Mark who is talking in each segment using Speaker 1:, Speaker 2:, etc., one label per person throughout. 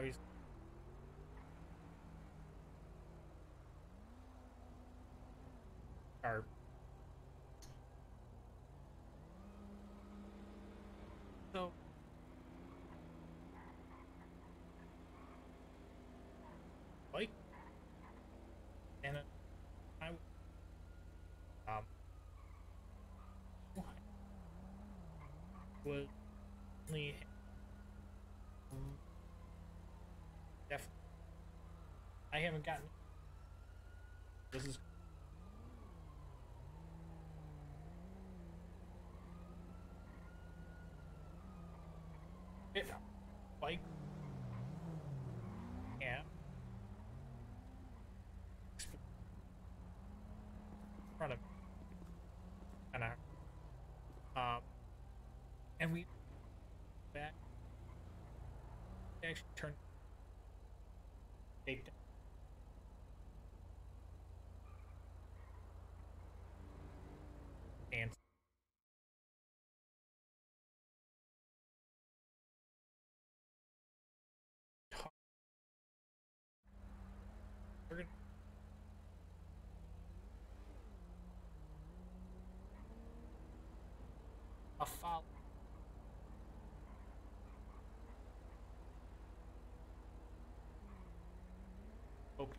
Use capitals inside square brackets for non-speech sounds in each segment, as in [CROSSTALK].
Speaker 1: Are so like and I um was only haven't gotten. This is it like yeah. Front of and I um and we back. Actually turned take and we're gonna a follow Okay.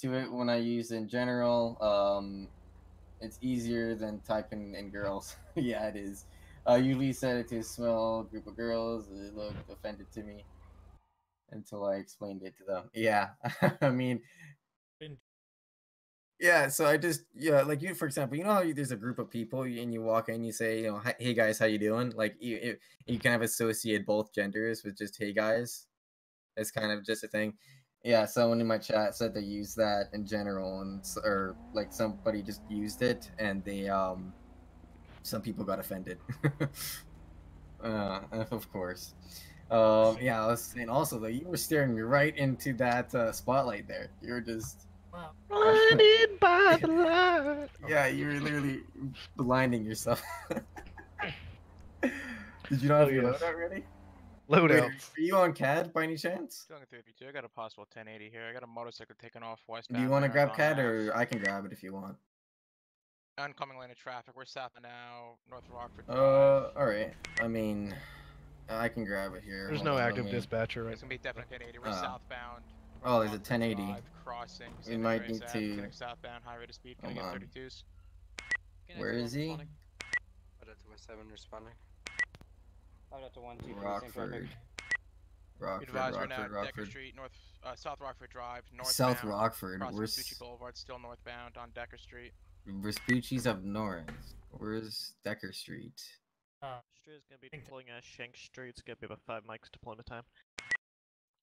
Speaker 2: to it when I use in general. Um, it's easier than typing in girls. [LAUGHS] yeah, it is. I usually set it to a small group of girls. They looked offended to me until I explained it to them. Yeah, [LAUGHS] I mean, yeah. So I just yeah, like you for example, you know how you, there's a group of people and you walk in, you say, you know, hey guys, how you doing? Like you, you, you kind of associate both genders with just hey guys. It's kind of just a thing. Yeah, someone in my chat said they use that in general, and or like somebody just used it, and they um, some people got offended. [LAUGHS] uh, of course. Um, yeah, I was saying also though, you were staring me right into that uh, spotlight there. You were just
Speaker 1: Wow. [LAUGHS]
Speaker 3: Blinded by the [LAUGHS] light.
Speaker 2: yeah, you were literally blinding yourself. Did you not have
Speaker 3: Oh,
Speaker 2: your
Speaker 3: yes.
Speaker 2: loadout ready?
Speaker 3: Load
Speaker 2: Wait, are you on CAD by any chance?
Speaker 4: Still on 352. I got a possible 1080 here. I got a motorcycle taking off westbound.
Speaker 2: Do you want to grab CAD
Speaker 4: Ave.
Speaker 2: or I can grab it if you want?
Speaker 4: Oncoming lane of traffic. We're south of now. North Rockford. Drive.
Speaker 2: Uh, all right. I mean, I can grab it here.
Speaker 3: There's
Speaker 2: Hold
Speaker 3: no
Speaker 2: on,
Speaker 3: active
Speaker 2: me-
Speaker 3: dispatcher right
Speaker 4: It's gonna be definitely 1080. We're
Speaker 2: Uh,
Speaker 4: southbound.
Speaker 2: oh, there's a 1080.
Speaker 4: Drive, Crossing.
Speaker 2: We
Speaker 4: San
Speaker 2: might
Speaker 4: Andreas
Speaker 2: need
Speaker 4: Ave,
Speaker 2: to-
Speaker 4: Southbound, high rate of speed. Gonna
Speaker 2: Hold
Speaker 4: get
Speaker 2: on.
Speaker 4: 32s.
Speaker 2: Where is he?
Speaker 5: Out to West 7 responding.
Speaker 6: Out at the one, two, three, same
Speaker 2: Rockford.
Speaker 6: traffic.
Speaker 4: Be
Speaker 2: Rockford,
Speaker 4: right now.
Speaker 2: Rockford,
Speaker 4: Decker
Speaker 2: Rockford.
Speaker 4: Street, North, uh, South Rockford Drive, northbound.
Speaker 2: South Rockford.
Speaker 4: Crossing
Speaker 2: Where's
Speaker 4: Vespucci Boulevard, still northbound on Decker Street.
Speaker 2: Vespucci's up north? Where's Decker Street?
Speaker 1: Uh,
Speaker 3: Street is gonna be
Speaker 1: Think-
Speaker 3: deploying at Shank Street. It's gonna be about five mics deployment time.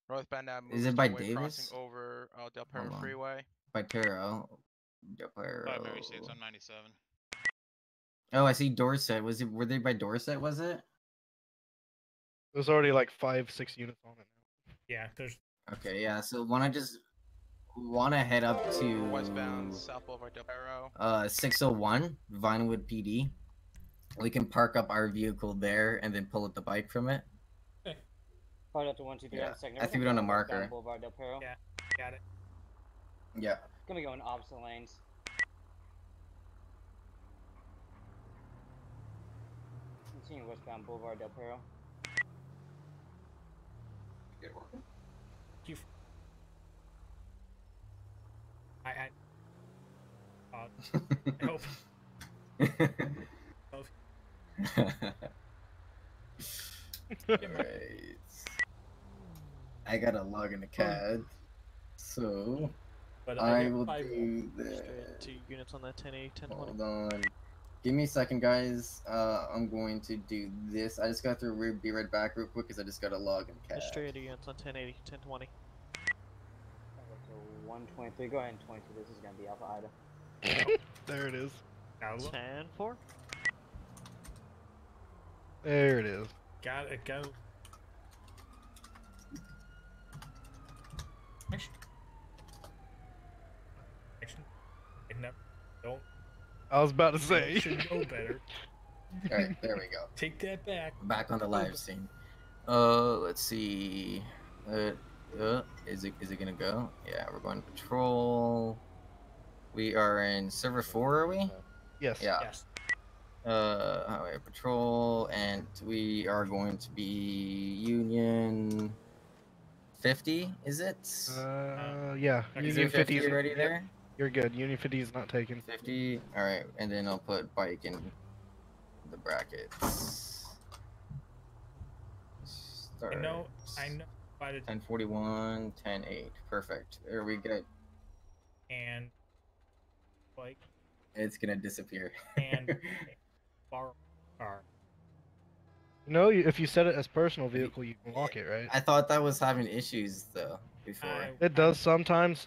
Speaker 4: Northbound now.
Speaker 2: Is it by Davis?
Speaker 4: Crossing over uh, Del Perro Freeway.
Speaker 2: By Taro. Del Perro.
Speaker 7: Mary States on 97.
Speaker 2: Oh, I see Dorset. Was it? Were they by Dorset? Was it?
Speaker 3: There's already like five, six units on it now.
Speaker 1: yeah, there's
Speaker 2: Okay, yeah. So wanna just wanna head up to
Speaker 4: Westbound South Boulevard Del Perro.
Speaker 2: uh 601 Vinewood PD. We can park up our vehicle there and then pull up the bike from it.
Speaker 6: Out at the one, two, three,
Speaker 2: Yeah,
Speaker 6: on the second.
Speaker 2: I threw it on a marker.
Speaker 6: Boulevard Del Perro.
Speaker 1: Yeah. got it.
Speaker 2: Yeah.
Speaker 6: Gonna go in opposite lanes. Continue westbound Boulevard Del Perro.
Speaker 5: Good work.
Speaker 1: You. I. I uh, I hope. [LAUGHS] hope [LAUGHS]
Speaker 2: Alright. I gotta log into CAD. So
Speaker 1: But
Speaker 2: I will do
Speaker 8: Straight
Speaker 2: the.
Speaker 8: two units on that 1080, 1020.
Speaker 2: Hold on. Give me a second, guys. Uh, I'm going to do this. I just got to be right back real quick because I just gotta log in CAD.
Speaker 8: Straight units on 1080, 1020.
Speaker 9: So 123. Go ahead and 22. This is gonna be Alpha Ida. [LAUGHS]
Speaker 3: There it is.
Speaker 1: Gotta
Speaker 8: 10 4.
Speaker 3: There it is.
Speaker 1: Gotta go. Action. Action. And no, don't.
Speaker 3: I was about to
Speaker 1: you
Speaker 3: say.
Speaker 1: should know better. [LAUGHS]
Speaker 2: All right, there we go.
Speaker 1: Take that back.
Speaker 2: back on the live scene. Uh, let's see. Uh, uh, is it is it gonna go? Yeah, we're going to patrol. We are in server four, are we?
Speaker 3: Yes.
Speaker 2: Yeah.
Speaker 1: Yes.
Speaker 2: Uh, highway patrol, and we are going to be Union. Fifty, is it?
Speaker 3: Uh, yeah.
Speaker 2: Is
Speaker 3: Union
Speaker 2: it 50
Speaker 3: 50 is
Speaker 2: already
Speaker 3: yep,
Speaker 2: there?
Speaker 3: You're good. Union 50 is not taken.
Speaker 2: 50 all right and then i'll put bike in the brackets Start.
Speaker 1: I know. I know. By the
Speaker 2: 1041 108 perfect there we go
Speaker 1: and bike.
Speaker 2: it's gonna disappear
Speaker 1: and [LAUGHS] bar car.
Speaker 3: You know, you- if you set it as personal vehicle, you can lock it, right?
Speaker 2: i thought that was having issues though before
Speaker 1: I-
Speaker 3: It does sometimes.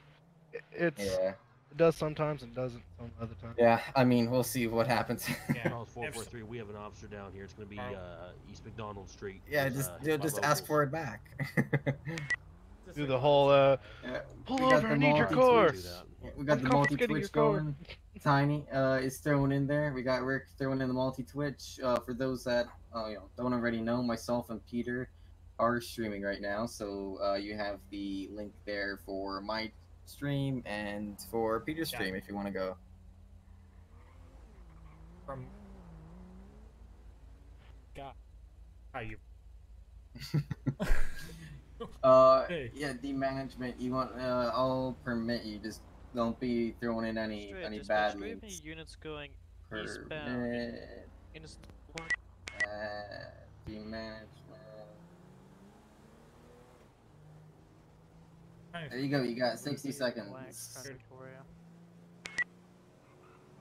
Speaker 3: It's
Speaker 2: yeah
Speaker 3: it does sometimes and doesn't some other times.
Speaker 2: yeah i mean we'll see what happens
Speaker 1: Yeah. [LAUGHS]
Speaker 10: Charles four
Speaker 1: If
Speaker 10: four
Speaker 1: s-
Speaker 10: three. We have an officer down here. It's going to be uh, East McDonald Street.
Speaker 2: yeah
Speaker 10: He's,
Speaker 2: just
Speaker 10: uh,
Speaker 2: they'll
Speaker 10: my
Speaker 2: just ask for it back [LAUGHS]
Speaker 3: Do the whole uh
Speaker 2: Yeah,
Speaker 3: Pull over,
Speaker 2: the
Speaker 3: I need your
Speaker 2: multi-
Speaker 3: car.
Speaker 10: Do that.
Speaker 2: Yeah, we got
Speaker 3: I'm
Speaker 2: the
Speaker 3: multi-twitch
Speaker 2: going. [LAUGHS] Tiny uh, is thrown in there. We got Rick throwing in the multi Twitch. Uh, for those that uh, you know don't already know, myself and Peter are streaming right now. So uh, you have the link there for my stream and for Peter's stream if you want to go.
Speaker 1: from God. How you? [LAUGHS]
Speaker 2: Uh,
Speaker 1: Hey.
Speaker 2: yeah, the management. You want? Uh, I'll permit you. Just don't be throwing in any
Speaker 8: Straight
Speaker 2: any bad
Speaker 8: do we have any
Speaker 2: links.
Speaker 8: units going eastbound
Speaker 2: Permit.
Speaker 8: innocent
Speaker 2: Uh, the management.
Speaker 1: Nice.
Speaker 2: There you go. You got 60 seconds.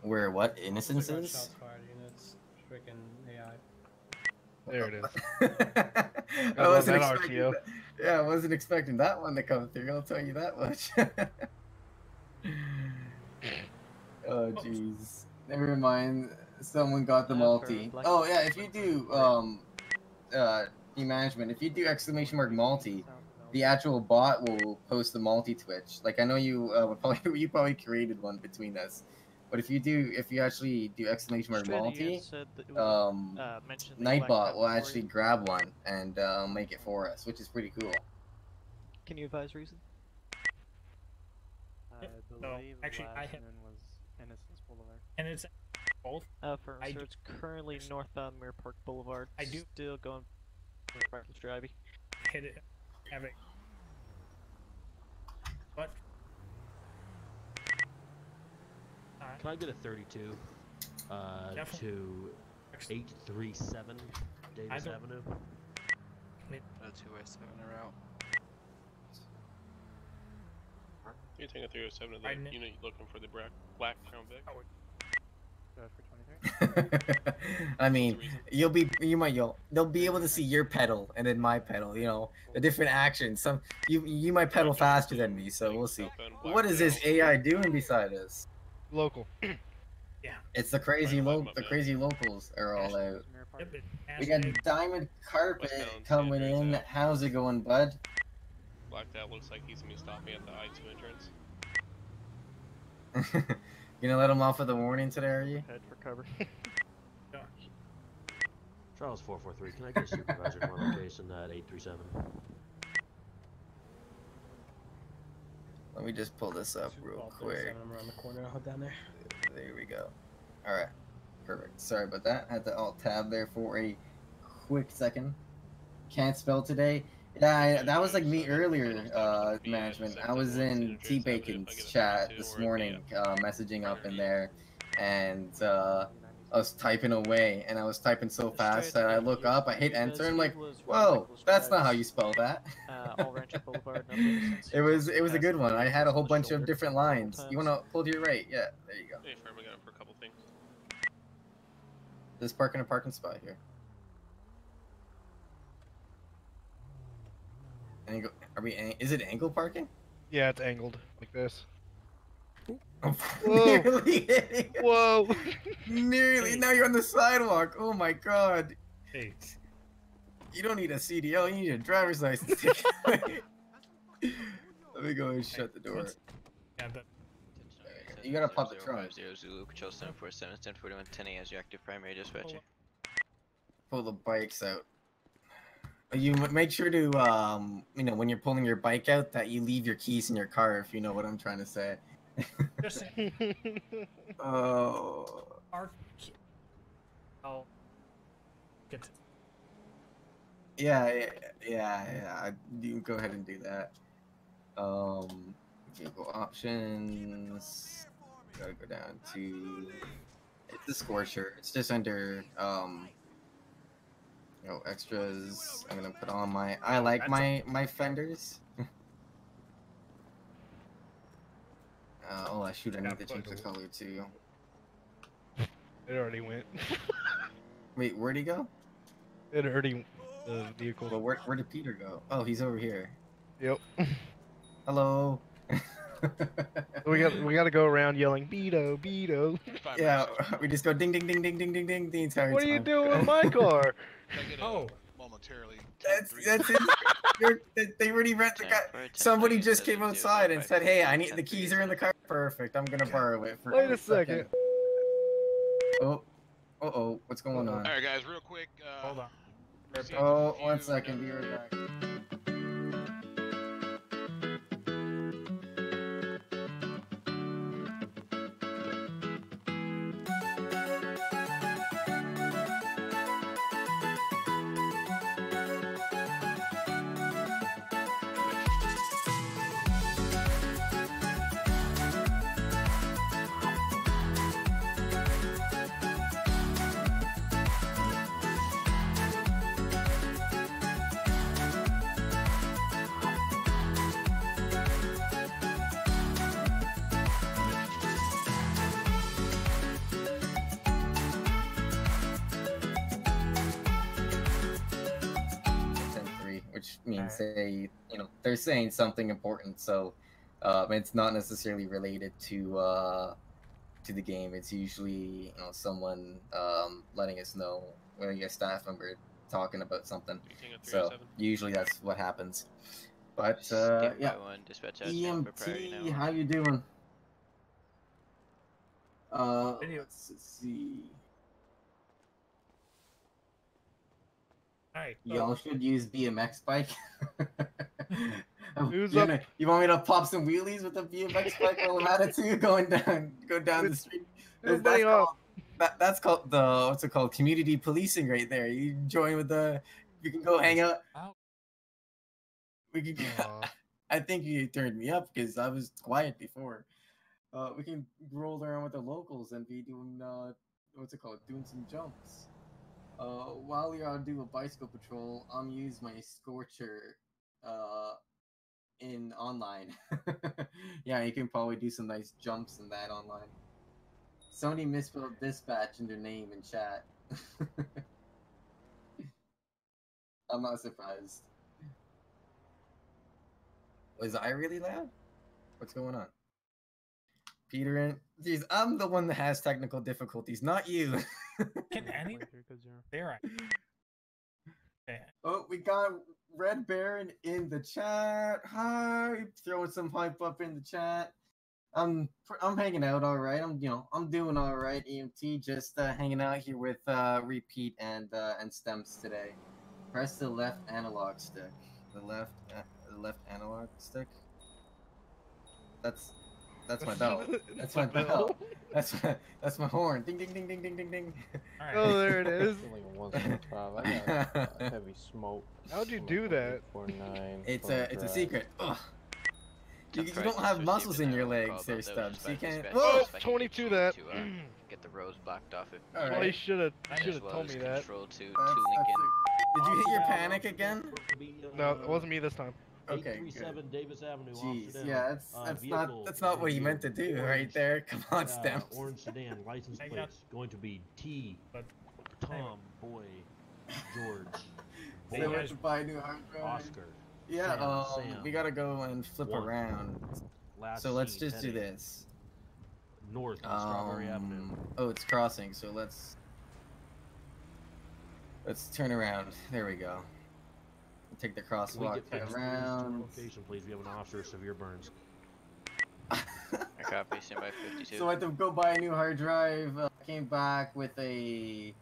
Speaker 2: Where what innocences?
Speaker 3: there it is. [LAUGHS]
Speaker 2: I wasn't
Speaker 3: that
Speaker 2: expecting
Speaker 3: RTO.
Speaker 2: that. Yeah, I wasn't expecting that one to come through. I'll tell you that much. [LAUGHS] oh jeez. Never mind. Someone got the multi. Oh yeah, if you do um uh the management, if you do exclamation mark multi,
Speaker 8: South
Speaker 2: the actual bot will post the multi Twitch. Like I know you uh, would probably [LAUGHS] you probably created one between us, but if you do if you actually do exclamation mark multi,
Speaker 8: units said that it would,
Speaker 2: um,
Speaker 8: uh, mention the
Speaker 2: Nightbot will
Speaker 8: Victoria.
Speaker 2: actually grab one and uh, make it for us, which is pretty cool.
Speaker 8: Can you advise reason?
Speaker 1: Yep, so, actually, I have-
Speaker 11: was Innocence Boulevard.
Speaker 1: And it's both.
Speaker 8: Uh, for
Speaker 1: I
Speaker 8: so
Speaker 1: do-
Speaker 8: it's currently northbound Mirror Park Boulevard.
Speaker 1: I do-
Speaker 8: Still going for reckless driving.
Speaker 1: hit it, have it. But uh,
Speaker 10: Can I get a 32 uh,
Speaker 1: Definitely.
Speaker 10: to 837 Davis Avenue?
Speaker 12: A two-way seven route.
Speaker 7: You're taking a 307 to
Speaker 1: I
Speaker 7: the
Speaker 1: kn-
Speaker 7: unit looking for the black, black Crown Vic.
Speaker 1: Oh,
Speaker 11: Go for 23.
Speaker 2: Uh, [LAUGHS] I mean,
Speaker 7: What's the reason?
Speaker 2: you'll be you might you'll they'll be able to see your pedal and then my pedal. You know the different actions. Some you you might pedal faster than me, so we'll see. What is this AI doing beside us?
Speaker 3: Local. [CLEARS THROAT] Yeah.
Speaker 2: It's the crazy
Speaker 7: Right,
Speaker 2: lo- the crazy locals are all out.
Speaker 11: Mirror Park.
Speaker 1: yep, it
Speaker 2: We got Diamond Carpet coming in. How's it going, bud?
Speaker 7: Blacked out looks like he's gonna be stopping at the I-2 entrance. [LAUGHS]
Speaker 2: you gonna let him off with a warning today, are you?
Speaker 8: Head for cover. [LAUGHS]
Speaker 10: Charles 443. Can I get a supervisor to my location at 837?
Speaker 2: Let me just pull this up real quick.
Speaker 11: I'm around the corner. I'll head down there.
Speaker 2: There we go. All right, perfect. Sorry about that. I Had to alt tab there for a quick second. Can't spell today. Yeah, I, that was like me earlier. Uh, management. I was in T Bacon's chat this morning, uh, messaging up in there, and uh, I was typing away, and I was typing so fast that I look up, I hit enter, and I'm like, whoa, that's not how you spell that.
Speaker 8: Uh, All Rancho Boulevard. and up [LAUGHS] Innocence.
Speaker 2: It was it was a good one. I had a whole bunch of different lines. You wanna pull to your right? Yeah, there you go.
Speaker 7: Hey, firm, I got for a couple things.
Speaker 2: Just park in a parking spot here. Angle? Are we? ang- Is it angle parking?
Speaker 3: Yeah, it's angled like this.
Speaker 2: Oh, [LAUGHS]
Speaker 3: Whoa.
Speaker 2: nearly hitting.
Speaker 3: Whoa! [LAUGHS]
Speaker 2: Nearly. Now you're on the sidewalk. Oh my god.
Speaker 1: Hey,
Speaker 2: You don't need a CDL. You need a driver's license. [LAUGHS] Let me go and shut the door.
Speaker 1: yeah, but
Speaker 2: You gotta pop the trunk.
Speaker 12: Zero Zulu, control 747, 1041, 10 A as your active primary dispatcher.
Speaker 2: Pull the bikes out. You make sure to, um, you know, when you're pulling your bike out, that you leave your keys in your car. If you know what I'm trying to say.
Speaker 1: just [LAUGHS]
Speaker 2: Oh.
Speaker 1: our. I'll get to
Speaker 2: Yeah, yeah, yeah, yeah. You go ahead and do that. Um, vehicle options. Gotta go down to it's the scorcher. It's just under um, you extras. I'm gonna put on my. I like
Speaker 1: That's
Speaker 2: my my fenders. [LAUGHS] uh, oh, I shoot! I need to change the color too.
Speaker 3: It already went. [LAUGHS]
Speaker 2: Wait, where'd he go?
Speaker 3: It already. The vehicle.
Speaker 2: Well, where where did Peter go? Oh, he's over here.
Speaker 3: Yep. [LAUGHS]
Speaker 2: Hello.
Speaker 3: we got we got to go around yelling Beto, Beto.
Speaker 13: Five
Speaker 2: Yeah, we just go ding ding ding ding ding ding ding the entire
Speaker 3: What are you doing with my car?
Speaker 7: Can I get a
Speaker 1: Oh.
Speaker 7: momentarily?
Speaker 2: That's that's it. [LAUGHS] They- they already rent the
Speaker 12: 10
Speaker 2: guy.
Speaker 12: for 10
Speaker 2: Somebody just came outside and said, "Hey, I need the keys are in the car. Perfect. I'm gonna borrow it for."
Speaker 3: Wait a second.
Speaker 2: Oh, uh oh, what's going on?
Speaker 7: All right, guys, real quick. Uh,
Speaker 1: hold on.
Speaker 7: received a
Speaker 2: Oh, one
Speaker 7: few
Speaker 2: second. Be right back. You know, they're saying something important. So, um, it's not necessarily related to uh, to the game. It's usually, you know, someone um, letting us know, whether a staff member talking about something. So usually that's what happens. But uh, yeah,
Speaker 12: one, dispatch out now for priority
Speaker 2: EMT,
Speaker 12: now.
Speaker 2: how you doing? Uh, let's see.
Speaker 1: All right.
Speaker 2: Y'all should use BMX bike. [LAUGHS] [LAUGHS]
Speaker 3: Who's
Speaker 2: you,
Speaker 3: up?
Speaker 2: wanna- you want me to pop some wheelies with a BMX bike while I'm at it too? Going down, go down the street.
Speaker 3: who's
Speaker 2: That's called, that, that's called the what's it called? Community policing right there. You join with the. You can go hang out.
Speaker 1: Ow.
Speaker 2: We can.
Speaker 3: Aw. [LAUGHS]
Speaker 2: I think you turned me up because I was quiet before. Uh, we can roll around with the locals and be doing uh, what's it called? Doing some jumps. Uh, while you're out do a bicycle patrol, I'm use my scorcher, uh, in online. [LAUGHS] yeah, you can probably do some nice jumps in that online. Sony misspelled dispatch in their name in chat. [LAUGHS] I'm not surprised. Was I really loud? What's going on? Peter and geez, I'm the one that has technical difficulties, not you. [LAUGHS]
Speaker 1: Can any? There. I. Okay.
Speaker 2: oh, we got Red Baron in the chat. Hi, throwing some hype up in the chat. I'm I'm hanging out all right. I'm you know I'm doing all right. EMT just uh, hanging out here with uh, RePete and uh, and stems today. Press the left analog stick. The left uh, the left analog stick. That's [LAUGHS] that's my bell. That's my bell. That's my that's my horn. Ding ding ding ding ding ding ding.
Speaker 1: All right.
Speaker 3: Oh, there it is.
Speaker 2: I got, uh, [LAUGHS]
Speaker 11: heavy smoke.
Speaker 3: How'd you do that?
Speaker 2: It's a it's a secret. Ugh. You, you don't have muscles in your legs there,
Speaker 12: about those
Speaker 2: Stubbs. You can't.
Speaker 12: back
Speaker 2: Whoa!
Speaker 12: in if I can get
Speaker 3: 22
Speaker 12: you
Speaker 3: that.
Speaker 12: to, uh, Get the roads blocked off if
Speaker 2: All
Speaker 3: Well,
Speaker 2: right.
Speaker 3: you should have
Speaker 1: As
Speaker 3: should have told me that.
Speaker 12: to,
Speaker 2: That's-
Speaker 12: to
Speaker 2: that's Did you hit your panic again?
Speaker 3: No, it wasn't me this time.
Speaker 2: Okay,
Speaker 10: 837 Davis Avenue,
Speaker 2: Jeez,
Speaker 10: Amsterdam.
Speaker 2: yeah, that's
Speaker 10: Uh,
Speaker 2: that's
Speaker 10: vehicle
Speaker 2: not that's not what you meant to do right there. [LAUGHS] Come on,
Speaker 10: uh,
Speaker 2: Stamps.
Speaker 10: Orange sedan, license
Speaker 1: I
Speaker 10: plates going to be T,
Speaker 1: But
Speaker 10: Tom, Boy, George, [LAUGHS]
Speaker 2: So
Speaker 1: Hey,
Speaker 10: Boy,
Speaker 2: have to buy a new hard drive.
Speaker 10: Oscar.
Speaker 2: Yeah,
Speaker 10: Sam,
Speaker 2: um,
Speaker 10: Sam.
Speaker 2: we gotta go and flip
Speaker 10: One.
Speaker 2: around.
Speaker 10: Last
Speaker 2: So let's
Speaker 10: seen
Speaker 2: just do this.
Speaker 10: North on Strawberry Avenue.
Speaker 2: Um, oh, it's crossing. So let's let's turn around. There we go. Take the
Speaker 10: Can we
Speaker 2: crosswalk
Speaker 10: get fixed to
Speaker 2: around.
Speaker 10: location, please? We have an officer with severe burns.
Speaker 12: I copy, stand by 52.
Speaker 2: so I had to go buy a new hard drive. Uh, came back with a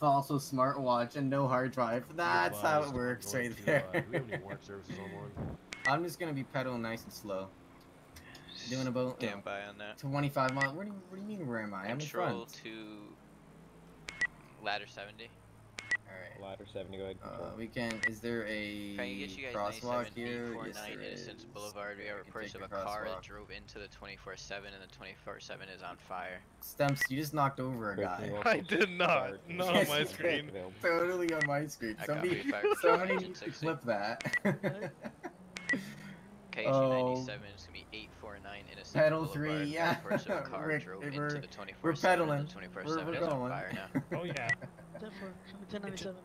Speaker 2: falso smartwatch and no hard drive. That's how it works right there.
Speaker 10: Uh, do we have any warrant services on one? [LAUGHS]
Speaker 2: I'm just gonna be pedaling nice and slow. Doing about you
Speaker 12: Stand by on that.
Speaker 2: 25 miles. What do you, what do you mean? Where am I? I'm in
Speaker 12: Control
Speaker 2: front.
Speaker 12: to ladder 70.
Speaker 2: All
Speaker 9: Ladder 70, go ahead.
Speaker 2: Uh, we can. Is there a
Speaker 12: can get you guys
Speaker 2: crosswalk here?
Speaker 12: 849
Speaker 2: Yes, there
Speaker 12: Innocence
Speaker 2: is.
Speaker 12: Boulevard. We have
Speaker 2: We
Speaker 12: a
Speaker 2: can
Speaker 12: report
Speaker 2: take
Speaker 12: of
Speaker 2: the
Speaker 12: a car that drove into the 24/7, and the 24/7 is on fire.
Speaker 2: Stemps, you just knocked over a guy. [LAUGHS]
Speaker 3: I did not.
Speaker 9: fired.
Speaker 3: Not
Speaker 2: on my
Speaker 9: you did.
Speaker 3: screen. [LAUGHS]
Speaker 2: Totally on my screen.
Speaker 12: I
Speaker 2: Somebody,
Speaker 12: copy, fire [LAUGHS]
Speaker 2: somebody needs to
Speaker 12: 60.
Speaker 2: flip that.
Speaker 12: KG
Speaker 2: Oh.
Speaker 12: 97 is gonna be 849 Innocence
Speaker 2: Pedal
Speaker 12: Boulevard.
Speaker 2: three,
Speaker 12: We have
Speaker 2: yeah.
Speaker 12: reports of a car
Speaker 2: Rick,
Speaker 12: drove
Speaker 2: we're-
Speaker 12: into the 24/7.
Speaker 2: we're pedaling.
Speaker 12: And the 24/7
Speaker 2: We're, we're
Speaker 12: is on
Speaker 2: going.
Speaker 12: fire now.
Speaker 1: Oh yeah.
Speaker 8: 10 4, 1097.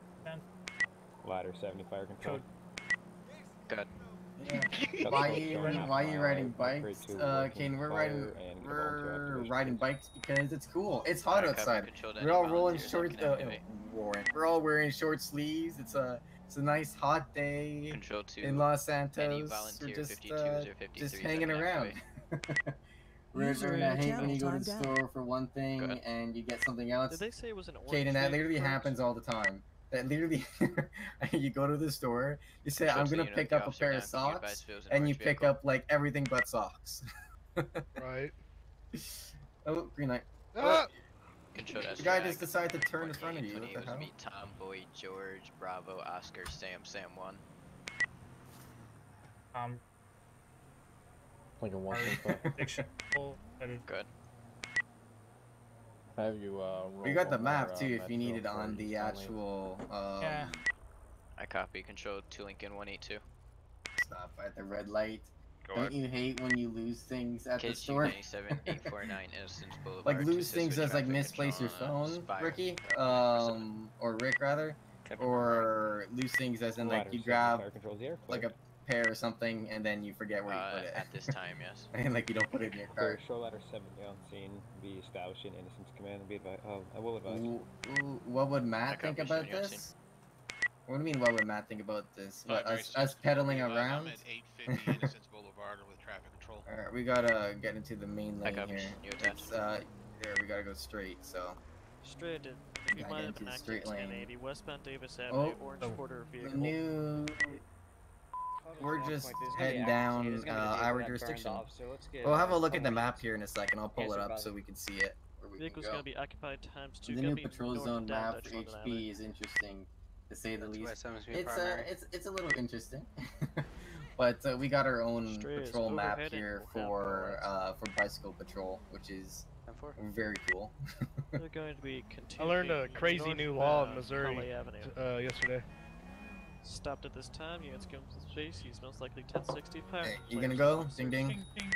Speaker 9: Ladder 70, fire control.
Speaker 12: Good.
Speaker 2: Yeah. Why
Speaker 9: are
Speaker 2: you
Speaker 9: door, not
Speaker 2: why you riding bikes?
Speaker 9: to
Speaker 2: Uh,
Speaker 9: working
Speaker 2: Kane, we're riding
Speaker 9: and get a volunteer
Speaker 2: we're riding bikes because it's cool. It's hot outside. We're all rolling shorts.
Speaker 12: can
Speaker 2: Uh, We're all wearing short sleeves. It's a it's a nice hot day in Los Santos. We're just uh, just hanging around. [LAUGHS]
Speaker 12: activate.
Speaker 2: we're
Speaker 8: in
Speaker 2: gonna hate when you go to the store for one thing
Speaker 12: Good.
Speaker 2: and you get something else.
Speaker 8: Did they say it was an orange?
Speaker 2: Kaden, that literally
Speaker 8: fruit?
Speaker 2: happens all the time. That literally, [LAUGHS] you go to the store, you say, I'm gonna pick up a pair of
Speaker 12: can you advise
Speaker 2: socks,
Speaker 12: if it was an
Speaker 2: and you pick up like everything but socks. [LAUGHS]
Speaker 3: Right.
Speaker 2: oh, green light.
Speaker 3: Ah!
Speaker 12: Control
Speaker 2: The guy just decided to turn in front of you. What
Speaker 12: 2820
Speaker 2: the
Speaker 12: was
Speaker 2: hell?
Speaker 12: me, Tom, Boy, George, Bravo, Oscar, Sam, Sam 1.
Speaker 1: Um,
Speaker 9: Like a
Speaker 1: our
Speaker 9: 1.5.
Speaker 1: addiction. it-
Speaker 12: Good.
Speaker 9: Have you, uh,
Speaker 2: We got the
Speaker 9: on
Speaker 2: map
Speaker 9: our, uh,
Speaker 2: too if you need it on the
Speaker 9: East
Speaker 2: actual. Um,
Speaker 1: Yeah.
Speaker 12: I copy. Control to Lincoln 182.
Speaker 2: Stop at the red light.
Speaker 7: Go
Speaker 2: Don't
Speaker 7: ahead.
Speaker 2: you hate when you lose things at the store?
Speaker 12: 97 849 [LAUGHS] Innocence
Speaker 2: like lose things as like misplace your
Speaker 12: control on a
Speaker 2: phone. Ricky, um, or Rick rather, or lose things as in like you grab
Speaker 9: fire control here,
Speaker 2: like a pair or something and then you forget where you
Speaker 12: Uh,
Speaker 2: put it.
Speaker 12: at this time, [LAUGHS] yes.
Speaker 2: and like you don't put it in your
Speaker 9: Clear,
Speaker 2: cart.
Speaker 9: show ladder 70 on scene. Be establishing innocence command. Be advised. Oh, I will advise.
Speaker 2: Ooh, ooh, what would Matt
Speaker 12: I
Speaker 2: think about this? What do you mean? What would Matt think about this? What, us,
Speaker 7: nine
Speaker 2: us
Speaker 7: six,
Speaker 2: pedaling
Speaker 7: control, I'm
Speaker 2: around?
Speaker 7: at 850 [LAUGHS] Innocence Boulevard with traffic control.
Speaker 2: Alright, we gotta get into the main
Speaker 12: I
Speaker 2: lane
Speaker 12: copy.
Speaker 2: here.
Speaker 12: You attach.
Speaker 2: It's uh, here we gotta go straight. So
Speaker 8: Straight in. If you
Speaker 2: Gotta
Speaker 8: might
Speaker 2: get
Speaker 8: have
Speaker 2: into
Speaker 8: been
Speaker 2: the
Speaker 8: acting
Speaker 2: straight lane.
Speaker 8: 1080, westbound Davis Avenue, orange
Speaker 1: Oh.
Speaker 8: quarter
Speaker 2: the
Speaker 8: vehicle.
Speaker 2: new, we're just heading down uh, our jurisdiction. We'll have a look at the map here in a second. I'll pull it up so we can see it. Where we
Speaker 8: Vehicle's
Speaker 2: go.
Speaker 8: gonna be occupied times two.
Speaker 2: The new patrol zone map for
Speaker 8: Dutch
Speaker 2: HB is interesting, to say the least. It's uh, it's it's a little interesting, [LAUGHS] [LAUGHS] but uh, we got our own
Speaker 8: Straight
Speaker 2: patrol map here for uh for bicycle patrol, which is very cool. [LAUGHS]
Speaker 8: They're going to be
Speaker 3: I learned a crazy new law in Missouri uh, yesterday.
Speaker 8: Stopped at this time. Units come to space. He's most likely 1065.
Speaker 2: Hey, you gonna go? Ding ding.
Speaker 1: Ding, ding.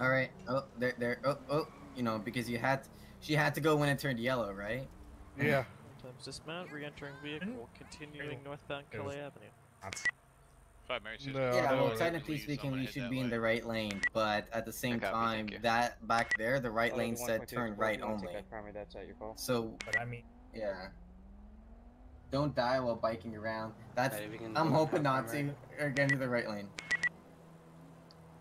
Speaker 2: All right. Oh, there, there. Oh, oh. You know, because you had, she had to go when it turned yellow, right?
Speaker 3: Yeah.
Speaker 8: Times dismount, re-entering vehicle, mm-hmm. continuing northbound
Speaker 1: It
Speaker 8: Calais Avenue.
Speaker 7: Five Mary
Speaker 3: No,
Speaker 2: yeah.
Speaker 3: I
Speaker 2: Well,
Speaker 3: don't-
Speaker 2: technically
Speaker 7: I'm
Speaker 2: speaking,
Speaker 7: gonna
Speaker 2: we should
Speaker 7: that
Speaker 2: be in the right lane, but at the same
Speaker 12: copy,
Speaker 2: time, that back there, the right
Speaker 9: Oh,
Speaker 2: lane
Speaker 9: the
Speaker 2: said turn right
Speaker 9: broken, I'll take
Speaker 2: only.
Speaker 9: that primary, That's at your call.
Speaker 2: So
Speaker 1: but I mean,
Speaker 2: yeah. Don't die while biking around. That's.
Speaker 12: Can
Speaker 2: I'm hoping
Speaker 12: half
Speaker 2: not
Speaker 12: primary.
Speaker 2: to. Or get into the right lane.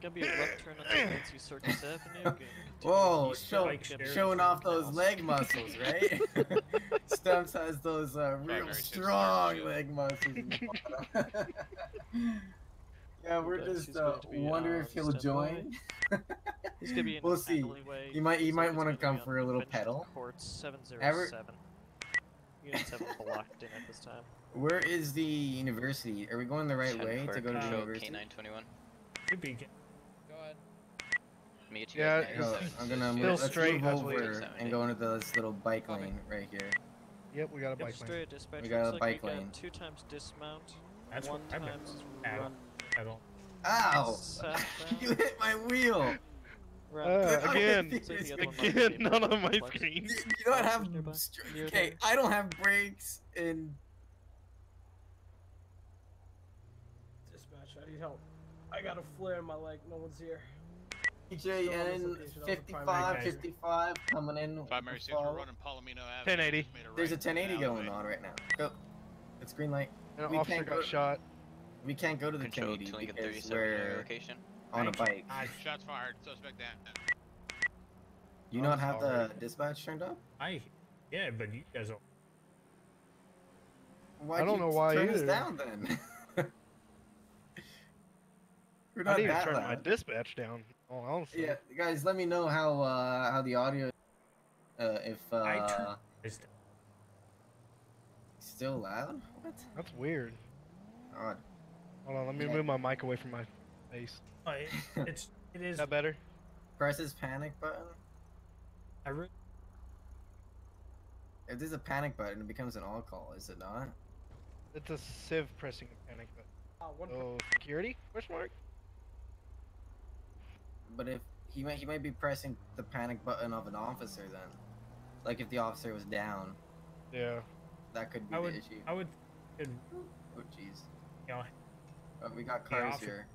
Speaker 8: Gonna be a left turn on the Nancy Circus Avenue. gonna
Speaker 2: Whoa,
Speaker 8: east
Speaker 2: show,
Speaker 8: gonna be
Speaker 2: showing off those
Speaker 8: canals.
Speaker 2: leg muscles, right? [LAUGHS] [LAUGHS] Stumps has those uh, real
Speaker 7: Primary
Speaker 2: strong leg muscles. in the bottom. [LAUGHS] yeah, we're
Speaker 8: Okay,
Speaker 2: just
Speaker 8: she's
Speaker 2: uh,
Speaker 8: going to be,
Speaker 2: wonder if
Speaker 8: um,
Speaker 2: he'll join.
Speaker 8: He's gonna be in
Speaker 2: We'll see.
Speaker 8: alleyway.
Speaker 2: You might- you
Speaker 8: so
Speaker 2: might wanna come for a little pedal.
Speaker 8: Court 707.
Speaker 2: Ever-
Speaker 8: Units have it blocked in at this time.
Speaker 2: Where is the university? Are we going the right way to go to the
Speaker 12: Control
Speaker 2: university?
Speaker 12: K921.
Speaker 1: could be.
Speaker 12: Go ahead. Let me get you
Speaker 3: Yeah,
Speaker 12: guys
Speaker 3: it's
Speaker 2: No,
Speaker 12: oh,
Speaker 2: I'm gonna
Speaker 3: Still
Speaker 2: move, let's
Speaker 3: straight,
Speaker 2: move over
Speaker 12: it is.
Speaker 2: and go into this little bike
Speaker 12: Copy.
Speaker 2: lane right here.
Speaker 3: Yep, we got a
Speaker 8: Yep,
Speaker 3: bike lane.
Speaker 8: straight dispatch.
Speaker 2: We got a
Speaker 8: like
Speaker 2: bike
Speaker 8: we
Speaker 2: lane.
Speaker 8: two times dismount.
Speaker 1: That's
Speaker 8: one
Speaker 1: what I've been
Speaker 8: times run
Speaker 1: I don't. [LAUGHS]
Speaker 2: Ow! [LAUGHS] You hit my wheel.
Speaker 8: Route
Speaker 3: Uh, again,
Speaker 2: idea.
Speaker 8: Looks like the other one might
Speaker 3: again,
Speaker 8: be
Speaker 3: not on my
Speaker 8: complex.
Speaker 3: screen.
Speaker 2: You, you don't have.
Speaker 8: Nearby.
Speaker 2: str-
Speaker 8: Near
Speaker 2: Okay. I don't have brakes and
Speaker 11: Dispatch, I need help. I got a flare in my leg. No one's here.
Speaker 2: TJN
Speaker 11: location, I'll
Speaker 2: 55, 55 coming in.
Speaker 7: Five
Speaker 2: with
Speaker 7: Mary
Speaker 2: the
Speaker 7: we're running Palomino Avenue.
Speaker 3: 1080.
Speaker 7: a
Speaker 2: There's a
Speaker 7: right
Speaker 2: 1080 going on right now. Go. It's green light.
Speaker 3: An
Speaker 2: We
Speaker 3: officer
Speaker 2: can't
Speaker 3: got
Speaker 2: go-
Speaker 3: shot.
Speaker 2: We can't go to the
Speaker 12: Control
Speaker 2: 1080 because
Speaker 12: 37
Speaker 2: we're
Speaker 12: location.
Speaker 2: On a bike.
Speaker 1: I,
Speaker 7: Shots fired. Suspect down.
Speaker 2: You
Speaker 3: I'm
Speaker 2: not have
Speaker 3: sorry.
Speaker 2: the dispatch turned up?
Speaker 1: I, yeah, but you guys are.
Speaker 2: Why'd
Speaker 3: don't
Speaker 2: you
Speaker 3: know why
Speaker 2: turn us
Speaker 3: either.
Speaker 2: down then? [LAUGHS] We're
Speaker 3: I
Speaker 2: not
Speaker 3: didn't even
Speaker 2: that
Speaker 3: turn my dispatch down. Oh, honestly.
Speaker 2: Yeah, guys, let me know how uh how the audio uh if uh
Speaker 1: I turned
Speaker 2: still loud? What?
Speaker 3: That's weird.
Speaker 2: Odd.
Speaker 3: Hold on, let me
Speaker 2: Yeah.
Speaker 3: move my mic away from my face.
Speaker 1: Oh, it, it's it is.
Speaker 3: Is [LAUGHS] that better?
Speaker 2: Press his panic button.
Speaker 1: I re-
Speaker 2: If there's a panic button, it becomes an all call, is it not?
Speaker 3: It's a sieve pressing a panic button.
Speaker 11: Uh, one
Speaker 3: Oh, security? Question mark?
Speaker 2: But if he might he might be pressing the panic button of an officer then. Like if the officer was down,
Speaker 3: Yeah.
Speaker 2: that could be
Speaker 1: I
Speaker 2: the
Speaker 1: would.
Speaker 2: issue.
Speaker 1: I would. Could,
Speaker 2: Oh jeez.
Speaker 1: you know,
Speaker 2: Oh, we got cars here.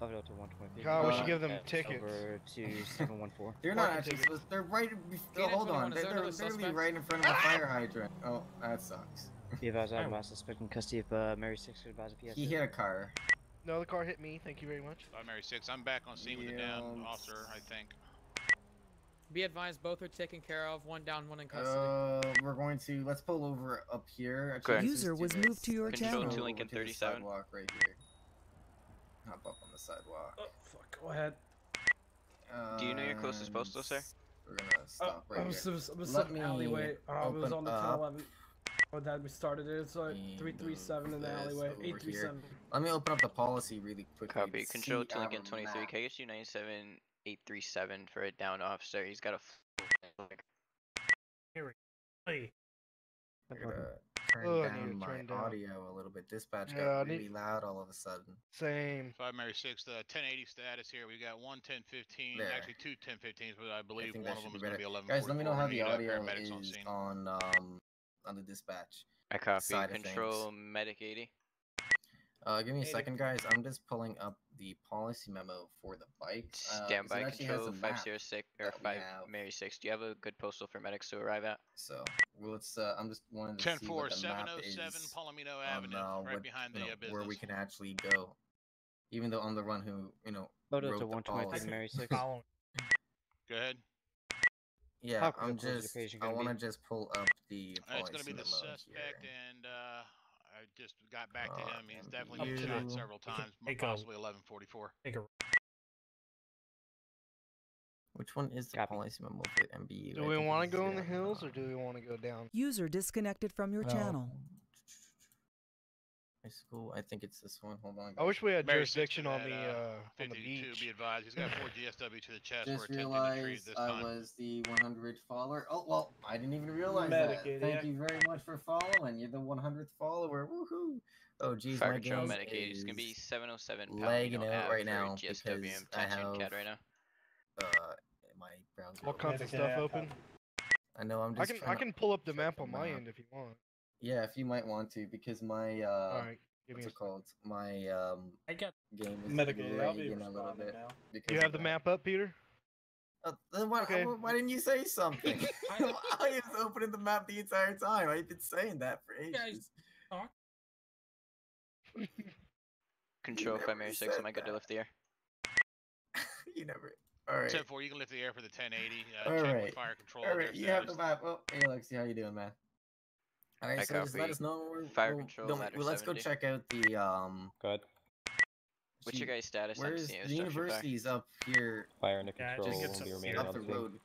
Speaker 9: Five Delta one twenty.
Speaker 3: God, we
Speaker 2: Uh,
Speaker 3: should give them
Speaker 9: Yeah,
Speaker 3: tickets.
Speaker 9: Over to seven one four. [LAUGHS]
Speaker 2: They're not actually
Speaker 3: tickets.
Speaker 2: supposed. They're right. bef-
Speaker 13: Dana
Speaker 2: hold on. They're, they're literally
Speaker 13: suspect?
Speaker 2: right in front of a [LAUGHS] fire hydrant. Oh, that sucks.
Speaker 9: Be advised, I have
Speaker 1: Oh.
Speaker 9: a suspect in custody of uh, Mary Six. Could advise a PS.
Speaker 2: He hit a car.
Speaker 3: No, the car hit me. Thank you very much.
Speaker 7: Five Mary six. I'm back on scene with the down officer. I think.
Speaker 13: Be advised, both are taken care of. One down, one in custody.
Speaker 2: Uh, we're going to let's pull over up here. Actually,
Speaker 12: Okay.
Speaker 14: User was moved to your
Speaker 2: Let's
Speaker 12: Control to Lincoln
Speaker 2: over to the
Speaker 12: 37.
Speaker 2: Sidewalk right here. Hop up on the sidewalk.
Speaker 11: Oh, fuck. Go ahead.
Speaker 12: Do you know your closest postal, sir?
Speaker 2: And We're gonna
Speaker 11: Oh,
Speaker 2: stop
Speaker 11: I
Speaker 2: right
Speaker 11: was,
Speaker 2: here.
Speaker 11: it was, it was
Speaker 2: Let me
Speaker 11: alleyway. Uh, it was on the
Speaker 2: up
Speaker 11: 1011. Oh, that we started it. It's like 337 in the alleyway.
Speaker 2: over here.
Speaker 11: 837.
Speaker 2: Let me open up the policy really quickly.
Speaker 12: Copy. Control
Speaker 2: see
Speaker 12: to Lincoln
Speaker 2: our
Speaker 12: 23.
Speaker 2: map.
Speaker 12: KSU 97837 for a down officer. He's got a. f-
Speaker 1: hey,
Speaker 2: I gotta turn
Speaker 3: Oh,
Speaker 2: down
Speaker 3: to
Speaker 2: my
Speaker 3: turn down.
Speaker 2: audio a little bit. Dispatch
Speaker 3: Yeah, I
Speaker 2: got
Speaker 3: need-
Speaker 2: really loud all of a sudden.
Speaker 3: Same.
Speaker 7: Five Mary six. The 1080 status here. We got one 1015.
Speaker 2: There.
Speaker 7: Actually two 1015s, but I believe
Speaker 2: think
Speaker 7: one of them
Speaker 2: be
Speaker 7: is going to be 11.
Speaker 2: Guys, let me know how the
Speaker 7: uh,
Speaker 2: audio
Speaker 7: paramedics on
Speaker 2: is on um on the dispatch.
Speaker 12: I copy.
Speaker 2: Side of
Speaker 12: Control medic 80.
Speaker 2: Uh, give me a second, guys. I'm just pulling up the policy memo for the bike. Uh, 'cause
Speaker 12: Stand by.
Speaker 2: it actually has
Speaker 12: Control 506 or
Speaker 2: that
Speaker 12: 5. Mary 6. Do you have a good postal for medics to arrive at?
Speaker 2: So, well, let's. Uh, I'm just wanting to
Speaker 7: 10
Speaker 2: see
Speaker 7: 4
Speaker 2: what the map
Speaker 7: 707
Speaker 2: is
Speaker 7: Palomino
Speaker 2: on
Speaker 7: Avenue,
Speaker 2: uh,
Speaker 7: right
Speaker 2: what,
Speaker 7: behind the
Speaker 2: know,
Speaker 7: uh, business.
Speaker 2: where we can actually go. Even though I'm the one who, you know,
Speaker 9: Photo
Speaker 2: wrote
Speaker 9: to
Speaker 2: the
Speaker 9: one twenty
Speaker 2: policy.
Speaker 9: Mary [LAUGHS] Six.
Speaker 7: Go ahead.
Speaker 2: Yeah, I'm just.
Speaker 9: patient
Speaker 2: I
Speaker 9: gonna
Speaker 2: want to just pull up the
Speaker 7: Uh, it's
Speaker 2: policy
Speaker 7: going to be the
Speaker 2: memo
Speaker 7: suspect,
Speaker 2: here.
Speaker 7: and uh, I just got back to
Speaker 2: Uh,
Speaker 7: him. He's definitely been shot several times,
Speaker 1: take a-
Speaker 7: possibly 1144.
Speaker 1: Take a.
Speaker 2: Which one is the
Speaker 9: Copy.
Speaker 2: policy memo for MBU?
Speaker 3: Do we want to go in the hills or do we want to go down?
Speaker 14: User disconnected from your
Speaker 2: Well,
Speaker 14: channel.
Speaker 2: High school. I think it's this one. Hold on.
Speaker 3: I wish we had
Speaker 7: Mary
Speaker 3: jurisdiction on
Speaker 7: that,
Speaker 3: the
Speaker 7: uh,
Speaker 3: uh, on the
Speaker 7: 52,
Speaker 3: beach.
Speaker 7: be advised. He's got four [LAUGHS] GSW to the chest. We're
Speaker 2: Just
Speaker 7: attempting to treat
Speaker 2: realized
Speaker 7: this
Speaker 2: I
Speaker 7: time.
Speaker 2: was the 100th follower. Oh well, I didn't even realize
Speaker 11: Medic
Speaker 2: that.
Speaker 11: idiot.
Speaker 2: Thank you very much for following. You're the 100th follower. Woohoo! Oh geez,
Speaker 12: Fire
Speaker 2: my
Speaker 12: Control
Speaker 2: game
Speaker 12: medic 80 is going to be 707
Speaker 2: lagging out right now
Speaker 12: GSW. I'm
Speaker 2: I
Speaker 12: touching
Speaker 2: have
Speaker 12: CAD right now.
Speaker 2: uh my browser.
Speaker 3: All
Speaker 2: open.
Speaker 3: kinds of stuff open.
Speaker 2: I know. I'm just.
Speaker 3: I
Speaker 2: just.
Speaker 3: can I
Speaker 2: trying to
Speaker 3: can pull up the map on my end if you want.
Speaker 2: Yeah, if you might want to, because my uh,
Speaker 3: All right, give me
Speaker 2: what's
Speaker 3: a
Speaker 2: it called? My um
Speaker 1: I got.
Speaker 2: game is
Speaker 11: Medicated. I'll be
Speaker 2: lagging a little bit.
Speaker 11: now.
Speaker 2: Because
Speaker 3: You have the
Speaker 2: that.
Speaker 3: map up, Peter?
Speaker 2: Uh, then why,
Speaker 3: Okay.
Speaker 2: why, why didn't you say something? [LAUGHS] I [LAUGHS] was opening the map the entire time. I've been saying that for
Speaker 1: guys
Speaker 2: ages. [LAUGHS]
Speaker 12: Control
Speaker 2: never
Speaker 12: 5 Mary 6. Am I good to lift the air?
Speaker 2: you never. All right.
Speaker 7: 10 4, you can lift the air for the 1080. Uh,
Speaker 2: All
Speaker 7: check
Speaker 2: right.
Speaker 7: with fire control.
Speaker 2: All right. You have the
Speaker 7: status.
Speaker 2: map. Oh, hey Alexi, how you doing, man? All right.
Speaker 12: I
Speaker 2: so just let us know. Where,
Speaker 12: Fire
Speaker 2: we'll-
Speaker 12: control,
Speaker 2: don't-
Speaker 12: ladder
Speaker 2: well, let's go check out the um.
Speaker 9: Go ahead.
Speaker 12: What's your guys' status?
Speaker 2: Where's
Speaker 12: seeing
Speaker 2: the
Speaker 12: structure fire.
Speaker 2: university's up here?
Speaker 9: Fire under
Speaker 1: Yeah, I
Speaker 9: control.
Speaker 1: think it's
Speaker 9: will be
Speaker 2: up the
Speaker 9: the scene.
Speaker 2: road.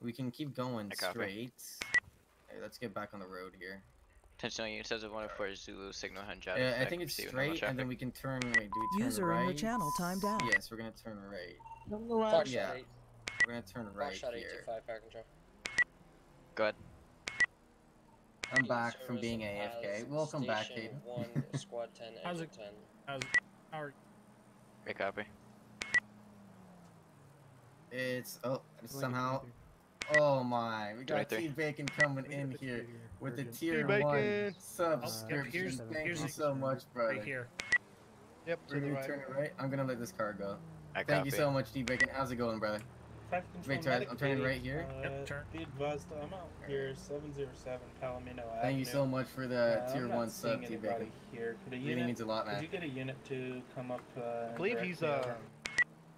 Speaker 2: We can keep going straight. Hey, let's get back on the road here.
Speaker 12: Attention units as of 104 Zulu signal Hunjab.
Speaker 2: Uh, I think it's straight, and then we can turn. Wait, do we turn
Speaker 14: User
Speaker 2: right?
Speaker 14: in your channel timed out.
Speaker 2: Yes, we're gonna turn right.
Speaker 11: Fox
Speaker 2: yeah.
Speaker 11: eight.
Speaker 2: We're gonna turn right
Speaker 11: Fox shot eight
Speaker 2: here.
Speaker 11: two five fire control.
Speaker 12: Go ahead.
Speaker 2: I'm back from being AFK. Welcome back, Hayden.
Speaker 15: One, squad 10, [LAUGHS]
Speaker 1: How's it-
Speaker 15: 10.
Speaker 1: How's, it? how are
Speaker 12: Okay, copy.
Speaker 2: It's oh somehow. Oh my, we got
Speaker 12: 23.
Speaker 2: T Bacon coming in here with the tier one oh, subscription.
Speaker 1: here's-
Speaker 2: Thank you so much, brother.
Speaker 1: right here?
Speaker 3: Yep,
Speaker 2: We're
Speaker 3: to the right.
Speaker 2: turn it right. I'm gonna let this car go.
Speaker 12: I
Speaker 2: Thank
Speaker 12: copy.
Speaker 2: you so much, T Bacon. How's it going, brother? Wait, so I- I'm turning right here.
Speaker 1: Yep, turn.
Speaker 11: Be advised, I'm out here, 707 Palomino Avenue.
Speaker 2: Thank you so much for the
Speaker 11: Uh,
Speaker 2: tier one
Speaker 11: seeing
Speaker 2: sub, T
Speaker 11: anybody
Speaker 2: Bacon.
Speaker 11: here. Could a
Speaker 2: Really
Speaker 11: unit,
Speaker 2: means a lot,
Speaker 11: Could
Speaker 2: man.
Speaker 11: you get a unit to come up? Uh,
Speaker 3: I believe he's uh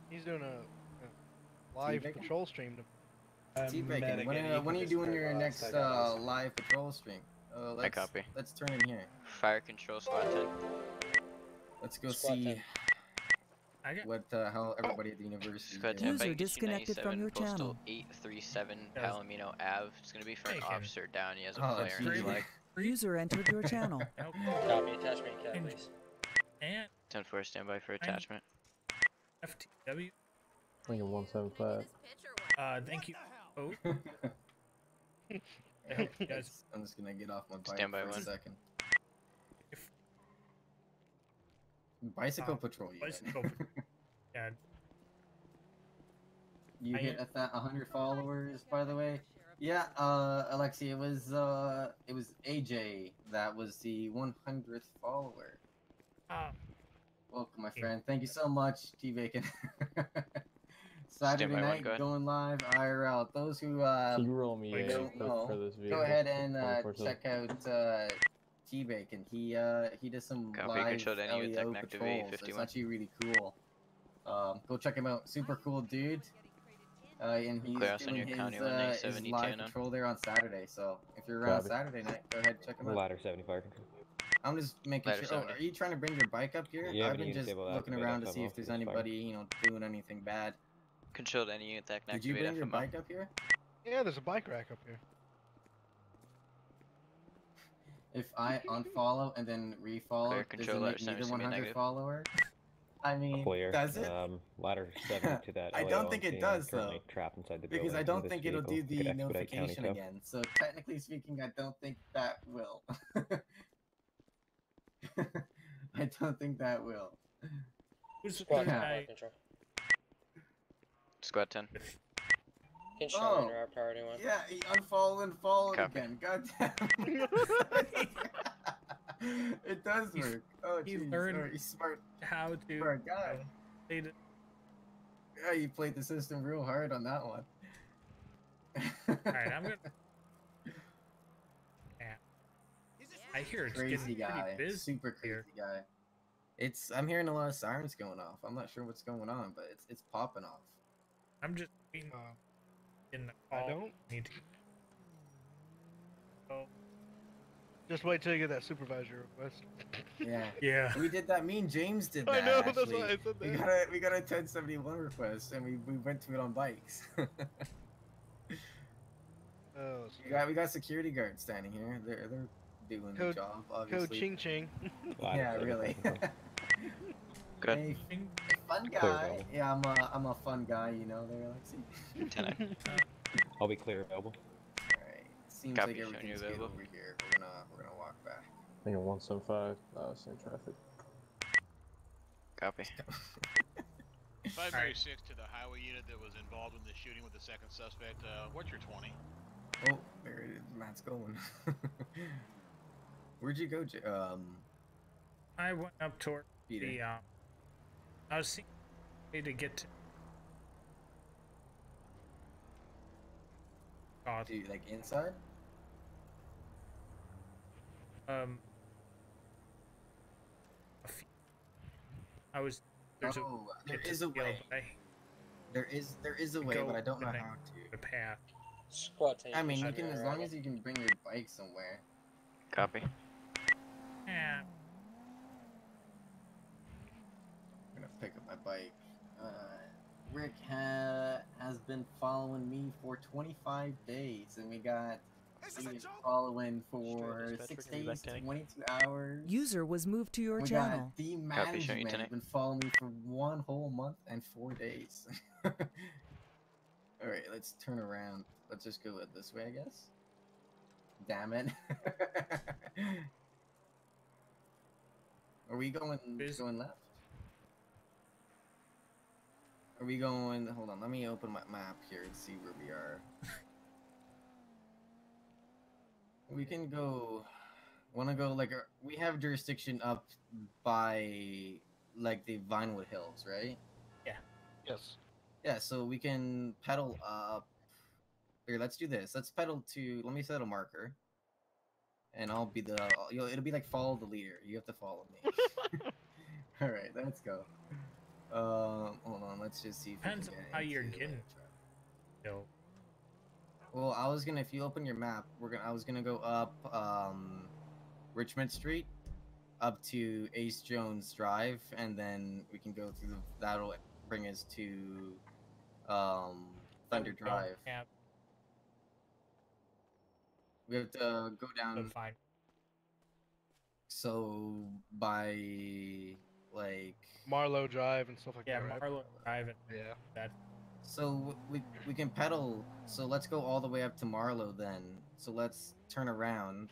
Speaker 3: he's doing a, a live
Speaker 2: T-Bacon?
Speaker 3: patrol stream. To...
Speaker 11: I'm
Speaker 2: T Bacon, when, uh, when are you doing your next uh, live patrol stream? Uh, let's,
Speaker 12: copy.
Speaker 2: Let's turn in here.
Speaker 12: Fire control squad 10.
Speaker 2: Let's go
Speaker 15: Squad
Speaker 2: see
Speaker 15: 10.
Speaker 1: I got
Speaker 2: what uh, how everybody at the university.
Speaker 12: Squad
Speaker 2: is
Speaker 12: 10
Speaker 2: doing.
Speaker 14: User
Speaker 12: Bike
Speaker 14: disconnected from your
Speaker 12: postal
Speaker 14: channel.
Speaker 12: 837
Speaker 1: Yes.
Speaker 12: Palomino Ave. It's gonna be for an officer down. He has a
Speaker 2: Oh,
Speaker 12: flare in his
Speaker 2: geez.
Speaker 12: leg.
Speaker 14: User entered your channel. [LAUGHS]
Speaker 1: Nope.
Speaker 15: Copy, attachment cat,
Speaker 1: And-
Speaker 15: please.
Speaker 1: And
Speaker 12: 10 4 standby for
Speaker 1: I'm-
Speaker 12: attachment.
Speaker 1: FTW.
Speaker 9: Lincoln 175.
Speaker 1: Uh, thank you. [LAUGHS] Oh, [LAUGHS] I hope you guys.
Speaker 2: I'm just gonna get off my bike
Speaker 12: Stand by
Speaker 2: for a
Speaker 12: one.
Speaker 2: second.
Speaker 1: If-
Speaker 2: Bicycle
Speaker 1: Uh,
Speaker 2: patrol. You,
Speaker 1: bicycle
Speaker 2: did. [LAUGHS]
Speaker 1: Yeah,
Speaker 2: you
Speaker 1: I
Speaker 2: hit
Speaker 1: am-
Speaker 2: a th- hundred followers, by the way. Yeah, uh, Alexi, it was uh, it was AJ that was the 100th follower.
Speaker 1: uh,
Speaker 2: Welcome, my
Speaker 1: Yeah.
Speaker 2: friend. Thank you so much, T Bacon. [LAUGHS] Saturday night,
Speaker 12: go ahead.
Speaker 2: going live IRL. Those who uh,
Speaker 9: Can you roll me
Speaker 2: don't know.
Speaker 9: for this vehicle?
Speaker 2: go ahead and uh, check out uh, T Bacon. He uh, he does some
Speaker 12: Copy,
Speaker 2: live
Speaker 12: control to any with
Speaker 2: LEO
Speaker 12: technective
Speaker 2: patrols. It's actually really cool. Um, go check him out. Super cool dude. Uh, and he's
Speaker 12: Clear
Speaker 2: doing
Speaker 12: your
Speaker 2: his,
Speaker 12: County
Speaker 2: uh, his live
Speaker 12: now.
Speaker 2: patrol there on Saturday. So if you're around
Speaker 9: Copy.
Speaker 2: Saturday night, go ahead and check him out.
Speaker 9: Ladder 70 fire control.
Speaker 2: I'm just making
Speaker 12: Ladder
Speaker 2: sure. Oh, are you trying to bring your bike up here?
Speaker 9: Yeah,
Speaker 2: I've been just looking
Speaker 9: activate
Speaker 2: around to see if there's
Speaker 9: it's fine.
Speaker 2: anybody, you know, doing anything bad.
Speaker 12: Controlled any unit that can
Speaker 2: Did you
Speaker 12: activate
Speaker 2: bring your bike up here?
Speaker 3: Yeah, there's a bike rack up here.
Speaker 2: If I unfollow and then refollow,
Speaker 12: Clear
Speaker 2: does it make
Speaker 12: ladder
Speaker 2: me the 100
Speaker 12: negative.
Speaker 2: follower? I mean,
Speaker 9: Clear.
Speaker 2: does it?
Speaker 9: Um, ladder [LAUGHS] 70 to that.
Speaker 2: I don't think it does, though.
Speaker 9: Trapped inside the
Speaker 2: because I don't think it'll do the
Speaker 9: could expedite county
Speaker 2: notification again. So technically speaking, I don't think that will. [LAUGHS] I don't think that will.
Speaker 1: who's the
Speaker 15: Squad
Speaker 1: third
Speaker 15: 10,
Speaker 1: guy?
Speaker 12: Squad 10.
Speaker 15: Can show
Speaker 2: Oh.
Speaker 15: interrupt priority one.
Speaker 2: Yeah, he unfollowed and followed
Speaker 12: Copy.
Speaker 2: again. God damn. [LAUGHS] it does
Speaker 1: He's-
Speaker 2: work. Oh,
Speaker 1: he
Speaker 2: jeez.
Speaker 1: learned-
Speaker 2: Alright, he's smart.
Speaker 1: How to?
Speaker 2: Smart guy.
Speaker 1: say the-
Speaker 2: Yeah, you played the system real hard on that one.
Speaker 1: Alright, I'm gonna. [LAUGHS] Yeah. I hear it's
Speaker 2: crazy guy. Super crazy
Speaker 1: here.
Speaker 2: guy. It's I'm hearing a lot of sirens going off. I'm not sure what's going on, but it's it's popping off.
Speaker 1: I'm just being
Speaker 3: Uh,
Speaker 1: in the
Speaker 3: I don't.
Speaker 1: Need to. Oh,
Speaker 3: Just wait till you get that supervisor request.
Speaker 2: Yeah. [LAUGHS]
Speaker 1: yeah.
Speaker 2: We did that. Me and James did
Speaker 3: I
Speaker 2: that.
Speaker 3: know, that's why I said
Speaker 2: We got a we got a 1071 request, and we, we went to it on bikes. [LAUGHS]
Speaker 3: Oh,
Speaker 2: we got we got security guards standing here. They're they're doing the
Speaker 3: Code-
Speaker 2: job,
Speaker 3: code ching ching.
Speaker 9: Ladder [LAUGHS]
Speaker 2: Yeah, really.
Speaker 12: Good.
Speaker 2: hey, fun guy.
Speaker 9: available.
Speaker 2: Yeah, I'm a I'm a fun guy. You know, there, Alexi.
Speaker 12: 10
Speaker 9: I'll be clear available.
Speaker 2: Alright. Seems
Speaker 12: Copy,
Speaker 2: like everything's good
Speaker 12: available.
Speaker 2: over here. We're gonna we're gonna walk back.
Speaker 9: Lincoln 175, uh, same traffic.
Speaker 12: Copy. [LAUGHS]
Speaker 7: 596 to the highway unit that was involved in the shooting with the second suspect. Uh, what's your 20?
Speaker 2: Oh, there it is. Matt's going. [LAUGHS] Where'd you go, J- um,
Speaker 1: I went up toward
Speaker 2: Peter?
Speaker 1: the. Um, I was seeing a way to get to. God,
Speaker 2: Dude, like inside?
Speaker 1: um. a few- I was. There's a
Speaker 2: oh, there
Speaker 1: get to
Speaker 2: is a
Speaker 1: the
Speaker 2: way.
Speaker 1: but I
Speaker 2: There is there is a way, but I don't know how to.
Speaker 1: the path.
Speaker 15: Squad 10.
Speaker 2: I mean, you can as long as you can bring your bike somewhere.
Speaker 12: Copy.
Speaker 1: Yeah.
Speaker 2: I'm gonna pick up my bike. Uh, Rick ha- has been following me for 25 days, and we got he was following for
Speaker 8: dispatch,
Speaker 2: six
Speaker 8: we're gonna be
Speaker 2: days, 22 hours.
Speaker 14: User was moved to your
Speaker 2: we
Speaker 14: channel.
Speaker 2: got the
Speaker 12: Copy, showing you
Speaker 2: management
Speaker 12: tonight.
Speaker 2: been following me for one whole month and four days. [LAUGHS] All right, let's turn around. Let's just go this way, I guess. damn it. [LAUGHS] Are we going
Speaker 1: Is-
Speaker 2: going left? Are we going? Hold on, let me open my map here and see where we are. we can go. Want to go like uh, we have jurisdiction up by like the Vinewood Hills, right? Yeah.
Speaker 3: Yes.
Speaker 2: Yeah, so we can pedal up. Here, let's do this. Let's pedal to. Let me set a marker. And I'll be the. You'll, it'll be like follow the leader. You have to follow me. [LAUGHS] [LAUGHS] All right, let's go. Um, hold on. Let's just see. If we can
Speaker 1: Depends
Speaker 2: get
Speaker 1: how you're getting. Yo,
Speaker 2: Well, I was gonna. If you open your map, we're gonna. I was gonna go up um, Richmond Street, up to Ace Jones Drive, and then we can go through. The, that'll bring us to um, Thunder Drive.
Speaker 1: have
Speaker 2: We have to go down.
Speaker 1: fine.
Speaker 2: So by like
Speaker 3: Marlowe Drive and stuff like
Speaker 1: Yeah,
Speaker 3: that. right?
Speaker 1: Marlowe Drive and
Speaker 3: Yeah.
Speaker 1: that.
Speaker 2: so we we can pedal. So let's go all the way up to Marlowe then. So let's turn around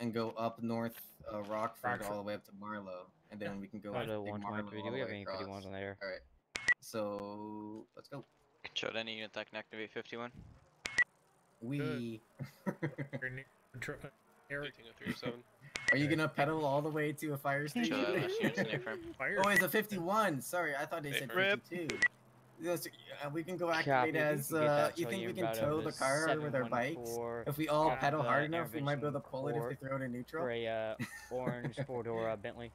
Speaker 2: and go up North uh, Rockford, all the way up to Marlowe, and then we can go.
Speaker 9: Out
Speaker 2: up
Speaker 9: of
Speaker 2: Big Marlow
Speaker 9: 123, do we have any
Speaker 2: across.
Speaker 9: 51s on there?
Speaker 2: All right. So let's go.
Speaker 12: Showed any unit that can activate 51?
Speaker 2: We. [LAUGHS]
Speaker 1: You're near the tr- Eric,
Speaker 11: 18037.
Speaker 2: Are you gonna pedal all the way to a fire station?
Speaker 12: last unit's in there from.
Speaker 1: fire.
Speaker 2: oh, it's a 51. Sorry, I thought they
Speaker 11: Hey,
Speaker 2: said
Speaker 3: Rip.
Speaker 2: 52. Yes, uh, we can go
Speaker 9: Copy,
Speaker 2: activate
Speaker 9: we
Speaker 2: as. Uh, you think we can tow the car with our bikes? If we all pedal hard enough, we might be able to pull it if we throw it in neutral.
Speaker 9: for a uh, orange four door uh, Bentley.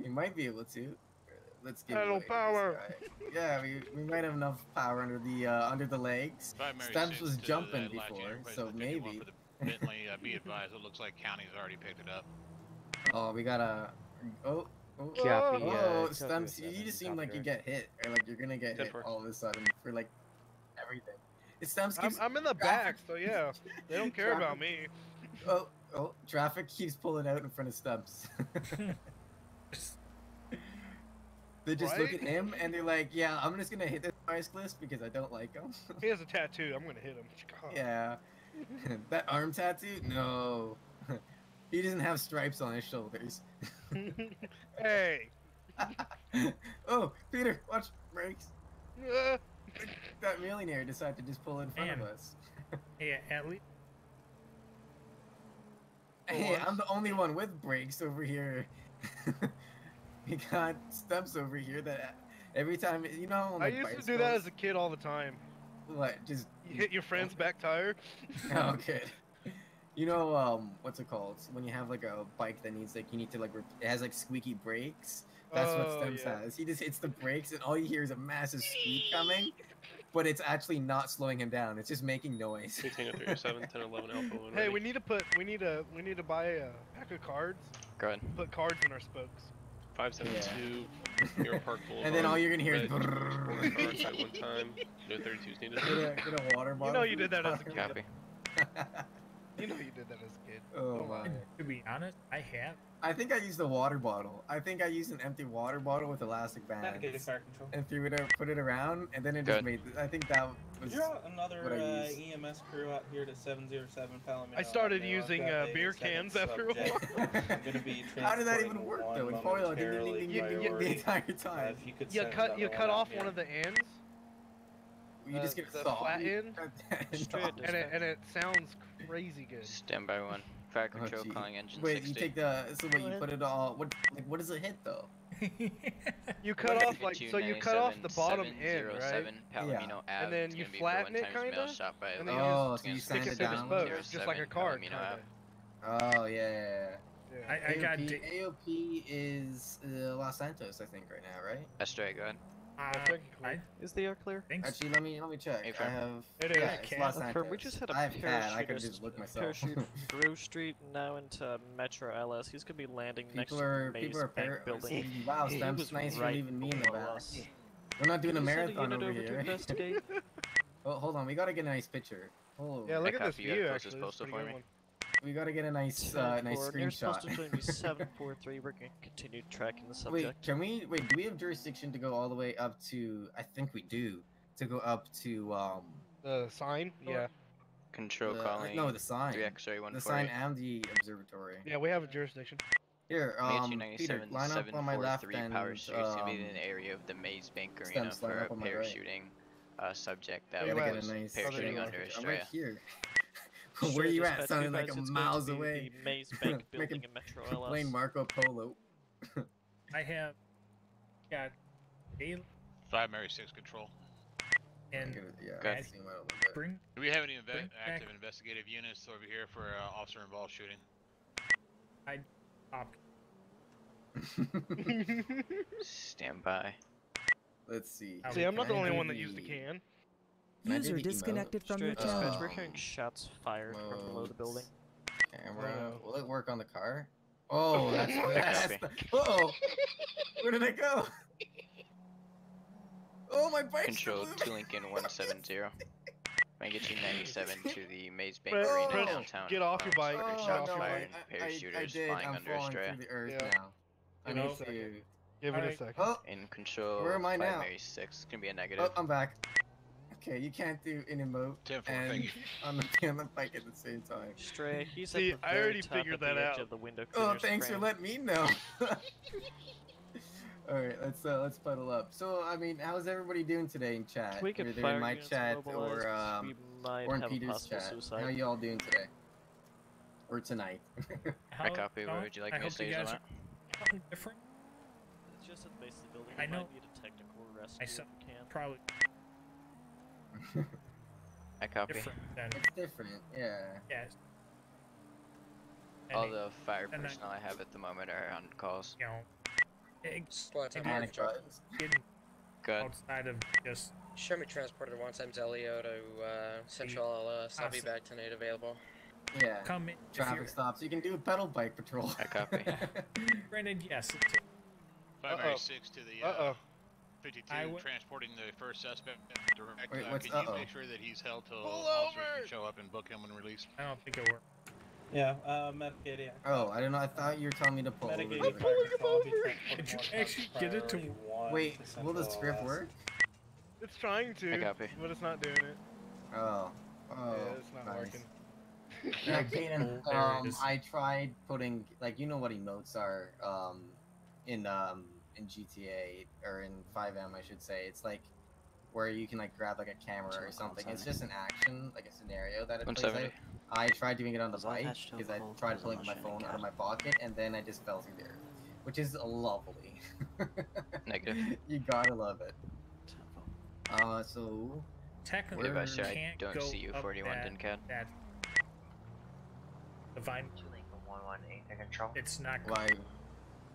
Speaker 2: We might be able to. Let's give
Speaker 3: Pedal
Speaker 2: way
Speaker 3: power.
Speaker 2: Yeah, we, we might have enough power under the uh, under the legs.
Speaker 7: Primary
Speaker 2: Stubbs was jumping before,
Speaker 7: unit, replace
Speaker 2: so
Speaker 7: the 51
Speaker 2: maybe.
Speaker 7: For Bentley, uh, be advised, it looks like county's already picked it up.
Speaker 2: Oh, we gotta. Oh. Oh,
Speaker 9: Copy, uh,
Speaker 2: oh
Speaker 9: Tokyo
Speaker 2: Stumps, you just seem like you get hit, or like you're gonna get
Speaker 11: Ten
Speaker 2: hit
Speaker 11: four.
Speaker 2: all of a sudden for like everything. It Stumps
Speaker 3: I'm. I'm in the back, so yeah. They don't [LAUGHS] care about me.
Speaker 2: Oh, oh, traffic keeps pulling out in front of Stumps. [LAUGHS] they just look at him and they're like, "Yeah, I'm just gonna hit this bicyclist because I don't like him."
Speaker 3: He has a tattoo. I'm gonna hit him. God. [LAUGHS]
Speaker 2: yeah, [LAUGHS] that arm tattoo? No, [LAUGHS] he doesn't have stripes on his shoulders. [LAUGHS]
Speaker 3: hey.
Speaker 2: oh, Peter, watch brakes. That millionaire decided to just pull in front
Speaker 1: Man.
Speaker 2: of us.
Speaker 1: Yeah, at least
Speaker 2: Hey, I'm the only one with brakes over here. we got stumps over here that every time you know.
Speaker 3: I used to do that as a kid all the time.
Speaker 2: What? Just
Speaker 3: You hit your friend's back tire. [LAUGHS]
Speaker 2: oh, good. You know, um, what's it called? When you have like a bike that needs like you need to like rep- it has like squeaky brakes. That's what
Speaker 3: Oh,
Speaker 2: Stumps
Speaker 3: yeah.
Speaker 2: has. He just hits the brakes and all you hear is a massive squeak coming, but it's actually not slowing him down. It's just making noise.
Speaker 11: 18037, [LAUGHS] 10 11 Alpha. when
Speaker 3: Hey,
Speaker 11: ready.
Speaker 3: we need to put we need to we need to buy a pack of cards.
Speaker 12: Go ahead.
Speaker 3: Put cards in our spokes.
Speaker 11: 572, Mirror Park Boulevard.
Speaker 2: And then all you're gonna hear is
Speaker 11: at one time. No 32s needed.
Speaker 2: Get a, get a water bottle.
Speaker 3: You know you did that as a kid. You know you did that as a kid.
Speaker 2: oh
Speaker 3: Don't
Speaker 2: my.
Speaker 1: to be honest, I have.
Speaker 2: I think I used a water bottle. I think I used an empty water bottle with elastic bands
Speaker 15: Navigator fire control.
Speaker 2: and threw it out, put it around, and then it just made. I think that was.
Speaker 11: You're another
Speaker 2: what I
Speaker 11: uh. EMS crew out here to 707 Palomino.
Speaker 3: I started
Speaker 11: Avenue. I've
Speaker 3: using, uh, beer cans after a while. [LAUGHS]
Speaker 11: I'm gonna be [LAUGHS]
Speaker 2: How did that even work
Speaker 11: one
Speaker 2: though? In foil, it didn't
Speaker 11: momentarily
Speaker 2: ding, ding, ding, ding, the entire
Speaker 11: Uh,
Speaker 2: time.
Speaker 11: if you could
Speaker 3: You cut you cut off
Speaker 11: here.
Speaker 3: one of the ends,
Speaker 2: You just
Speaker 3: uh,
Speaker 2: get
Speaker 3: the
Speaker 2: saw.
Speaker 3: flat end, [LAUGHS] and it and it sounds crazy good.
Speaker 12: Stand by one. Fire
Speaker 2: Oh,
Speaker 12: control
Speaker 2: gee.
Speaker 12: calling engine
Speaker 2: Wait,
Speaker 12: 60.
Speaker 2: you take the so wait, you put it all. What like what does it hit though? [LAUGHS]
Speaker 3: You cut off like so you cut off the bottom end, right?
Speaker 12: 707 Palomino Ave.
Speaker 3: And then you flatten it,
Speaker 12: one times mail
Speaker 3: kinda?
Speaker 12: shot by
Speaker 3: And then you
Speaker 2: Oh, so you
Speaker 3: Stick
Speaker 2: it
Speaker 3: it to the
Speaker 2: down.
Speaker 3: spokes, just like a
Speaker 12: 07
Speaker 3: card. Kinda.
Speaker 2: Oh yeah. yeah, yeah.
Speaker 3: Yeah.
Speaker 1: I, I got.
Speaker 2: AOP,
Speaker 1: di-
Speaker 2: AOP is uh, Los Santos, I think, right now, right?
Speaker 12: That's straight, go ahead.
Speaker 1: Uh,
Speaker 3: technically.
Speaker 1: I
Speaker 8: Is the air clear?
Speaker 1: think.
Speaker 2: Actually, let me let me check.
Speaker 12: Hey,
Speaker 2: I have.
Speaker 3: It
Speaker 2: yeah,
Speaker 3: is.
Speaker 2: it's
Speaker 1: Cat.
Speaker 2: Los
Speaker 8: we just had a
Speaker 2: I have cat. I could just look myself.
Speaker 8: parachute [LAUGHS] through street now into Metro LS. He's gonna be landing next
Speaker 2: people
Speaker 8: to
Speaker 2: are
Speaker 8: Maze
Speaker 2: people are
Speaker 8: Bank building. [LAUGHS]
Speaker 2: Wow,
Speaker 8: He
Speaker 2: Stamps nice for
Speaker 8: right
Speaker 2: leaving me in the
Speaker 8: below
Speaker 2: back. We're not doing a
Speaker 8: Can you send
Speaker 2: marathon
Speaker 8: unit
Speaker 2: over
Speaker 8: over
Speaker 2: here.
Speaker 8: investigate? [LAUGHS]
Speaker 2: oh, hold on, we gotta get a nice picture. Oh,
Speaker 3: Yeah, look
Speaker 12: I
Speaker 3: at this view actually. It's
Speaker 12: postal
Speaker 3: pretty
Speaker 12: for
Speaker 3: good
Speaker 12: me.
Speaker 3: One.
Speaker 2: we gotta get a nice uh, nice
Speaker 8: Forward,
Speaker 2: screenshot.
Speaker 8: postal is going [LAUGHS] to be 743. We're going to continue tracking the subject.
Speaker 2: Wait, can we wait? Do we have jurisdiction to go all the way up to? I think we do. To go up to um.
Speaker 3: The sign, yeah.
Speaker 12: Control
Speaker 2: The-
Speaker 12: calling.
Speaker 2: no, the sign.
Speaker 12: Three X-ray one
Speaker 2: The sign and the observatory.
Speaker 3: Yeah, we have a jurisdiction.
Speaker 2: Here,
Speaker 12: Make it
Speaker 2: um, Peter, line up on my left
Speaker 12: 743
Speaker 2: and
Speaker 12: Power Street. It's gonna be in
Speaker 2: um,
Speaker 12: an area of the Maze Bank
Speaker 2: Stem
Speaker 12: Arena
Speaker 2: slide
Speaker 12: for a
Speaker 2: up on my right.
Speaker 12: parachuting uh, subject that
Speaker 3: Where you
Speaker 2: gotta
Speaker 3: at?
Speaker 2: get a nice
Speaker 12: parachuting
Speaker 3: you are.
Speaker 12: under
Speaker 2: I'm right here.
Speaker 8: Straight [LAUGHS]
Speaker 2: Where you at? Sounding like a
Speaker 8: it's going to
Speaker 2: miles away.
Speaker 8: The Maze [LAUGHS] Bank building in Metro LS.
Speaker 2: Playing Marco Polo. [LAUGHS]
Speaker 1: I have got a
Speaker 7: Five Mary six control.
Speaker 1: and
Speaker 2: Good, yeah,
Speaker 12: Good.
Speaker 2: I see him out a little bit.
Speaker 1: bring
Speaker 7: Do we have any inve-
Speaker 1: Bring back-
Speaker 7: active investigative units over here for uh, officer involved shooting?
Speaker 1: I op.
Speaker 12: Stand by.
Speaker 2: Let's see.
Speaker 3: See, I'm not the only one that used the
Speaker 2: the-
Speaker 3: can.
Speaker 2: Can I do
Speaker 14: User
Speaker 2: the emote?
Speaker 14: disconnected from your
Speaker 8: Straight dispatch,
Speaker 14: channel.
Speaker 8: we're hearing shots fired from below the building.
Speaker 2: Camera.
Speaker 3: Right.
Speaker 2: Um, will it work on the car? Oh, oh that's, that's
Speaker 12: Copy.
Speaker 2: the. Oh, where did it go? [LAUGHS] Oh, my bike's
Speaker 12: Control [LAUGHS]
Speaker 2: moving.
Speaker 12: to Lincoln 170. I get you 97 to the Maze Bank
Speaker 3: Press-
Speaker 12: Arena
Speaker 2: press-
Speaker 12: downtown.
Speaker 3: get off your bike,
Speaker 2: Oh,
Speaker 3: get
Speaker 12: shots
Speaker 3: off your
Speaker 12: fired
Speaker 3: bike.
Speaker 12: and
Speaker 2: I, I, I
Speaker 12: parachuters
Speaker 2: did.
Speaker 12: flying
Speaker 2: I'm
Speaker 12: under
Speaker 2: falling
Speaker 12: Estrella.
Speaker 2: through the earth
Speaker 3: Yeah.
Speaker 2: now. I
Speaker 1: You
Speaker 2: need to.
Speaker 3: Give it a
Speaker 1: Alright.
Speaker 3: second.
Speaker 2: Oh,
Speaker 12: In control.
Speaker 2: Where am I now?
Speaker 12: Mary 6. It's gonna be a negative.
Speaker 2: oh,
Speaker 12: negative.
Speaker 2: I'm back. Okay, you can't do an emote
Speaker 7: Ten four,
Speaker 2: and
Speaker 7: thank you. [LAUGHS]
Speaker 2: on the, on the bike at the same time.
Speaker 8: Stray, he's
Speaker 3: See,
Speaker 8: at the
Speaker 3: I already
Speaker 8: top
Speaker 3: figured that out.
Speaker 8: of the window
Speaker 2: Oh,
Speaker 8: cleaner's
Speaker 2: thanks for letting me know. [LAUGHS] All right, let's uh, let's puddle up. So, I mean, how's everybody doing today in chat?
Speaker 8: We could
Speaker 2: Either
Speaker 8: fire
Speaker 2: in my
Speaker 8: units
Speaker 2: chat
Speaker 8: mobilized,
Speaker 2: or um,
Speaker 8: we might
Speaker 2: or in Peter's chat.
Speaker 8: suicide.
Speaker 2: How you all doing today? Or tonight? [LAUGHS]
Speaker 1: How,
Speaker 12: I copy. Where would you like
Speaker 1: I
Speaker 12: me to
Speaker 1: hope you
Speaker 12: say
Speaker 1: guys
Speaker 12: that?
Speaker 1: something different.
Speaker 8: It's just at the base of the building.
Speaker 1: I know-
Speaker 8: might need a technical rescue
Speaker 1: I saw-
Speaker 8: if we can.
Speaker 1: Probably
Speaker 12: I copy.
Speaker 1: different than
Speaker 2: it's different, yeah.
Speaker 1: yes.
Speaker 12: All
Speaker 1: Any,
Speaker 12: the fire
Speaker 1: and I-
Speaker 12: personnel I have at the moment are on calls.
Speaker 1: you know, ex-
Speaker 15: Squad time,
Speaker 1: maybe
Speaker 2: Panic
Speaker 15: Drop.
Speaker 2: buttons.
Speaker 12: Good.
Speaker 1: outside of just
Speaker 15: Show me transported one times LEO to uh, Central LS. I'll be back tonight available.
Speaker 2: Yeah.
Speaker 1: come in.
Speaker 2: Traffic
Speaker 1: you're-
Speaker 2: stops. You can do a pedal bike patrol.
Speaker 12: I copy. [LAUGHS]
Speaker 1: Granted, yes. It's
Speaker 7: Five Mary
Speaker 3: Uh-oh.
Speaker 7: to the
Speaker 3: Uh
Speaker 7: uh,
Speaker 3: oh.
Speaker 7: 52
Speaker 1: I w-
Speaker 7: transporting the first suspect direct.
Speaker 2: Wait,
Speaker 7: uh,
Speaker 2: what's
Speaker 7: can you
Speaker 2: uh-oh?
Speaker 7: make sure that he's held till
Speaker 3: Pull
Speaker 7: officers
Speaker 3: over!
Speaker 7: can show up and book him when released?
Speaker 1: I don't think it worked.
Speaker 11: Yeah, uh, Medicaid, yeah.
Speaker 2: Oh, I don't know. I thought you were telling me to pull over.
Speaker 11: Medicaid,
Speaker 2: the-
Speaker 3: pulling him over.
Speaker 11: transported
Speaker 1: Did you actually get it to-
Speaker 11: one
Speaker 2: Wait,
Speaker 11: to
Speaker 2: will the
Speaker 11: Central
Speaker 2: script work?
Speaker 3: It's trying to, but it's not doing it.
Speaker 2: Oh. Oh.
Speaker 3: yeah, it's not
Speaker 2: nice.
Speaker 3: working.
Speaker 2: Yeah, [LAUGHS] Kaden, um. I tried putting like you know what emotes are um in um in GTA or in FiveM I should say. It's like where you can like grab like a camera or something. It's just an action, like a scenario that it plays out. I tried doing it on the
Speaker 10: Was
Speaker 2: bike
Speaker 10: attached to a
Speaker 2: because I tried pulling my phone out of my pocket and then I just fell through there, which is lovely. [LAUGHS]
Speaker 12: Negative.
Speaker 2: you gotta love it. Uh, so
Speaker 1: Technically,
Speaker 12: Levi,
Speaker 1: you
Speaker 12: sir, I
Speaker 1: can't
Speaker 12: don't
Speaker 1: go
Speaker 12: see you
Speaker 1: up
Speaker 12: 41
Speaker 1: that,
Speaker 12: Dincat.
Speaker 1: that divine. It's not. go-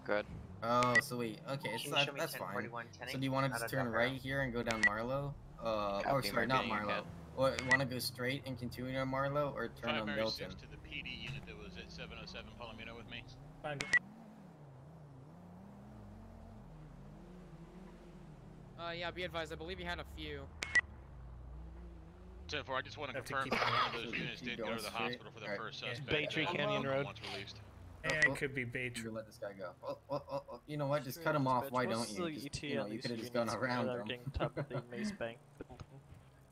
Speaker 12: Good.
Speaker 2: Oh, so wait. Okay, so that, that's fine. So do you want to just turn right here and go down Marlowe? Uh, or
Speaker 12: Copy,
Speaker 2: sorry, not Marlowe. Or want to go straight and continue on Marlowe, or turn
Speaker 7: Five
Speaker 2: on
Speaker 7: Mary
Speaker 2: Milton?
Speaker 7: to the PD unit that was at 707 Palomino with me.
Speaker 1: Fine.
Speaker 16: Uh, yeah, be advised. I believe he had a few.
Speaker 7: Ten four. I just want to confirm that one of those units did go to the
Speaker 2: straight.
Speaker 7: hospital for the
Speaker 2: Alright.
Speaker 7: first
Speaker 1: Yeah.
Speaker 7: suspect.
Speaker 3: Baytree
Speaker 7: uh,
Speaker 3: Canyon Road.
Speaker 7: Once released.
Speaker 1: Yeah,
Speaker 2: oh.
Speaker 1: it could be bait.
Speaker 2: You let this guy go. Oh, oh, oh, oh, you know what? Just cut him off. Why don't you? Just, you know, you could have just
Speaker 8: units
Speaker 2: gone around
Speaker 8: that
Speaker 2: him.
Speaker 8: getting top of the [LAUGHS] Maze Bank?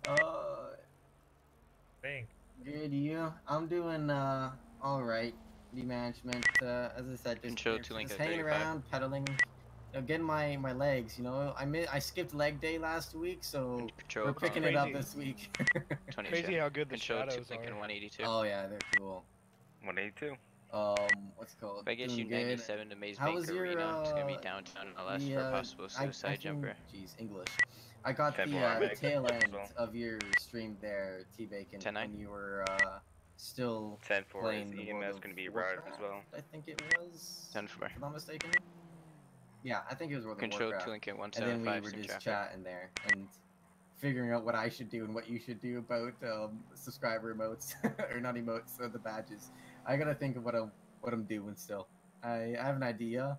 Speaker 2: Uh,
Speaker 1: Bank.
Speaker 2: good. You? I'm doing uh all right. The management, uh, as I said, just,
Speaker 12: Control
Speaker 2: just
Speaker 12: to Lincoln
Speaker 2: hanging around, pedaling, you know, getting my my legs. You know, I mi- I skipped leg day last week, so
Speaker 12: Control
Speaker 2: we're picking it up this week. [LAUGHS]
Speaker 12: 20
Speaker 3: Crazy how good the
Speaker 12: Control to
Speaker 3: shadows are.
Speaker 12: 182.
Speaker 2: oh yeah, they're cool.
Speaker 9: 182.
Speaker 2: Um, what's it called?
Speaker 12: If I get you
Speaker 2: good.
Speaker 12: 97 to Maze
Speaker 2: How
Speaker 12: Bank
Speaker 2: your,
Speaker 12: Arena, it's gonna be
Speaker 2: uh,
Speaker 12: downtown LS
Speaker 2: the,
Speaker 12: for a
Speaker 2: uh,
Speaker 12: possible
Speaker 2: I- I
Speaker 12: suicide
Speaker 2: think-
Speaker 12: jumper.
Speaker 2: Jeez, English. I got the, uh, the tail end
Speaker 9: So-
Speaker 2: of your stream there, T Bacon,
Speaker 12: Ten
Speaker 2: when you were uh, still
Speaker 9: 10 4 is
Speaker 2: playing the World
Speaker 9: EMS to be routed as well.
Speaker 2: I think it was.
Speaker 12: 10 4.
Speaker 2: If I'm not mistaken. Yeah, I think it was World
Speaker 12: Control
Speaker 2: of Warcraft.
Speaker 12: to Lincoln
Speaker 2: and then we were just
Speaker 12: traffic.
Speaker 2: chatting there and figuring out what I should do and what you should do about um, subscriber emotes [LAUGHS] or not emotes, uh, the badges. I gotta think of what I'm what I'm doing still. I, I have an idea,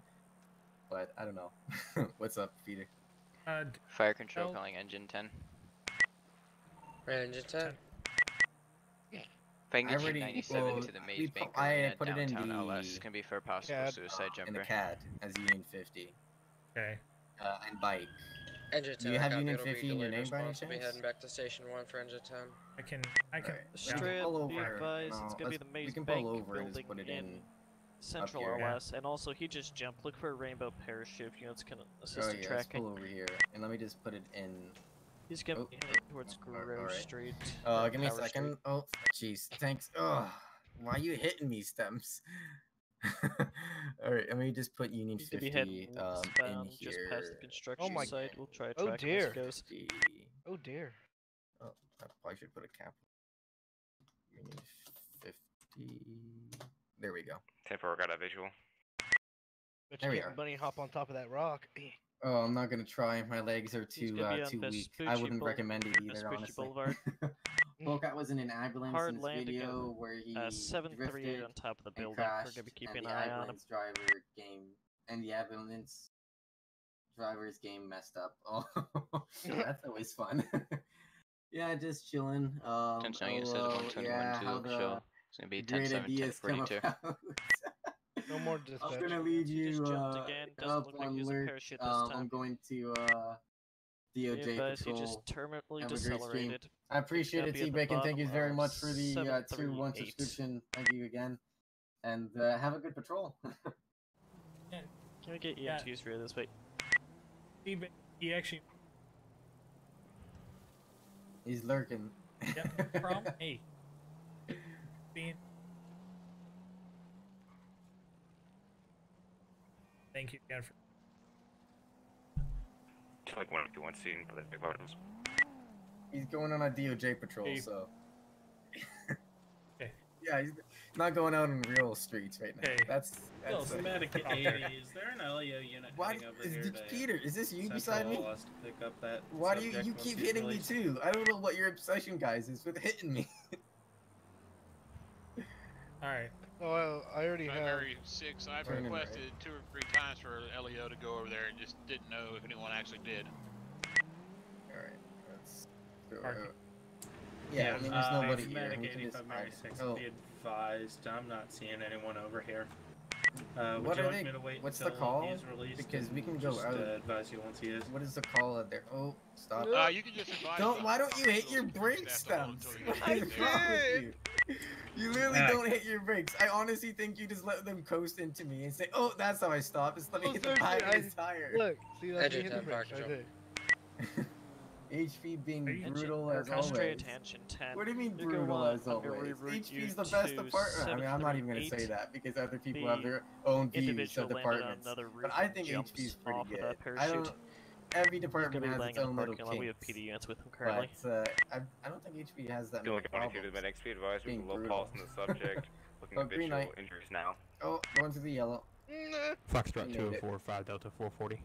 Speaker 2: but I don't know. [LAUGHS] What's up, Peter?
Speaker 1: Uh,
Speaker 12: Fire control
Speaker 1: Oh.
Speaker 12: calling engine 10.
Speaker 15: Right, engine 10.
Speaker 12: If I can
Speaker 2: I already-
Speaker 12: 97
Speaker 2: well,
Speaker 12: to the
Speaker 2: we
Speaker 12: Maze Bank
Speaker 2: I
Speaker 12: Arena
Speaker 2: put it in
Speaker 12: downtown LS,
Speaker 2: the
Speaker 12: it's gonna be for a possible
Speaker 3: CAD.
Speaker 12: suicide
Speaker 2: In the
Speaker 12: jumper.
Speaker 2: CAD as Union 50
Speaker 1: okay.
Speaker 2: uh, and bike.
Speaker 15: Engine
Speaker 2: Do you have
Speaker 15: copy,
Speaker 2: Union 50 in your
Speaker 15: delayed
Speaker 2: name by any
Speaker 15: response. We'll be heading back to Station 1 for Engine 10.
Speaker 1: I can. I can.
Speaker 2: Alright, we
Speaker 1: yeah.
Speaker 2: can pull
Speaker 8: be
Speaker 2: over.
Speaker 8: advised,
Speaker 2: No,
Speaker 8: it's gonna be the maze
Speaker 2: can
Speaker 8: bank
Speaker 2: pull over and
Speaker 8: building
Speaker 2: put it
Speaker 8: in
Speaker 2: in.
Speaker 8: Central
Speaker 2: here.
Speaker 8: LS, and also he just jumped. Look for a rainbow parachute if units can
Speaker 2: Oh
Speaker 8: assist
Speaker 2: yeah,
Speaker 8: in
Speaker 2: let's
Speaker 8: tracking.
Speaker 2: pull over here, and let me just put it in.
Speaker 8: He's gonna
Speaker 2: Oh,
Speaker 8: be
Speaker 2: oh,
Speaker 8: heading towards
Speaker 2: oh, al-
Speaker 8: Grove
Speaker 2: alright.
Speaker 8: Street.
Speaker 2: Uh, give me a
Speaker 8: Power Street.
Speaker 2: second. Oh, jeez, thanks. Oh, why are you hitting me, stems? [LAUGHS] All right, let me just put Union
Speaker 8: He's gonna be
Speaker 2: 50 um, in
Speaker 8: westbound just past the
Speaker 2: here.
Speaker 8: construction
Speaker 3: my
Speaker 8: site. We'll try to
Speaker 3: Oh,
Speaker 8: track him
Speaker 3: dear.
Speaker 8: as he goes.
Speaker 3: Oh dear.
Speaker 2: Oh, I probably should put a cap. Union 50. There we go.
Speaker 17: Tempo got a visual.
Speaker 3: Bet
Speaker 2: There
Speaker 3: you
Speaker 2: we are.
Speaker 3: bunny hop on top of that rock. [CLEARS THROAT]
Speaker 2: Oh, I'm not gonna try. My legs are too uh,
Speaker 8: on
Speaker 2: too weak. I wouldn't
Speaker 8: Boul-
Speaker 2: recommend it either,
Speaker 8: Vespucci
Speaker 2: honestly.
Speaker 8: Boulevard. [LAUGHS]
Speaker 2: Volkat was in an ambulance
Speaker 8: Hard
Speaker 2: in this
Speaker 8: landing
Speaker 2: video
Speaker 8: at,
Speaker 2: where he
Speaker 8: Uh, 738
Speaker 2: drifted
Speaker 8: on top of the
Speaker 2: and
Speaker 8: building.
Speaker 2: crashed,
Speaker 8: We're gonna be
Speaker 2: and
Speaker 8: keeping an
Speaker 2: the
Speaker 8: eye on him.
Speaker 2: ambulance driver game and the ambulance driver's game messed up. Oh, [LAUGHS] [LAUGHS] that's always fun. Yeah, just chilling. Um,
Speaker 12: Attention, I guess
Speaker 2: oh,
Speaker 12: it's
Speaker 2: uh,
Speaker 12: 121
Speaker 2: yeah,
Speaker 12: to
Speaker 2: how
Speaker 12: look show. It's gonna be
Speaker 2: the
Speaker 12: 10 7
Speaker 2: ideas come
Speaker 12: 42. [LAUGHS]
Speaker 3: No more
Speaker 2: I'm gonna lead you uh,
Speaker 8: again, doesn't
Speaker 2: up
Speaker 8: look like
Speaker 2: on
Speaker 8: he's
Speaker 2: alert. Um. I'm going to uh,
Speaker 8: Be
Speaker 2: DOJ
Speaker 8: advised, he
Speaker 2: patrol.
Speaker 8: just terminally
Speaker 2: Have stream.
Speaker 8: decelerated.
Speaker 2: I appreciate it,
Speaker 8: Copy
Speaker 2: T-Bacon. Thank you very much for the uh, tier one subscription. Thank you again, and uh, have a good patrol. [LAUGHS] yeah.
Speaker 8: Can we get
Speaker 1: Yeah.
Speaker 8: EMTs for this way?
Speaker 1: He, he actually.
Speaker 2: He's lurking.
Speaker 1: Yep. From hey. Being. Thank you again for.
Speaker 17: It's like one one scene for the big bottoms.
Speaker 2: He's going on a DOJ patrol,
Speaker 1: Hey.
Speaker 2: so.
Speaker 1: Okay. [LAUGHS]
Speaker 2: Yeah, he's not going out in real streets right now.
Speaker 1: Okay.
Speaker 2: That's
Speaker 11: Yo,
Speaker 2: that's. uh,
Speaker 11: Sematic 80, is there an LEO unit
Speaker 2: Why
Speaker 11: heading
Speaker 2: do,
Speaker 11: over
Speaker 2: is,
Speaker 11: here
Speaker 2: did- Peter? Is this you beside me?
Speaker 11: LS to pick up that
Speaker 2: Why do you you keep
Speaker 11: he's
Speaker 2: hitting me too? I don't know what your obsession, guys, is with hitting me. [LAUGHS]
Speaker 1: All right.
Speaker 3: Oh, well, I already have.
Speaker 7: Primary six, I've
Speaker 2: Turning right.
Speaker 7: requested two or three times for LEO to go over there and just didn't know if anyone actually did.
Speaker 2: All right, let's. Go,
Speaker 1: Parking.
Speaker 2: uh, yeah, I mean, there's
Speaker 11: uh,
Speaker 2: nobody here. We can just
Speaker 11: Mary
Speaker 2: hide.
Speaker 11: 6,
Speaker 2: Oh,
Speaker 11: be advised, I'm not seeing anyone over here. Uh, would
Speaker 2: What
Speaker 11: you
Speaker 2: are
Speaker 11: like
Speaker 2: they-
Speaker 11: me to wait
Speaker 2: what's the call?
Speaker 11: he's released
Speaker 2: Because we
Speaker 11: and
Speaker 2: can go
Speaker 11: just,
Speaker 2: out.
Speaker 11: Uh, advise you once he is.
Speaker 2: what is the call out there? Oh, stop.
Speaker 7: Uh, you can just advise.
Speaker 2: Don't. Why don't you hit your
Speaker 7: security
Speaker 2: brakes,
Speaker 7: don't
Speaker 2: Stumps?
Speaker 7: until [LAUGHS] you
Speaker 2: What is wrong with you? You literally
Speaker 11: Alright.
Speaker 2: don't hit your brakes. I honestly think you just let them coast into me and say, "Oh, that's how I stop." Just let me
Speaker 3: Oh,
Speaker 2: hit the
Speaker 3: seriously,
Speaker 2: back of
Speaker 3: I-
Speaker 2: his tire.
Speaker 3: Look, see that's
Speaker 15: Engine
Speaker 3: me hitting the
Speaker 15: 10
Speaker 3: brakes [LAUGHS]
Speaker 15: package
Speaker 3: right
Speaker 15: up.
Speaker 3: there.
Speaker 2: HP being
Speaker 1: Are you-
Speaker 2: brutal as
Speaker 8: Concentrate
Speaker 2: always.
Speaker 8: attention 10.
Speaker 2: What do you mean
Speaker 8: You're
Speaker 2: brutal
Speaker 8: want
Speaker 2: as
Speaker 8: I'm gonna
Speaker 2: always?
Speaker 8: reroute
Speaker 2: HP's the best department. I mean, I'm not even gonna say that because other people have their own views of
Speaker 8: landed on
Speaker 2: departments. But I think
Speaker 8: jumps
Speaker 2: HP's pretty good. I don't. Every
Speaker 8: He's
Speaker 2: department
Speaker 8: gonna be
Speaker 2: has its
Speaker 8: in the
Speaker 2: own little
Speaker 8: parking lot. We have. PD units with them currently.
Speaker 2: But uh, I, I don't think HP has that
Speaker 17: Still
Speaker 2: many
Speaker 17: going to the
Speaker 2: problems.
Speaker 17: medic speed advised with
Speaker 2: Being
Speaker 17: a low
Speaker 2: brutal.
Speaker 17: pulse on the subject. Looking
Speaker 2: Oh,
Speaker 17: at
Speaker 2: green
Speaker 17: visual
Speaker 2: light.
Speaker 17: injuries now.
Speaker 2: Oh, going to the yellow.
Speaker 18: Foxtrot
Speaker 2: You made it.
Speaker 18: 204, 5 Delta 440.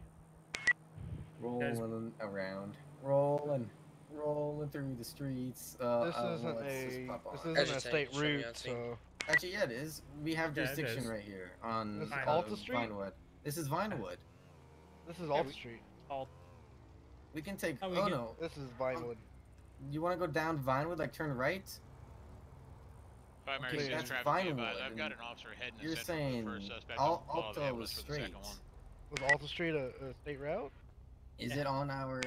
Speaker 2: Rolling around, rolling, rolling through the streets. Uh,
Speaker 3: This
Speaker 2: uh,
Speaker 3: isn't
Speaker 2: let's
Speaker 3: a this isn't a state route, so
Speaker 2: Actually, yeah, it is. We have
Speaker 1: Yeah,
Speaker 2: jurisdiction
Speaker 1: is.
Speaker 2: right here on
Speaker 3: This is
Speaker 2: uh,
Speaker 3: Alta Street?
Speaker 2: Vinewood. This is Vinewood.
Speaker 3: this is
Speaker 1: Yeah,
Speaker 3: Alta
Speaker 1: we-
Speaker 3: Street.
Speaker 1: All.
Speaker 2: We can take.
Speaker 1: Oh,
Speaker 2: Oh,
Speaker 1: we can-
Speaker 2: no,
Speaker 3: This is Vinewood.
Speaker 2: you want to go down Vinewood, like turn right? Okay, that's Vinewood.
Speaker 7: I've got an officer heading to
Speaker 2: You're
Speaker 7: central for
Speaker 2: saying
Speaker 7: first suspect.
Speaker 2: Al-
Speaker 7: I'll follow the
Speaker 2: Alta was
Speaker 7: for
Speaker 2: straight.
Speaker 3: Was Alta Street a, a state route?
Speaker 2: Is it on our?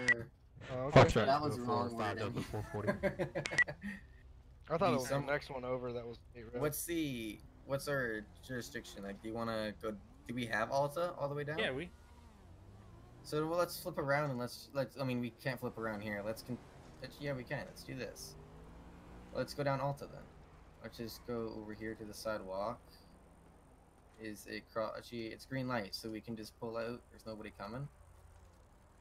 Speaker 3: Oh, okay.
Speaker 18: Foxtrot
Speaker 2: That was
Speaker 18: 204,
Speaker 2: wrong
Speaker 18: 5 440.
Speaker 3: I thought it was
Speaker 2: Some-
Speaker 3: the next one over that was state route.
Speaker 2: What's the? What's our jurisdiction? Like, do you want to go? Do we have Alta all the way down?
Speaker 1: Yeah, we.
Speaker 2: So well, let's flip around and let's let's. I mean, we can't flip around here. Let's con. let's- Yeah, we can. Let's do this. Let's go down Alta then. Let's just go over here to the sidewalk. Is a cross? Actually, it's green light, so we can just pull out. There's nobody coming.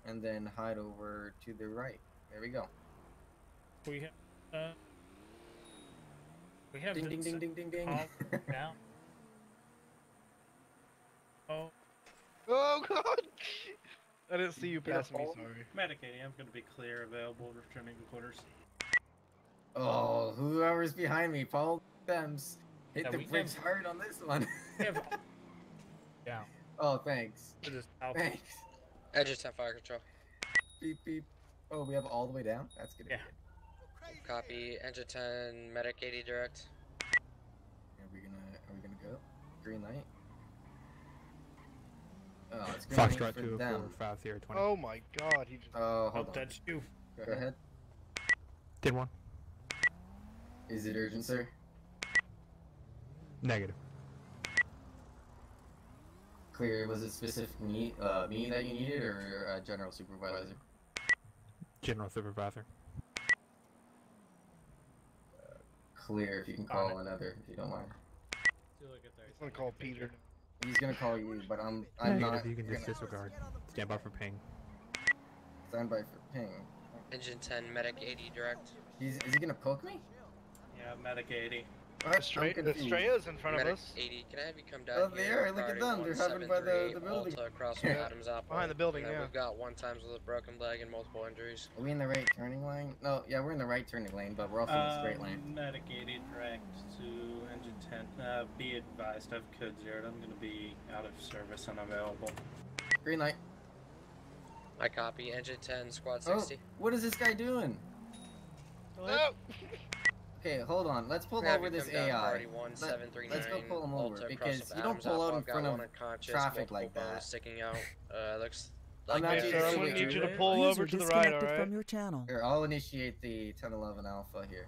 Speaker 2: And then hide over to the right. There we go.
Speaker 1: We have. Uh. We have.
Speaker 2: Ding ding ding ding ding ding.
Speaker 1: call [LAUGHS] now. Oh.
Speaker 3: Oh god! I didn't see you pass me. Sorry.
Speaker 11: Medic 80, I'm going to be clear, available, returning to quarters.
Speaker 2: Oh, whoever's behind me, Paul Bems. Hit
Speaker 1: Yeah,
Speaker 2: the
Speaker 1: we
Speaker 2: brakes hard on this one.
Speaker 1: We. Yeah. [LAUGHS]
Speaker 2: oh, thanks.
Speaker 1: It is out.
Speaker 2: Thanks.
Speaker 15: Engine 10 fire control.
Speaker 2: Beep beep. Oh, we have all the way down. That's good.
Speaker 1: Yeah.
Speaker 15: Copy. Engine 10 medic 80 direct.
Speaker 2: Are we gonna? Are we gonna go? Green light. Oh, it's green light
Speaker 18: Foxtrot
Speaker 2: for
Speaker 18: 204,
Speaker 2: them.
Speaker 18: 5020.
Speaker 3: Oh my god, he just.
Speaker 2: Oh, hold
Speaker 1: Oh,
Speaker 2: on.
Speaker 1: that's you.
Speaker 2: Go ahead.
Speaker 18: Did one.
Speaker 2: Is it urgent, sir?
Speaker 18: Negative.
Speaker 2: Clear. Was it specific me, uh, me that you needed, or uh, general supervisor?
Speaker 18: General Supervisor.
Speaker 2: Clear. If you can call another, if you don't mind.
Speaker 3: He's gonna call Peter.
Speaker 2: He's gonna call you, but I'm I'm
Speaker 18: Negative,
Speaker 2: not.
Speaker 18: you can
Speaker 2: gonna
Speaker 18: just disregard. Stand by for ping.
Speaker 2: stand by for ping.
Speaker 15: Engine 10, medic 80 direct.
Speaker 2: He's is he gonna poke me?
Speaker 11: Yeah, medic 80.
Speaker 2: What? I'm
Speaker 3: Estrella,
Speaker 2: confused.
Speaker 3: Estrella's in front of us.
Speaker 15: 80. Can I have you come down
Speaker 2: Oh, they
Speaker 15: here?
Speaker 2: are, look at them, they're having by the- the building.
Speaker 15: Alta across from Adams Apple.
Speaker 3: Behind the building, yeah.
Speaker 15: We've got one times with a broken leg and multiple injuries.
Speaker 2: Are we in the right turning lane? No, yeah, we're in the right turning lane, but we're also in the straight lane.
Speaker 11: Um, medic 80 direct to engine 10. Uh, be advised, I've code zeroed. I'm going to be out of service, and unavailable.
Speaker 2: Green light.
Speaker 15: I copy. Engine 10, squad
Speaker 2: Oh,
Speaker 15: 60.
Speaker 2: what is this guy doing?
Speaker 3: No. [LAUGHS]
Speaker 2: Okay, hold on. Let's pull
Speaker 15: Can
Speaker 2: over this AI.
Speaker 15: Priority
Speaker 2: Let,
Speaker 15: 1739,
Speaker 2: let's go pull him over
Speaker 15: Alta
Speaker 2: because you don't pull out in front
Speaker 15: one
Speaker 2: of
Speaker 15: unconscious,
Speaker 2: traffic like
Speaker 15: multiple bones
Speaker 2: that.
Speaker 15: sticking out. Uh, looks
Speaker 2: I'm not
Speaker 15: a-
Speaker 3: I'm
Speaker 2: sure
Speaker 3: gonna
Speaker 2: what
Speaker 3: need you to pull
Speaker 14: User
Speaker 3: over to the right, alright?
Speaker 14: from your channel.
Speaker 2: Here, I'll initiate the 1011 Alpha here.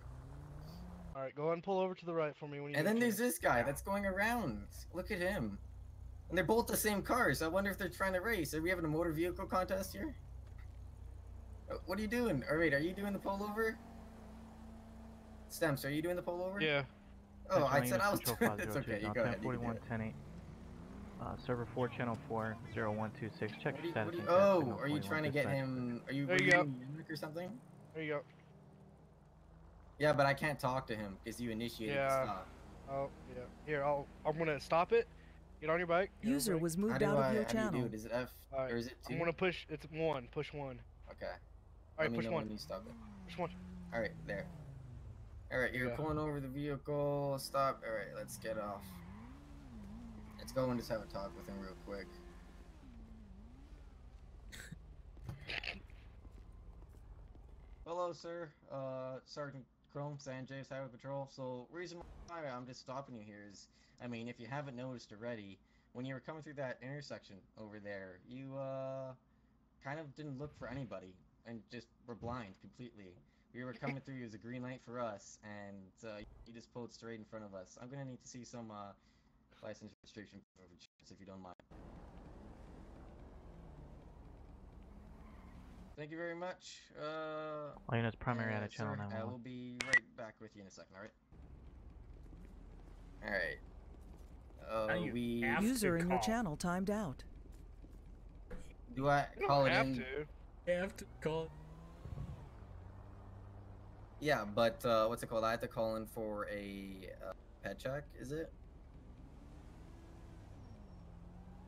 Speaker 3: Alright, go ahead and pull over to the right for me when you
Speaker 2: And then there's this guy that's going around. Look at him. And they're both the same cars. so I wonder if they're trying to race. Are we having a motor vehicle contest here? Uh, What are you doing? All right, are you doing the pullover? Stamps, are you doing the pullover?
Speaker 3: Yeah.
Speaker 2: Oh, I said I was It's okay, you go ahead. You can do it.
Speaker 19: 10 Uh, server 4, channel 4, 0126. Check
Speaker 2: What
Speaker 19: your status.
Speaker 2: what you- oh,
Speaker 19: signal
Speaker 2: are you trying to get him? Are you,
Speaker 3: There
Speaker 2: were
Speaker 3: you
Speaker 2: you
Speaker 3: go.
Speaker 2: or something?
Speaker 3: There you go.
Speaker 2: Yeah, but I can't talk to him because you initiated
Speaker 3: Yeah.
Speaker 2: the stop.
Speaker 3: Oh, yeah. Here, I'll. I'm gonna stop it. Get on your bike. get on your
Speaker 14: User
Speaker 3: bike.
Speaker 14: was moved out
Speaker 2: I,
Speaker 14: of your
Speaker 2: how do you do it? Is it F
Speaker 3: Alright,
Speaker 2: or is it 2
Speaker 3: I'm gonna push. It's one. Push one.
Speaker 2: Okay. Let
Speaker 3: Alright,
Speaker 2: me
Speaker 3: push
Speaker 2: know
Speaker 3: one.
Speaker 2: when you stop it.
Speaker 3: One.
Speaker 2: Alright, you're
Speaker 3: Yeah.
Speaker 2: pulling over the vehicle. Stop. Alright, let's get off. Let's go and just have a talk with him real quick. Hello, sir. Uh, Sergeant Chrome, San Andreas Highway Patrol. So, reason why I'm just stopping you here is, I mean, if you haven't noticed already, when you were coming through that intersection over there, you, uh, kind of didn't look for anybody and just were blind completely. We were coming through It was a green light for us, and uh, you just pulled straight in front of us. I'm gonna need to see some uh, license restriction if you don't mind. Thank you very much. Uh,
Speaker 19: All units primary out of channel
Speaker 2: sir, I
Speaker 19: 911.
Speaker 2: will be right back with you in a second. All right. All right. Uh,
Speaker 1: you
Speaker 2: we
Speaker 1: have to
Speaker 14: User in your channel timed out.
Speaker 2: do I
Speaker 3: You
Speaker 2: call
Speaker 3: don't
Speaker 2: it
Speaker 3: have
Speaker 2: in?
Speaker 3: to.
Speaker 1: You have to call.
Speaker 2: Yeah, but uh, what's it called? I have to call in for a uh, pet check. Is it?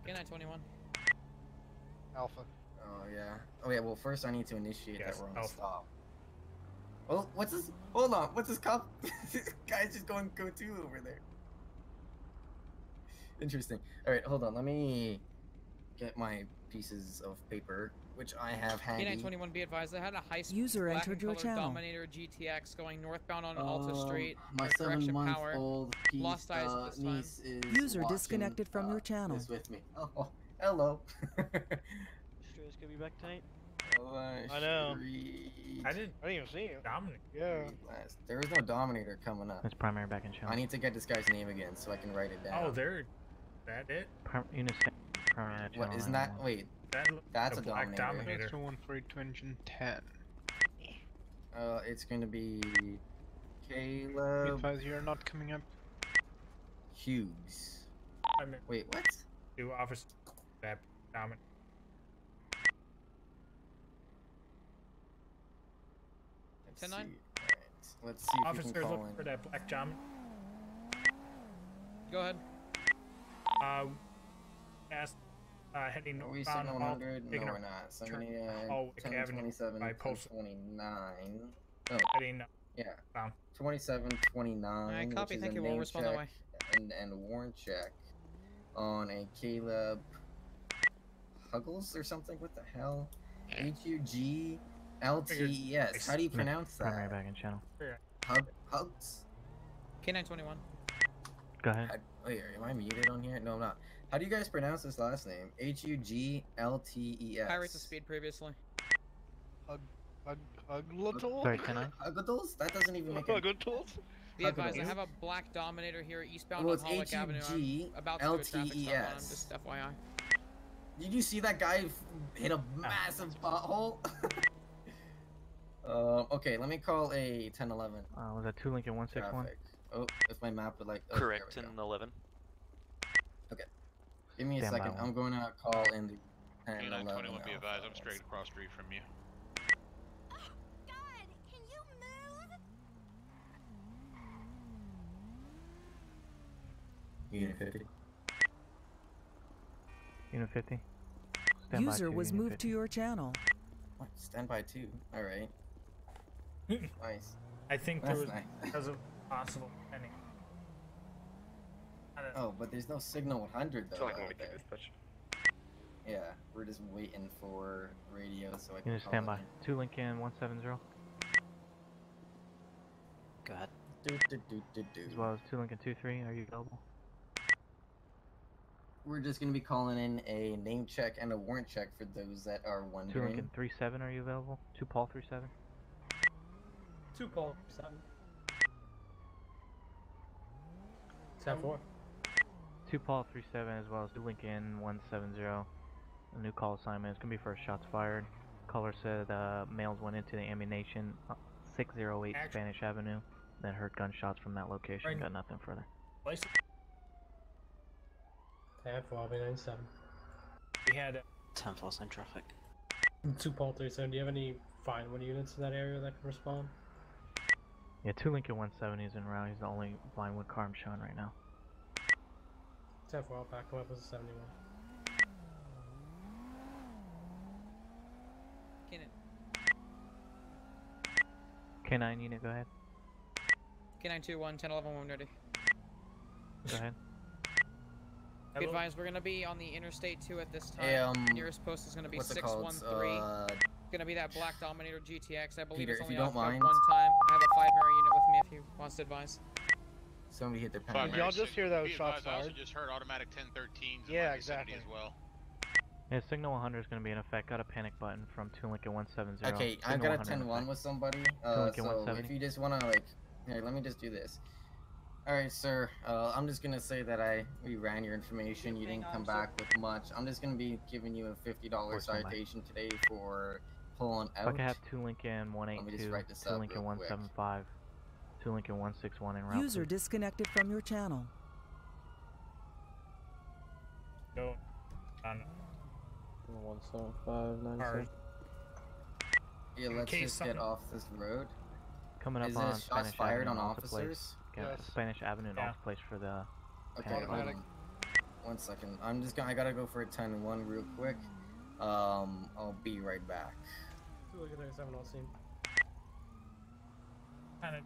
Speaker 16: K921.
Speaker 3: Alpha.
Speaker 2: Oh yeah. Oh yeah. Well, first I need to initiate
Speaker 1: Yes,
Speaker 2: that we're
Speaker 1: Alpha.
Speaker 2: stop. Oh, what's this? Hold on. What's this cop? [LAUGHS] this guy's just going go to over there. Interesting. All right, hold on. Let me get my pieces of paper, which I have handy.
Speaker 16: K921, be advised, I had a high speed
Speaker 14: User
Speaker 16: black
Speaker 14: entered
Speaker 16: and
Speaker 14: your
Speaker 16: colored
Speaker 14: channel.
Speaker 16: Dominator GTX going northbound on Alta
Speaker 2: Um,
Speaker 16: Street.
Speaker 2: My
Speaker 16: or correction, power.
Speaker 2: seven-month-old
Speaker 16: Lost eyes
Speaker 2: uh,
Speaker 16: this time.
Speaker 2: niece is
Speaker 14: User
Speaker 2: watching,
Speaker 14: disconnected from your
Speaker 2: uh,
Speaker 14: channel.
Speaker 2: Is with me. Oh, oh hello.
Speaker 8: Stray's gonna be back tonight. [LAUGHS]
Speaker 3: I know.
Speaker 1: I didn't.
Speaker 3: I didn't even see him.
Speaker 1: Dominic.
Speaker 3: Yeah.
Speaker 2: There is no Dominator coming up.
Speaker 19: That's primary back in channel.
Speaker 2: I need to get this guy's name again so I can write it down.
Speaker 1: Oh, there. That it?
Speaker 19: Prim- units primary out of channel
Speaker 2: What isn't that? Wait,
Speaker 1: That
Speaker 2: That's
Speaker 1: like
Speaker 2: a
Speaker 1: black
Speaker 2: Dominator.
Speaker 1: Dominator.
Speaker 11: one for engine 10.
Speaker 2: uh, it's gonna be Caleb
Speaker 11: Advise you're not coming up.
Speaker 2: Hughes.
Speaker 1: I mean,
Speaker 2: Wait, what?
Speaker 1: two officers. That Dominic.
Speaker 2: Let's
Speaker 16: 10-9?
Speaker 2: see. Alright, Let's see if
Speaker 1: Officers
Speaker 2: can call
Speaker 1: looking
Speaker 2: in.
Speaker 1: for that black Dominic.
Speaker 16: Go ahead.
Speaker 1: Uh, asked, uh, heading
Speaker 2: Are we
Speaker 1: northbound.
Speaker 2: sitting
Speaker 1: Hall-
Speaker 2: 100? No, we're not. So I'm
Speaker 1: turn
Speaker 2: gonna uh,
Speaker 1: Hallwick
Speaker 2: 10,
Speaker 1: Avenue
Speaker 2: 27,
Speaker 1: by
Speaker 2: 10, 29. No,
Speaker 1: Heading uh,
Speaker 2: yeah.
Speaker 1: down.
Speaker 2: 27, 29.
Speaker 16: Alright, copy,
Speaker 2: which is
Speaker 16: thank
Speaker 2: a
Speaker 16: you, we'll
Speaker 2: name
Speaker 16: respond that
Speaker 2: check
Speaker 16: way.
Speaker 2: And, and warrant check on a Caleb Huggles or something. What the hell? H U G L T E S. How do you
Speaker 19: Units
Speaker 2: pronounce
Speaker 19: Primary
Speaker 2: that?
Speaker 19: back in channel.
Speaker 2: Hug Hugs?
Speaker 16: K921.
Speaker 19: Go ahead.
Speaker 2: How, wait, am I muted on here? No, I'm not. How do you guys pronounce this last name? H U G L T E S.
Speaker 16: High rates of speed previously. Hug.
Speaker 3: Uglatul?
Speaker 19: Sorry, can I?
Speaker 2: Uglatools? That doesn't even make sense.
Speaker 3: Uglatools?
Speaker 16: Be advised, I have a black Dominator here eastbound
Speaker 2: Well,
Speaker 16: on
Speaker 2: it's
Speaker 16: Hollick Avenue. I'm about to do a traffic stop on him,
Speaker 2: L-T-E-S.
Speaker 16: just FYI.
Speaker 2: Did you see that guy f- hit a massive pothole? [LAUGHS] um, okay, let me call a 1011.
Speaker 19: Uh, was that two Lincoln one six one?
Speaker 2: Traffic. Oh, if my map would like. Oh,
Speaker 8: Correct,
Speaker 2: we go.
Speaker 8: in 11.
Speaker 2: Give me a
Speaker 19: Stand by
Speaker 2: second. I'm going to call in the 10
Speaker 7: K9
Speaker 2: 11.
Speaker 7: 21, be advised, I'm straight across street from you.
Speaker 2: Unit 50.
Speaker 19: Unit 50. Stand
Speaker 14: User
Speaker 19: two,
Speaker 14: was
Speaker 19: Unit
Speaker 14: moved
Speaker 19: 50.
Speaker 14: to your channel.
Speaker 2: What? Stand by two. All right. Hmm. nice.
Speaker 1: I think there was
Speaker 2: nice.
Speaker 1: because of possible any. I don't know.
Speaker 2: Oh, but there's no signal 100 though.
Speaker 17: Still like
Speaker 2: out
Speaker 17: when we
Speaker 2: there.
Speaker 17: take dispatch.
Speaker 2: Yeah, we're just waiting for radio so I can.
Speaker 19: Unit
Speaker 2: call
Speaker 19: stand by.
Speaker 2: in.
Speaker 19: Two Lincoln one seven zero.
Speaker 12: Go ahead.
Speaker 2: Do, do, do, do, do.
Speaker 19: As well as two Lincoln two three. Are you available?
Speaker 2: We're just gonna be calling in a name check and a warrant check for those that are wondering.
Speaker 19: Two
Speaker 2: wondering.
Speaker 19: Lincoln three seven. Are you available? Two Paul three seven.
Speaker 11: Two Paul, seven. Ten four.
Speaker 19: Two Paul three seven as well as two Lincoln one seven zero. A new call assignment. It's gonna be first shots fired. Caller said uh, males went into the ammunition uh, six zero eight
Speaker 1: Action.
Speaker 19: Spanish Avenue. Then heard gunshots from that location.
Speaker 1: Right.
Speaker 19: Got nothing further.
Speaker 1: Place-
Speaker 11: Ten four, I'll be nine seven.
Speaker 1: We had
Speaker 8: 10 4 same traffic.
Speaker 11: Two Paul three seven. Do you have any fine one units in that area that can respond?
Speaker 19: Yeah, two Lincoln one seventy is en route. He's the only Vinewood car I'm showing right now.
Speaker 11: Ten four, I'll back him up as a seventy one.
Speaker 16: Kenan.
Speaker 19: K9 unit, go ahead.
Speaker 16: K921, 1011, 130.
Speaker 19: Go ahead.
Speaker 16: Be
Speaker 1: Hello?
Speaker 16: advised, we're gonna be on the Interstate 2 at this time.
Speaker 2: Hey, um,
Speaker 16: Nearest post is gonna be
Speaker 2: What's it called?
Speaker 16: 613.
Speaker 2: Uh,
Speaker 16: Gonna be that black Dominator GTX. I believe
Speaker 2: Peter,
Speaker 16: it's
Speaker 2: if
Speaker 16: only
Speaker 2: you don't mind.
Speaker 16: one time. I have a five mirror unit with me if you wants to advise.
Speaker 2: Somebody hit their
Speaker 7: Five
Speaker 2: pen.
Speaker 3: Did y'all
Speaker 7: minutes,
Speaker 3: just hear those shots
Speaker 7: advised, I also just heard automatic 1013s in
Speaker 3: Yeah, exactly.
Speaker 7: as well.
Speaker 19: Yeah, signal 100 is going to be in effect. Got a panic button from 2 Lincoln 170.
Speaker 2: Okay, I
Speaker 19: Signal
Speaker 2: got a
Speaker 19: 100 in
Speaker 2: 10 1 with somebody. Uh,
Speaker 19: Lincoln
Speaker 2: so if you just want to, like, here, let me just do this. Alright, sir. Uh, I'm just gonna say that I we ran your information. You didn't come back with much. I'm just gonna be giving you a fifty dollar
Speaker 19: course, no, Mike.
Speaker 2: citation today for pulling
Speaker 19: If I
Speaker 2: out.
Speaker 19: could have 2 Lincoln
Speaker 2: me
Speaker 19: 182, 2 Lincoln
Speaker 2: real
Speaker 19: 175, 2 Lincoln 161 en route.
Speaker 14: User
Speaker 19: please.
Speaker 14: disconnected from your channel.
Speaker 1: go on
Speaker 9: One seven five nine.
Speaker 2: Yeah, let's
Speaker 1: case
Speaker 2: just get off this road.
Speaker 19: Coming up
Speaker 2: Is
Speaker 19: on
Speaker 2: this shots
Speaker 19: Spanish
Speaker 2: fired
Speaker 19: Avenue
Speaker 2: on
Speaker 19: and Place.
Speaker 2: officers?
Speaker 19: Yeah,
Speaker 3: Yes.
Speaker 19: Spanish Avenue and
Speaker 1: Yeah.
Speaker 19: Alta Place for the
Speaker 2: Okay,
Speaker 19: panic
Speaker 2: hold on. One second. I'm just gonna. I gotta go for a 10 1 real quick. Um, I'll be right back.
Speaker 11: Two look at thirty seven on scene.
Speaker 1: Kind of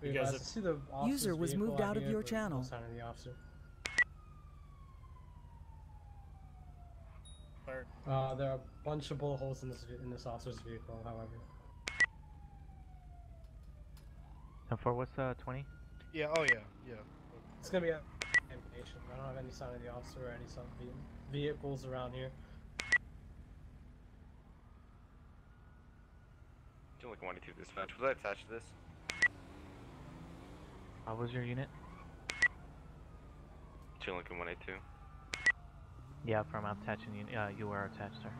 Speaker 1: Because
Speaker 11: advise
Speaker 1: if-
Speaker 11: see the
Speaker 14: User was moved out of your channel.
Speaker 11: sign of the officer. Uh, there are a bunch of bullet holes in this in this officer's vehicle. However,
Speaker 19: And for what's uh 20?
Speaker 3: Yeah, oh yeah, yeah.
Speaker 11: it's gonna be a ammunition. I don't have any sign of the officer or any sign of vehicles around here.
Speaker 17: Two like one two dispatch. Was I attached to this?
Speaker 19: How was your unit?
Speaker 17: Two Lincoln one eight two.
Speaker 19: Yeah, from attaching you. Uh, you were attached, sir.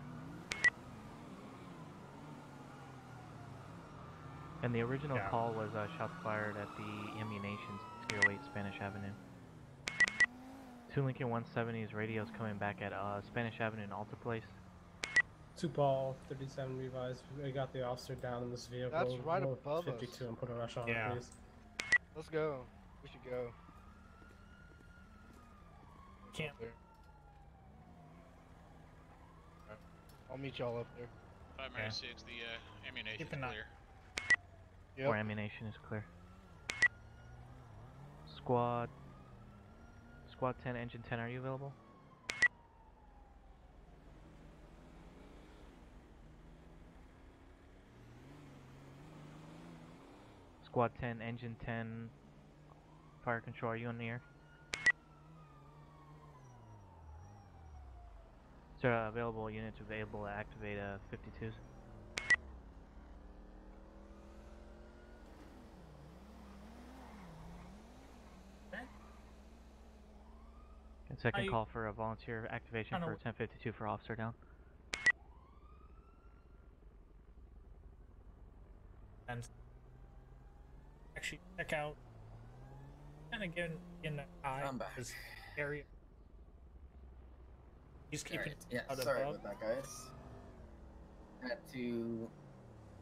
Speaker 19: And the original
Speaker 1: Yeah.
Speaker 19: call was uh, shots fired at the ammunition 08 Spanish Avenue. Two Lincoln 170's radios coming back at uh, Spanish Avenue and Alta Place.
Speaker 11: Two Paul 37 revised. We got the officer down in this vehicle.
Speaker 3: That's right
Speaker 11: Roll
Speaker 3: above us.
Speaker 11: 52 and put a rush on
Speaker 1: Yeah.
Speaker 11: please.
Speaker 3: Let's go. We should go.
Speaker 1: Can't.
Speaker 3: I'll meet y'all up there.
Speaker 7: Five
Speaker 1: Yeah.
Speaker 7: minutes six, the uh, ammunition
Speaker 1: Keep
Speaker 7: clear.
Speaker 3: Yep.
Speaker 19: Or ammunition is clear. Squad. Squad 10, Engine 10, are you available? Squad 10, Engine 10, Fire Control, are you in the air? Sir, uh, available units available to activate uh, 52s. And second call for a volunteer activation for 1052 for officer down.
Speaker 1: Actually check out kind of getting in the eye
Speaker 2: I'm back.
Speaker 1: this area. He's keeping
Speaker 2: Alright, yeah,
Speaker 1: out
Speaker 2: sorry
Speaker 1: above.
Speaker 2: about that, guys. Had to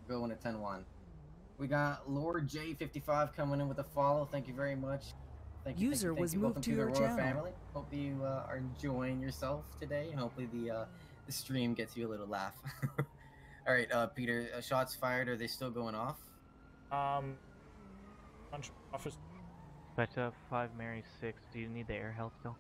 Speaker 2: go in a 10 1. We got Lord J55 coming in with a follow. Thank you very much. Thank you. thank
Speaker 14: User
Speaker 2: you, thank
Speaker 14: was
Speaker 2: you.
Speaker 14: moved
Speaker 2: Welcome
Speaker 14: to
Speaker 2: the
Speaker 14: your
Speaker 2: Royal
Speaker 14: channel.
Speaker 2: Family. Hope you uh, are enjoying yourself today. and Hopefully the uh, the stream gets you a little laugh. [LAUGHS] All right, uh, Peter. Uh, shots fired. Are they still going off?
Speaker 1: Um, bunch of office.
Speaker 19: Beta 5, Mary 6, do you need the air health still?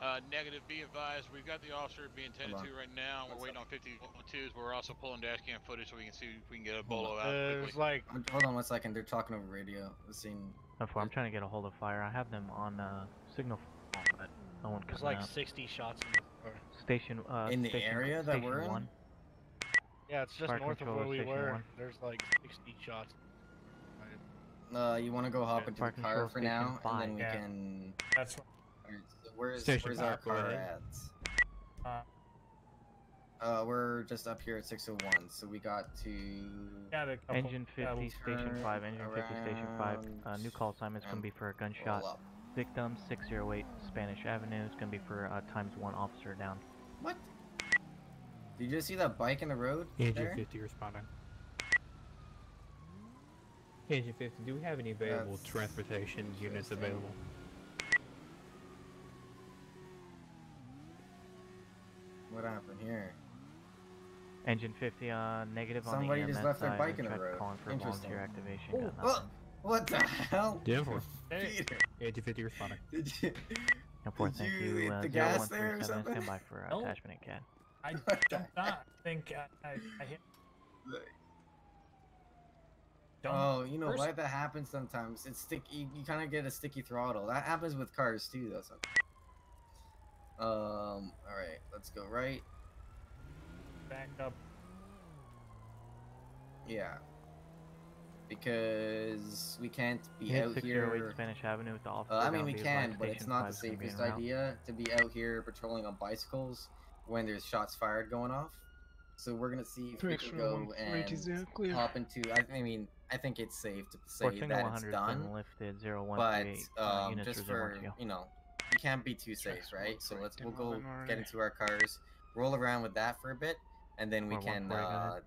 Speaker 7: Uh, negative, be advised, we've got the officer being tended
Speaker 2: Hold
Speaker 7: to
Speaker 2: on.
Speaker 7: right now. We're
Speaker 2: What's
Speaker 7: waiting on 52s, but we're also pulling dash cam footage so we can see if we can get a
Speaker 2: Hold
Speaker 7: bolo out
Speaker 1: There's
Speaker 7: quickly.
Speaker 1: like
Speaker 2: Um, Hold on one second. They're talking over radio. Let's see.
Speaker 19: Before I'm trying to get a hold of fire. I have them on uh, signal, phone, but no one
Speaker 3: There's like
Speaker 19: up.
Speaker 3: 60 shots in the or,
Speaker 19: Station uh,
Speaker 2: In the
Speaker 19: station,
Speaker 2: area that we're in?
Speaker 19: One.
Speaker 3: Yeah, it's just
Speaker 19: Fire
Speaker 3: north of where we were.
Speaker 19: one.
Speaker 3: There's like 60 shots.
Speaker 2: Uh, you want to go hop
Speaker 3: Yeah,
Speaker 2: into
Speaker 19: Fire
Speaker 2: the car for now, and then we
Speaker 1: Yeah.
Speaker 2: can.
Speaker 1: that's
Speaker 2: Alright, so where's
Speaker 18: Station
Speaker 2: where's our car
Speaker 18: ahead.
Speaker 2: at?
Speaker 1: uh,
Speaker 2: Uh, we're just up here at 601, so we got to.
Speaker 1: got a couple.
Speaker 19: Engine 50,
Speaker 1: uh,
Speaker 19: Station 5, Engine 50, Station 5. Uh, new call assignment's gonna be for a gunshot. Victim 608 Spanish Avenue. It's gonna be for uh, times one officer down.
Speaker 2: What? Did you just see that bike in the road
Speaker 18: Engine
Speaker 2: there?
Speaker 18: 50 responding. Engine 50, do we have any available
Speaker 2: That's
Speaker 18: transportation units available?
Speaker 2: What happened here?
Speaker 19: Engine 50, uh, negative
Speaker 2: Somebody
Speaker 19: on the
Speaker 2: floor.
Speaker 19: Somebody just
Speaker 2: left their bike in the road.
Speaker 19: calling for
Speaker 2: Interesting.
Speaker 19: volunteer activation.
Speaker 2: Oh, what? the hell?
Speaker 18: Denver. [LAUGHS]
Speaker 1: Hey,
Speaker 2: Peter,
Speaker 18: Engine 50 responding.
Speaker 2: did you?
Speaker 19: No port,
Speaker 2: Did
Speaker 19: thank
Speaker 2: you
Speaker 19: you.
Speaker 2: hit
Speaker 19: Uh,
Speaker 2: the gas there or something?
Speaker 19: stand by for
Speaker 1: No.
Speaker 19: attachment and CAD.
Speaker 1: I [LAUGHS]
Speaker 2: What
Speaker 1: do not think I, I, I hit. [LAUGHS] Don't
Speaker 2: Oh, you know
Speaker 1: First-
Speaker 2: why that happens sometimes? It's sticky. You, you kind of get a sticky throttle. That happens with cars too, though. Sometimes. Um. All right. Let's go right.
Speaker 1: back up.
Speaker 2: Yeah. Because we can't be
Speaker 19: Hit
Speaker 2: out
Speaker 19: 608
Speaker 2: here.
Speaker 19: Spanish Avenue with the officer
Speaker 2: Uh, I mean, we can, but it's not the
Speaker 19: 5 is gonna be
Speaker 2: safest idea to be out here patrolling on bicycles when there's shots fired going off. So we're gonna see if we can go and hop into. I, I mean, I think it's safe to say that it's done,
Speaker 19: been lifted
Speaker 2: but
Speaker 19: 0138. uh,
Speaker 2: um, just for
Speaker 19: you
Speaker 2: know, you can't be too safe,
Speaker 18: Tracks
Speaker 2: right? So let's we'll go get into our cars, roll around with that for a bit, and then we
Speaker 19: Or
Speaker 2: can
Speaker 19: go
Speaker 2: uh,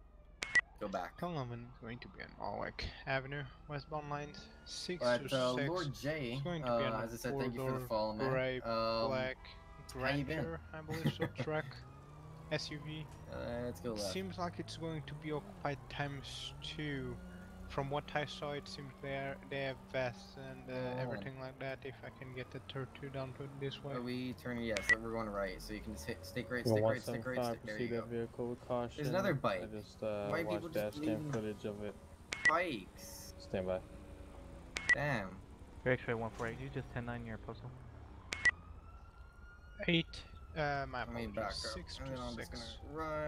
Speaker 2: go back.
Speaker 20: Column is going to be on Malwick Avenue, westbound lines, 6
Speaker 2: But
Speaker 20: to
Speaker 2: uh,
Speaker 20: 6.
Speaker 2: Lord J,
Speaker 20: going to be
Speaker 2: uh,
Speaker 20: on
Speaker 2: as I said, thank you for the
Speaker 20: four-door
Speaker 2: follow, man.
Speaker 20: gray,
Speaker 2: Um,
Speaker 20: black
Speaker 2: how you?
Speaker 20: Grandeur, I believe so, [LAUGHS] truck, SUV.
Speaker 2: uh, let's go left.
Speaker 20: Seems like it's going to be occupied times 2. From what I saw, it seems they are, they have vests and uh,
Speaker 2: Oh.
Speaker 20: everything like that. If I can get the turret down to this way.
Speaker 2: Are we turning? Yes, we're going right. So you can just hit, stick right,
Speaker 9: Well,
Speaker 2: stick right, stick right,
Speaker 9: 175,
Speaker 2: stick. There
Speaker 9: proceed
Speaker 2: you
Speaker 9: that
Speaker 2: go.
Speaker 9: vehicle with caution.
Speaker 2: There's another bike.
Speaker 9: I just uh,
Speaker 2: Why people
Speaker 9: watched
Speaker 2: just
Speaker 9: dash cam footage of it.
Speaker 2: Bikes.
Speaker 9: Stand by.
Speaker 2: Damn.
Speaker 19: Your X-ray 148, you just 10-9 your postal.
Speaker 20: 8, uh, my
Speaker 2: Let me
Speaker 20: apologies, 6 to 6.
Speaker 2: right,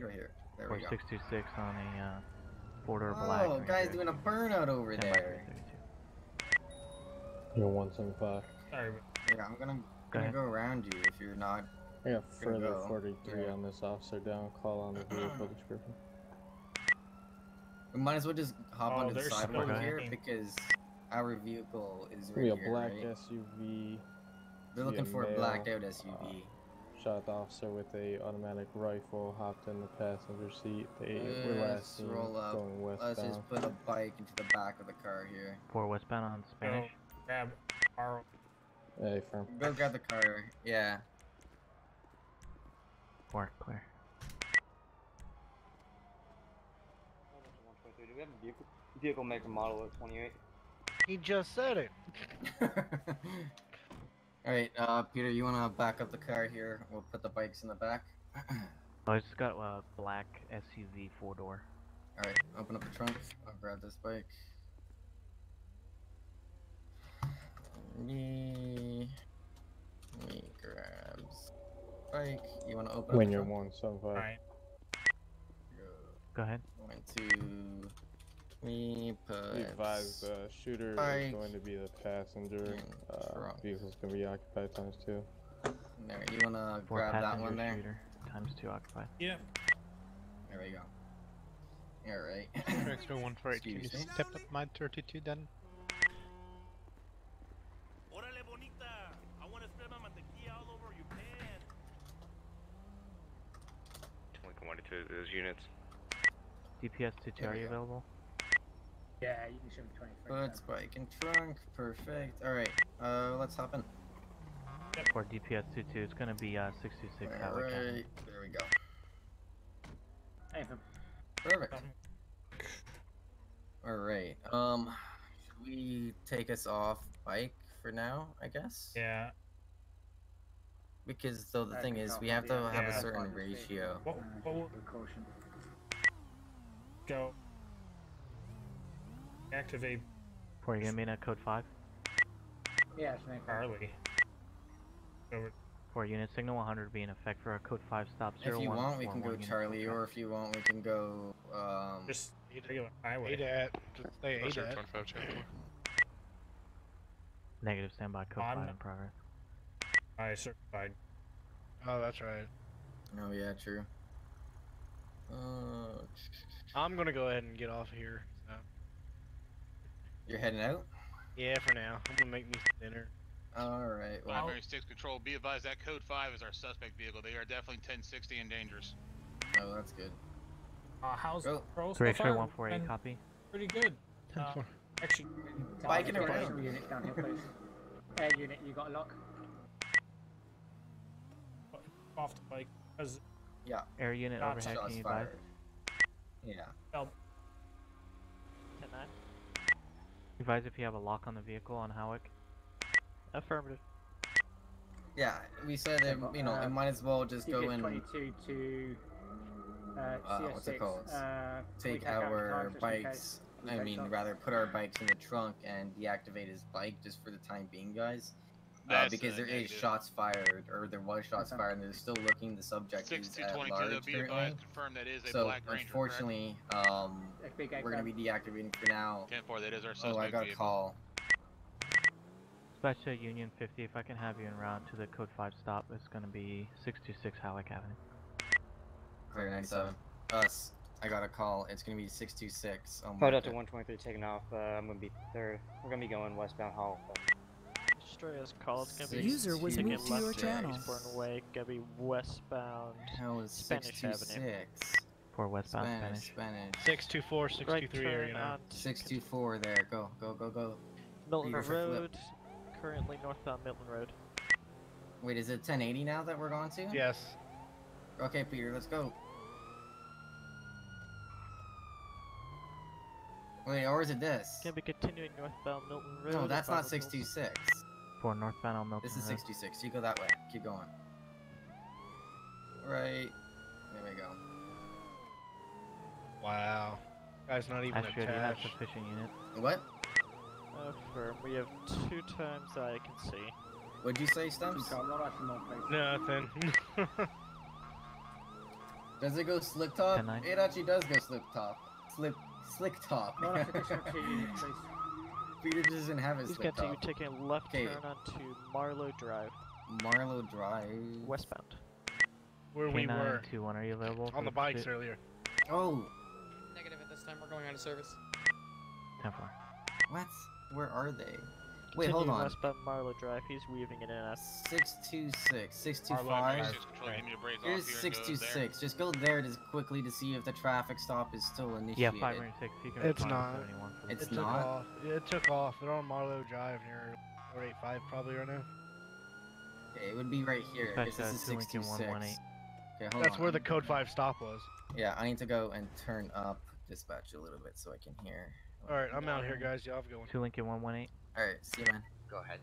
Speaker 2: right here. There
Speaker 19: Or
Speaker 2: we go.
Speaker 19: 626 on a uh, four-door black.
Speaker 2: Oh, guys
Speaker 19: Ranger.
Speaker 2: doing a burnout over
Speaker 19: Stand by for
Speaker 2: there.
Speaker 9: You're 175.
Speaker 1: Sorry,
Speaker 2: Yeah, I'm gonna
Speaker 19: Go
Speaker 2: gonna go around you if you're not.
Speaker 9: I got further
Speaker 2: go.
Speaker 9: 43
Speaker 2: Yeah.
Speaker 9: on this officer down. Call on the [CLEARS THROAT] vehicle description.
Speaker 2: We might as well just hop
Speaker 1: Oh,
Speaker 2: onto the sidewalk
Speaker 19: still
Speaker 2: here
Speaker 1: working.
Speaker 2: because our vehicle is
Speaker 9: We
Speaker 2: right
Speaker 9: a
Speaker 2: here,
Speaker 9: black
Speaker 2: right?
Speaker 9: SUV.
Speaker 2: They're looking
Speaker 9: via
Speaker 2: for a blacked out
Speaker 9: uh,
Speaker 2: SUV.
Speaker 9: Shot the officer with a automatic rifle. Hopped in the passenger seat. They were last seen
Speaker 2: roll up.
Speaker 9: going
Speaker 2: Let's just put a bike into the back of the car here.
Speaker 19: Four westbound on Spanish.
Speaker 1: grab our
Speaker 9: Hey, firm.
Speaker 2: Go grab the car. Yeah.
Speaker 19: Four clear.
Speaker 6: Do we have a vehicle, vehicle make and model of 28?
Speaker 3: He just said it. [LAUGHS]
Speaker 2: All right, uh, Peter, you wanna back up the car here? We'll put the bikes in the back.
Speaker 19: Oh, [CLEARS THROAT] I just got a black SUV four-door.
Speaker 2: Alright, open up the trunk. I'll grab this bike. Me. Me grabs bike. You want to open
Speaker 9: When
Speaker 2: up the
Speaker 9: you're
Speaker 2: trunk?
Speaker 9: one seven five.
Speaker 1: Alright.
Speaker 19: Go ahead.
Speaker 2: Going to. Me put.
Speaker 9: Be advised, the shooter
Speaker 2: bike
Speaker 9: is going to be the passenger. Uh,
Speaker 2: trunk.
Speaker 9: vehicle's going to be occupied times two.
Speaker 2: There, you want to
Speaker 19: Four
Speaker 2: grab that one there?
Speaker 19: shooter, times two occupied.
Speaker 1: Yeah.
Speaker 2: There we go. Alright.
Speaker 20: Extra [COUGHS] one for it. Can you
Speaker 2: Excuse me.
Speaker 20: step up my 32 then?
Speaker 17: Lincoln 182 those units.
Speaker 19: DPS 2
Speaker 2: There
Speaker 19: are you available?
Speaker 21: Yeah, you can show me 23.
Speaker 2: Put bike and trunk. Perfect. Alright, uh, let's hop in.
Speaker 19: For DPS 2 it's gonna be uh 626 highway
Speaker 2: Alright,
Speaker 19: Academy.
Speaker 2: there we go.
Speaker 21: Anything.
Speaker 2: Perfect. Alright, um, should we take us off bike for now, I guess?
Speaker 1: Yeah.
Speaker 2: Because though the
Speaker 21: I
Speaker 2: thing is, we have to have
Speaker 1: Yeah.
Speaker 2: a certain
Speaker 21: Fine, just take,
Speaker 2: ratio.
Speaker 1: What,
Speaker 21: uh,
Speaker 1: what, go. Activate
Speaker 19: For you gonna be in at code 5?
Speaker 21: Yeah, it's make
Speaker 1: Harley. Over.
Speaker 19: For unit signal 100 be in effect for a code 5 stop
Speaker 2: If you want, we can go Charlie, or if you want, we can go, um...
Speaker 1: Just regular highway.
Speaker 20: Eight at. Just say eight at.
Speaker 17: 25 chapter.
Speaker 19: Negative standby code
Speaker 1: I'm
Speaker 19: 5 in progress.
Speaker 1: I certified.
Speaker 20: Oh, that's right.
Speaker 2: Oh yeah, true. Uh,
Speaker 3: I'm gonna go ahead and get off here. So.
Speaker 2: you're heading out?
Speaker 3: Yeah, for now. I'm gonna make me some dinner.
Speaker 2: Alright, well,
Speaker 7: Primary six control. Be advised that code five is our suspect vehicle. They are definitely 1060 and dangerous.
Speaker 2: oh, that's good.
Speaker 1: Uh, how's
Speaker 2: Go.
Speaker 1: the pro so
Speaker 19: 3 X-ray
Speaker 1: far?
Speaker 19: 148 copy.
Speaker 1: Pretty good. Uh, actually,
Speaker 2: Biking
Speaker 21: Target
Speaker 2: around.
Speaker 21: additional units down here, please. Air unit, you got a lock?
Speaker 1: off the bike because
Speaker 2: Yeah.
Speaker 19: Air unit
Speaker 1: Shots-
Speaker 19: overhead,
Speaker 2: Shots
Speaker 19: can you advise?
Speaker 2: fired. Yeah.
Speaker 1: well,
Speaker 8: 10 9.
Speaker 19: Advise if you have a lock on the vehicle on Hawick.
Speaker 8: Affirmative.
Speaker 2: Yeah, we said it, you know, it
Speaker 21: Uh,
Speaker 2: might as well just go in,
Speaker 21: 22 to uh,
Speaker 2: uh,
Speaker 21: CS6.
Speaker 2: what's it called?
Speaker 21: Uh,
Speaker 2: take
Speaker 21: we
Speaker 2: our
Speaker 21: time just in case.
Speaker 2: bikes, I mean, rather put our bikes in the trunk and deactivate his bike just for the time being, guys. Uh, because there is
Speaker 7: negative.
Speaker 2: shots fired, or there was shots fired, and they're still looking. The subject
Speaker 7: Six
Speaker 2: is
Speaker 7: two
Speaker 2: at
Speaker 7: twenty two.
Speaker 2: large
Speaker 7: Though be
Speaker 2: currently.
Speaker 7: advised, confirm that is a
Speaker 2: So
Speaker 7: black ranger. correct?
Speaker 2: unfortunately, um,
Speaker 21: A big
Speaker 2: we're gonna be deactivating for now.
Speaker 7: 10-4, that is our
Speaker 2: Oh,
Speaker 7: suspect
Speaker 2: I got a
Speaker 7: vehicle.
Speaker 2: call.
Speaker 19: Dispatch to Union 50, if I can have you en route to the code 5 stop, it's gonna be 626 Hawick Avenue.
Speaker 2: Clear 97. Us. I got a call. It's gonna be 626. Oh
Speaker 6: Code
Speaker 2: my
Speaker 6: out to
Speaker 2: god.
Speaker 6: 123 taking off. Uh, I'm gonna be third. We're gonna be going westbound Hall.
Speaker 8: Destroyer's call. It's gonna be
Speaker 14: User was
Speaker 8: taking
Speaker 14: moved to your channel.
Speaker 8: Eastbourne Way. Gonna be westbound.
Speaker 2: Hell is
Speaker 8: Spanish Avenue.
Speaker 2: 626.
Speaker 19: For westbound
Speaker 2: Spanish,
Speaker 19: Spanish.
Speaker 2: Spanish.
Speaker 3: 624, 623
Speaker 8: right
Speaker 3: area
Speaker 8: turn
Speaker 3: now.
Speaker 8: on
Speaker 2: 624 there. Go, go, go, go.
Speaker 8: Milton
Speaker 2: Perfect flip.
Speaker 8: Road. Currently northbound Milton Road.
Speaker 2: Wait, is it 1080 now that we're going to?
Speaker 3: Yes.
Speaker 2: Okay, Peter, let's go. Wait, or is it this?
Speaker 8: Gonna be continuing northbound Milton Road.
Speaker 2: No, that's not
Speaker 8: Bible Hills.
Speaker 2: 626.
Speaker 19: For northbound on Milton
Speaker 2: This is
Speaker 19: Road.
Speaker 2: 66. You go that way. Keep going. Right. There we go.
Speaker 3: Wow. Guy's not even
Speaker 19: Astrid, you have
Speaker 3: attached.
Speaker 19: sufficient unit.
Speaker 2: What?
Speaker 8: Uh, Affirm. We have two times that I can see.
Speaker 2: What'd you say, Stumps?
Speaker 21: Got a lot of more places.
Speaker 3: Nothing. [LAUGHS]
Speaker 2: Does it go slick top? It actually does go slick top. Slip, slick top. [LAUGHS] Peter doesn't have his
Speaker 8: He's
Speaker 2: slick
Speaker 8: gonna
Speaker 2: top.
Speaker 8: be taking a left
Speaker 2: Okay.
Speaker 8: turn onto Marlowe Drive,
Speaker 2: Marlowe Drive.
Speaker 8: westbound.
Speaker 3: Where we were.
Speaker 19: K921, are you available?
Speaker 3: On the
Speaker 19: the
Speaker 3: bikes
Speaker 19: pursuit?
Speaker 3: earlier.
Speaker 2: Oh,
Speaker 16: Negative at this time. We're going out of service.
Speaker 19: 10-4.
Speaker 2: what? Where are they? Wait, hold
Speaker 8: Continue
Speaker 2: on.
Speaker 8: Westbound Marlowe Drive. He's weaving it in at
Speaker 2: 626, 625.
Speaker 7: Primary six control. Give me the braids
Speaker 2: Here's
Speaker 7: here and there.
Speaker 2: 626. Just go there to quickly to see if the traffic stop is still
Speaker 19: Yeah,
Speaker 2: initiated.
Speaker 19: 506, you can
Speaker 3: It's not.
Speaker 19: to 71
Speaker 2: It's
Speaker 3: it took
Speaker 2: not?
Speaker 3: off. It took off. They're on Marlowe Drive near 485 probably right now.
Speaker 2: Okay, it would be right here. Because this is
Speaker 19: to 2 Lincoln
Speaker 2: 626. Okay, hold
Speaker 3: That's
Speaker 2: on.
Speaker 3: where the code 5 stop was.
Speaker 2: Yeah, I need to go and turn up dispatch a little bit so I can hear.
Speaker 3: Alright, I'm out here, guys. Y'all have a good one.
Speaker 19: 2 Lincoln 118.
Speaker 2: Alright, see you, man.
Speaker 12: Go ahead.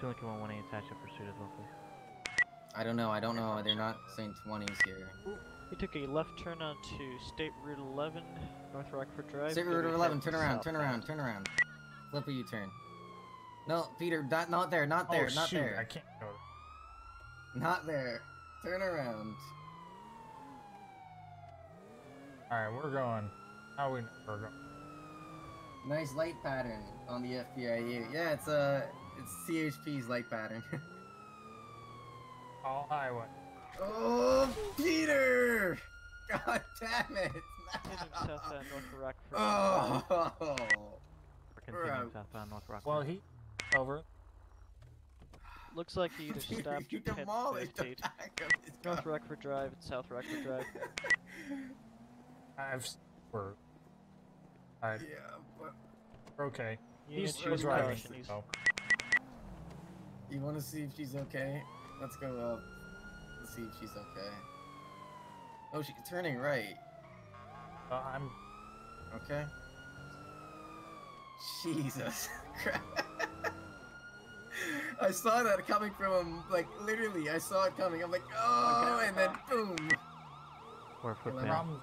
Speaker 19: 2 Lincoln 118, attach to pursuit as well, please.
Speaker 2: I don't know. I don't know. They're not saying 20s here.
Speaker 8: We took a left turn onto State Route 11, North Rockford Drive.
Speaker 2: State Route 11, turn around, turn around, turn around. Flip a U-turn. No, Peter, not, not there, not there,
Speaker 1: oh,
Speaker 2: not
Speaker 1: shoot,
Speaker 2: there.
Speaker 1: I can't go.
Speaker 2: Not there. Turn around.
Speaker 1: Alright, we're going. How we we're going?
Speaker 2: Nice light pattern on the FPIU. Yeah, it's uh, it's CHP's light pattern. [LAUGHS]
Speaker 1: All highway.
Speaker 2: oh, Peter! God damn it!
Speaker 8: Heading southbound Rockford.
Speaker 2: Oh, Bro.
Speaker 19: southbound Rockford.
Speaker 1: Well, he over.
Speaker 8: Looks like he either [LAUGHS] stopped
Speaker 2: you demolished the back of his
Speaker 8: North. Rockford Drive and South Rockford Drive. [LAUGHS]
Speaker 1: I've s- we're. Alright,
Speaker 2: Yeah, but
Speaker 1: we're okay.
Speaker 8: Unit,
Speaker 1: He's,
Speaker 8: use
Speaker 1: he's driving.
Speaker 8: he's-
Speaker 1: so.
Speaker 2: you want to see if she's okay? Let's go up. Let's see if she's okay. Oh, she's turning right.
Speaker 1: Uh, I'm.
Speaker 2: Okay. Jesus [LAUGHS] Christ. I saw that coming from him, like literally, I saw it coming. I'm like, oh, and then boom.
Speaker 19: Four foot
Speaker 2: Well,
Speaker 19: bail.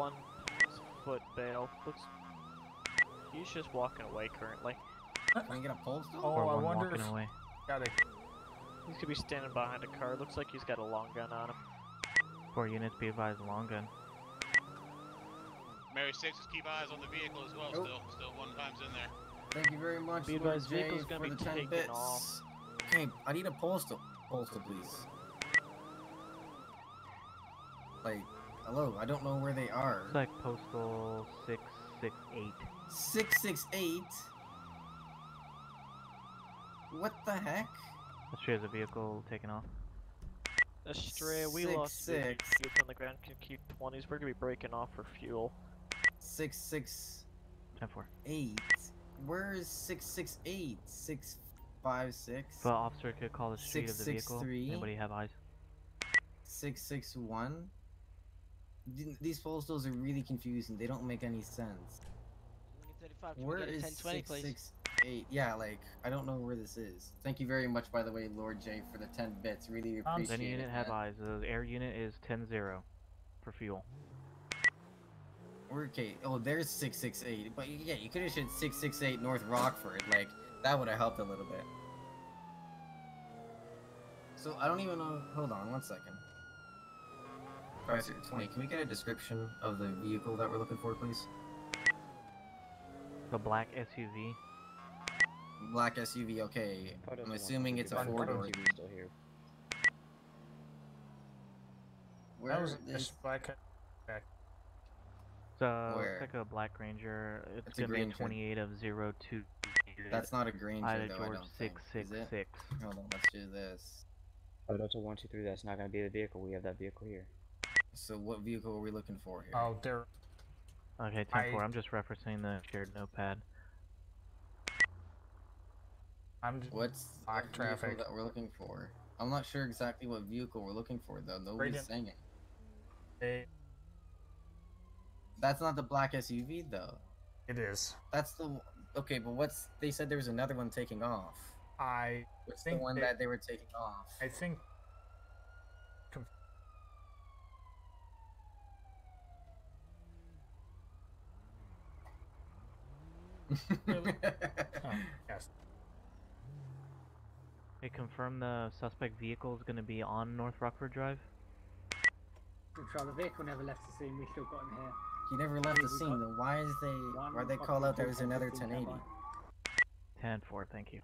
Speaker 8: One foot bail. Looks. He's just walking away currently.
Speaker 2: Can we get a pulse?
Speaker 1: Oh,
Speaker 19: Or
Speaker 1: I wonder if.
Speaker 19: away.
Speaker 1: Got it.
Speaker 8: He's gonna be standing behind a car. Looks like he's got a long gun on him.
Speaker 19: Four units be advised long gun.
Speaker 7: Mary Six is keep eyes on the vehicle as well.
Speaker 2: Oh.
Speaker 7: Still, still one time's in there.
Speaker 2: Thank you very much,
Speaker 8: Be advised,
Speaker 2: J,
Speaker 8: vehicle's gonna
Speaker 2: for
Speaker 8: be
Speaker 2: the 10
Speaker 8: taken
Speaker 2: bits.
Speaker 8: off.
Speaker 2: Okay, I need a postal. Postal, please. Like, hello, I don't know where they are.
Speaker 19: Looks like postal 668.
Speaker 2: 668? What the heck?
Speaker 19: That shows a vehicle taken off.
Speaker 8: Astray, we
Speaker 2: Six,
Speaker 8: lost the
Speaker 2: six.
Speaker 8: vehicle on the ground. Can keep 20s. We're gonna be breaking off for fuel.
Speaker 2: 668.
Speaker 19: 10 4.
Speaker 2: Where is 668? 656?
Speaker 19: But officer could call the street of the vehicle.
Speaker 2: 663.
Speaker 19: Anybody have eyes?
Speaker 2: 661? Th- These postals are really confusing. They don't make any sense. Where is 668? Yeah, like, I don't know where this is. Thank you very much, by the way, Lord J, for the 10 bits. Really
Speaker 1: Um,
Speaker 2: appreciate
Speaker 19: Any
Speaker 2: it.
Speaker 19: unit have
Speaker 2: man.
Speaker 19: eyes. The air unit is 10 0 for fuel.
Speaker 2: Okay. Oh, there's 668. But yeah, you could have said 668 North Rockford. Like, that would have helped a little bit. So, I don't even know. Hold on one second. Professor 20, can we get a description of the vehicle that we're looking for, please?
Speaker 19: The black SUV.
Speaker 2: Black SUV, okay. I'm assuming it's a four door.
Speaker 6: Still here.
Speaker 2: Where
Speaker 1: that was
Speaker 2: is
Speaker 1: black. Okay.
Speaker 19: So uh,
Speaker 2: Where?
Speaker 19: looks like a black Ranger. It's,
Speaker 2: It's a
Speaker 19: gonna be a 28 of 02.
Speaker 2: That's not a Granger,
Speaker 19: Ida
Speaker 2: though, I
Speaker 19: George
Speaker 2: don't think. Is it?
Speaker 19: 666.
Speaker 2: Hold on, let's do this.
Speaker 6: Photo to one two three. That's not gonna be the vehicle. We have that vehicle here.
Speaker 2: So, what vehicle are we looking for here?
Speaker 1: Oh, there.
Speaker 19: Okay, 10 4.
Speaker 1: I-
Speaker 19: I'm just referencing the shared notepad.
Speaker 1: I'm just.
Speaker 2: What's
Speaker 1: Block
Speaker 2: the vehicle
Speaker 1: traffic.
Speaker 2: that we're looking for? I'm not sure exactly what vehicle we're looking for, though. Nobody's
Speaker 1: in-
Speaker 2: saying it.
Speaker 1: It,
Speaker 2: That's not the black SUV, though.
Speaker 1: it is.
Speaker 2: That's the okay, but what's they said there was another one taking off.
Speaker 1: I
Speaker 2: What's the one
Speaker 1: they-
Speaker 2: that they were taking off?
Speaker 1: I think. Really? [LAUGHS] Oh, yes.
Speaker 19: They confirm the suspect vehicle is gonna be on North Rockford Drive.
Speaker 21: Control the vehicle never left the scene. We still got him here.
Speaker 2: he never left the scene.
Speaker 21: got
Speaker 2: Then why is they why they call out there was another 1080?
Speaker 19: 10 4. Thank you.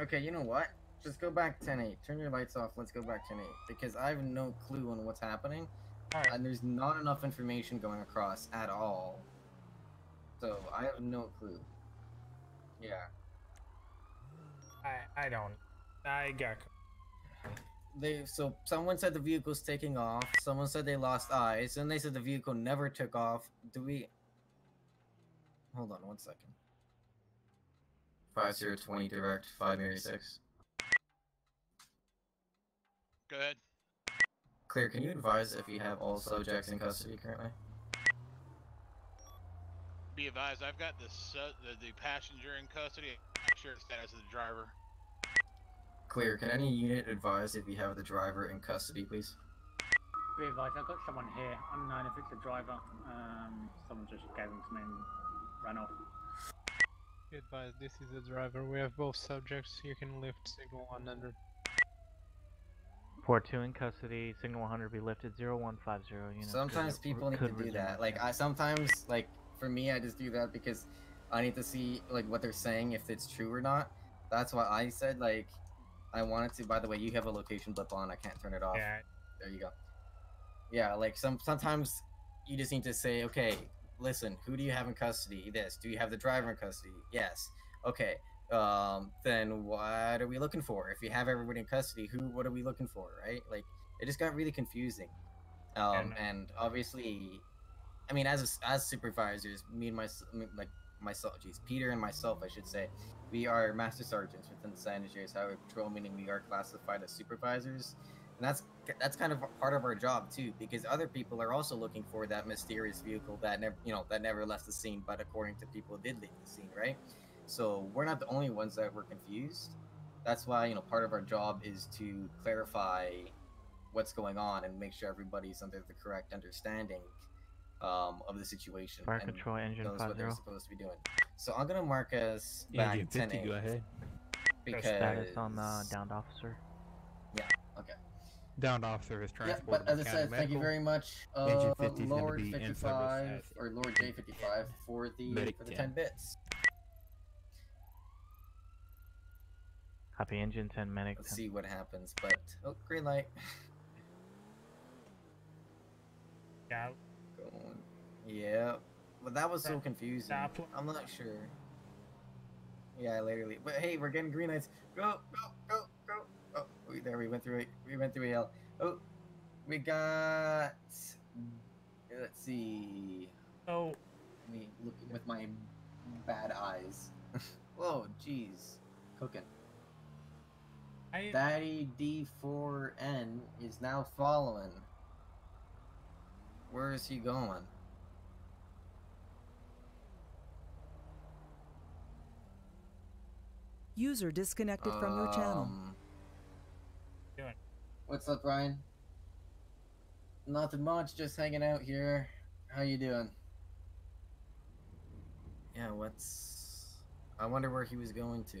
Speaker 2: Okay, you know what? Just go back 10-8. Turn your lights off. Let's go back 10-8 because I have no clue on what's happening,
Speaker 1: Alright.
Speaker 2: and there's not enough information going across at all. So I have no clue. Yeah.
Speaker 1: I I don't. I got.
Speaker 2: They so someone said the vehicle's taking off. Someone said they lost eyes, and they said the vehicle never took off. Do we? Hold on one second. Five zero twenty direct five eighty six.
Speaker 7: Go ahead.
Speaker 2: Clear. Can you advise if you have all subjects in custody currently?
Speaker 7: Be advised, I've got the su- the, the passenger in custody. I'm not sure the status of the driver.
Speaker 2: Clear. Can any unit advise if you have the driver in custody, please?
Speaker 21: Be advised, I've got someone here. Unknown if it's a driver. Um, someone just gave him to me and ran off.
Speaker 20: Be advised, this is the driver. We have both subjects. You can lift signal 100.
Speaker 19: Port 2 in custody, signal 100 be lifted 0150 units.
Speaker 2: Sometimes
Speaker 19: could-
Speaker 2: people need to do that. Like I sometimes like for me, I just do that because I need to see like what they're saying if it's true or not. That's why I said like I wanted to. By the way, you have a location blip on. I can't turn it off.
Speaker 1: Yeah.
Speaker 2: There you go. Yeah, like some sometimes you just need to say, okay, listen, who do you have in custody? This. Do you have the driver in custody? Yes. Okay. Um, then what are we looking for? If you have everybody in custody, who? What are we looking for? Right? Like it just got really confusing. Um, and obviously, I mean, as as supervisors, me and my like myself, geez, Peter and myself, I should say, we are master sergeants within the San Andreas Highway Patrol, meaning we are classified as supervisors, and that's that's kind of part of our job too, because other people are also looking for that mysterious vehicle that never, you know, that never left the scene, but according to people, did leave the scene, right? So we're not the only ones that were confused. That's why you know part of our job is to clarify what's going on and make sure everybody's under the correct understanding um, of the situation
Speaker 19: Fire
Speaker 2: and
Speaker 19: control engine
Speaker 2: knows what they're supposed to be doing. So I'm gonna mark us back
Speaker 18: Engine 50,
Speaker 2: 10
Speaker 18: go ahead.
Speaker 2: because
Speaker 19: Status on the downed officer.
Speaker 2: yeah okay.
Speaker 18: Downed officer is
Speaker 2: Yeah, but as I said, thank you very much, uh,
Speaker 18: Engine 50 is gonna
Speaker 2: Lord 55 or Lord J55 for the
Speaker 18: Medic
Speaker 2: for the
Speaker 18: 10.
Speaker 2: 10 bits.
Speaker 19: Copy engine 10 medic.
Speaker 2: Let's
Speaker 19: 10.
Speaker 2: see what happens. But oh, green light.
Speaker 1: Yeah.
Speaker 2: Going. Yeah, but that was so confusing. I'm not sure. Yeah, literally. But hey, we're getting green lights. Go, go, go, go. Oh, we, there we went through it. We went through AL. Oh, we got. Let's see.
Speaker 1: Oh.
Speaker 2: Let me look with my bad eyes. [LAUGHS] Whoa, jeez, cooking.
Speaker 1: I
Speaker 2: Daddy D4N is now following. Where is he going?
Speaker 14: User disconnected from your channel.
Speaker 2: Um,
Speaker 1: doing.
Speaker 2: What's up, Ryan? Nothing much, just hanging out here. How you doing? Yeah, what's... I wonder where he was going to.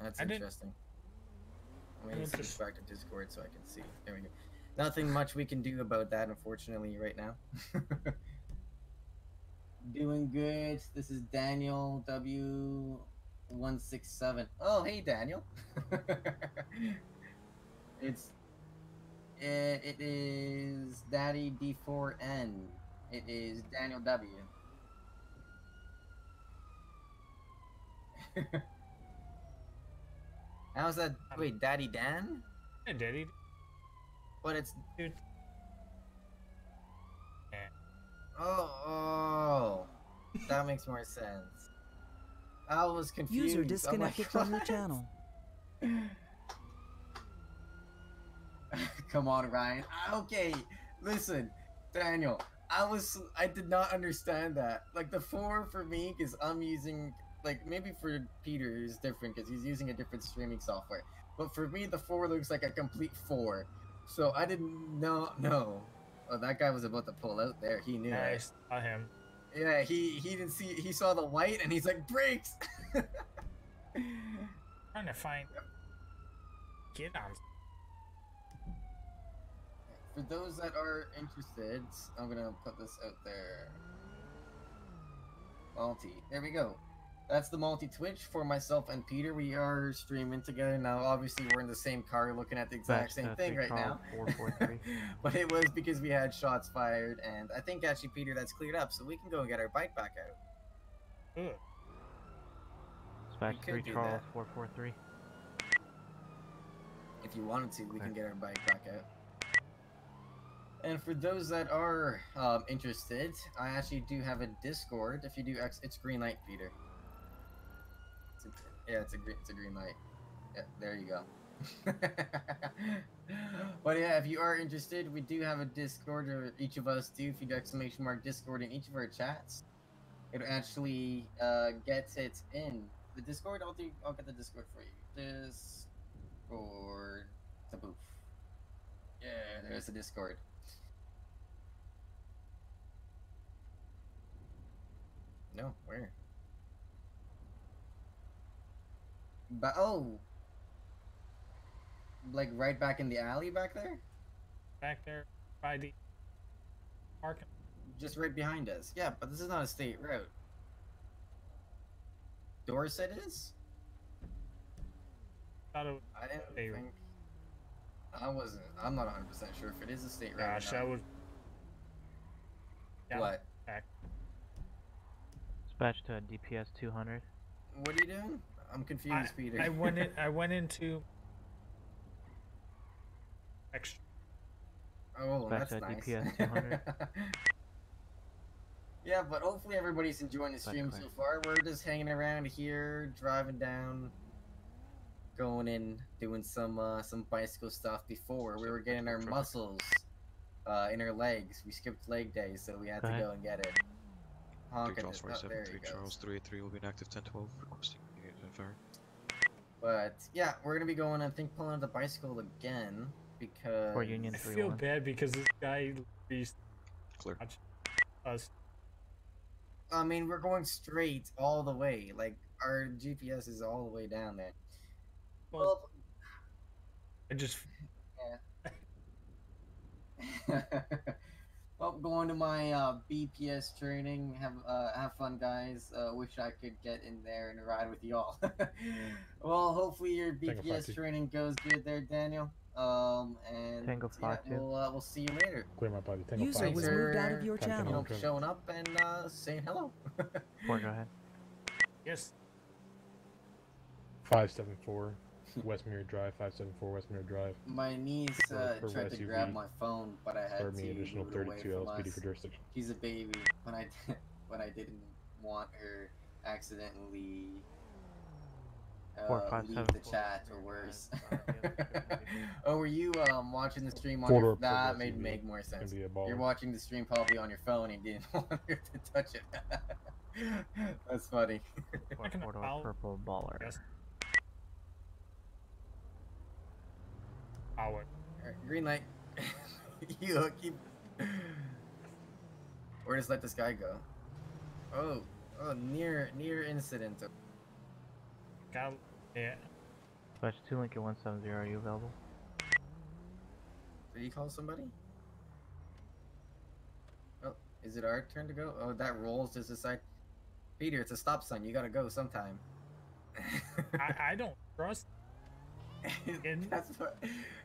Speaker 2: That's
Speaker 1: I didn't-
Speaker 2: interesting. Let me switch
Speaker 1: just-
Speaker 2: back to Discord so I can see. There we go. Nothing much we can do about that, unfortunately, right now. [LAUGHS] Doing good. This is Daniel W167. Oh, hey, Daniel. [LAUGHS] it's it, it is Daddy D4N. It is Daniel W. [LAUGHS] How's that? Wait, Daddy Dan?
Speaker 1: Yeah, Daddy.
Speaker 2: But it's
Speaker 1: Dude.
Speaker 2: oh oh, that makes more sense. I was confused.
Speaker 14: User
Speaker 2: I'm like,
Speaker 14: disconnected from [LAUGHS]
Speaker 2: the
Speaker 14: channel. [LAUGHS]
Speaker 2: Come on, Ryan. Okay, listen, Daniel. I was I did not understand that. Like the four for me, because I'm using like maybe for Peter is different because he's using a different streaming software. But for me, the four looks like a complete four. So I didn't know. No. Oh, that guy was about to pull out there. He knew.
Speaker 1: I saw him.
Speaker 2: Yeah, he he didn't see. He saw the white and he's like brakes. [LAUGHS]
Speaker 1: Trying to find. Get on.
Speaker 2: For those that are interested, I'm gonna put this out there. Multi. There we go. That's the multi Twitch for myself and Peter. We are streaming together now. Obviously, we're in the same car looking at the exact
Speaker 19: Batch
Speaker 2: same thing right now.
Speaker 19: recall 443. [LAUGHS]
Speaker 2: but it was because we had shots fired, and I think actually, Peter, that's cleared up, so we can go and get our bike back out.
Speaker 1: Good.
Speaker 19: Dispatch
Speaker 2: could
Speaker 19: 3
Speaker 2: do
Speaker 19: Charles
Speaker 2: that.
Speaker 19: 443.
Speaker 2: If you wanted to, we can get our bike back out. And for those that are um, interested, I actually do have a Discord. If you do, X, it's green light, Peter. Yeah, it's a green, it's a green light. Yeah, there you go. [LAUGHS] but yeah, if you are interested, we do have a Discord, or each of us do. If you do exclamation mark Discord in each of our chats, it actually uh, gets it in the Discord. I'll do. I'll get the Discord for you. Discord. The booth. Yeah, there's the Discord. No, where? But oh, like right back in the alley back there,
Speaker 1: Back there by the parking.
Speaker 2: just right behind us. Yeah, but this is not a state road. Dorset is.
Speaker 1: Thought it
Speaker 2: I didn't
Speaker 1: Hey.
Speaker 2: think. I wasn't. I'm not 100 percent sure if it is a state road. or
Speaker 1: Gosh,
Speaker 2: not.
Speaker 1: that would. Yeah,
Speaker 2: What?
Speaker 1: Back.
Speaker 19: Dispatch to a DPS 200.
Speaker 2: What are you doing? I'm confused,
Speaker 1: I,
Speaker 2: Peter.
Speaker 1: I went in. I went [LAUGHS] into. Extra.
Speaker 2: Oh,
Speaker 19: Back
Speaker 2: that's nice.
Speaker 19: DPS [LAUGHS] 200.
Speaker 2: yeah, but hopefully everybody's enjoying the stream so far. We're just hanging around here, driving down, going in, doing some uh, some bicycle stuff. Before we were getting our muscles uh, in our legs. We skipped leg day, so we had
Speaker 19: Go
Speaker 2: to
Speaker 19: ahead.
Speaker 2: go and get it.
Speaker 17: Three Charles
Speaker 2: it. Oh,
Speaker 17: 47,
Speaker 2: there
Speaker 17: three
Speaker 2: he goes.
Speaker 17: Charles 383 will be inactive 1012, requesting immediate fire.
Speaker 2: But yeah, we're gonna be going. I think pulling out the bicycle again because
Speaker 19: Or Union
Speaker 1: I feel oh bad because this guy is
Speaker 17: Clear.
Speaker 1: us.
Speaker 2: I mean, we're going straight all the way. Like our GPS is all the way down there.
Speaker 1: Well, I just [LAUGHS] [LAUGHS] [LAUGHS]
Speaker 2: well, going to my uh, BPS training. Have uh, have fun, guys. Uh, wish I could get in there and ride with y'all. [LAUGHS] well, hopefully your BPS training goes good there, Daniel. Um, and
Speaker 19: Tango
Speaker 2: yeah, we'll uh, we'll see you later.
Speaker 18: Clear my body. Tango
Speaker 14: User was moved out of your
Speaker 18: Ten, ten,
Speaker 14: channel.
Speaker 2: You know, showing up and uh, saying hello.
Speaker 19: Four, go ahead.
Speaker 1: yes.
Speaker 18: Five seven four, Westmere Drive. Five seven four Westmere Drive.
Speaker 2: My niece
Speaker 18: For-
Speaker 2: uh,
Speaker 18: for
Speaker 2: tried to grab my phone, but I had
Speaker 18: Serve
Speaker 2: to
Speaker 18: me additional
Speaker 2: move it away
Speaker 18: 32
Speaker 2: from
Speaker 18: LSPD
Speaker 2: us.
Speaker 18: for jurisdiction.
Speaker 2: She's a baby. When I [LAUGHS] when I didn't want her accidentally
Speaker 19: Four,
Speaker 2: uh,
Speaker 19: five,
Speaker 2: leave
Speaker 19: seven,
Speaker 2: the
Speaker 19: four,
Speaker 2: chat or worse. [LAUGHS] [LAUGHS] oh, were you um watching the stream on
Speaker 18: Four
Speaker 2: your?
Speaker 18: door
Speaker 2: That made
Speaker 18: view.
Speaker 2: make more sense.
Speaker 18: be a baller.
Speaker 2: You're watching the stream probably on your phone and didn't want her to touch it. That's funny.
Speaker 19: Four, four door purple baller.
Speaker 1: Yes. Howard.
Speaker 2: Alright, green light. [LAUGHS] you keep. Or just let this guy go. Oh, oh, near near incident.
Speaker 1: Got yeah.
Speaker 19: Dispatch 2 Lincoln 170, are you available?
Speaker 2: Did he call somebody? Oh, is it our turn to go? Oh, that rolls just aside. Peter, it's a stop sign. You gotta go sometime. [LAUGHS]
Speaker 1: I, I don't trust. [LAUGHS]
Speaker 2: That's what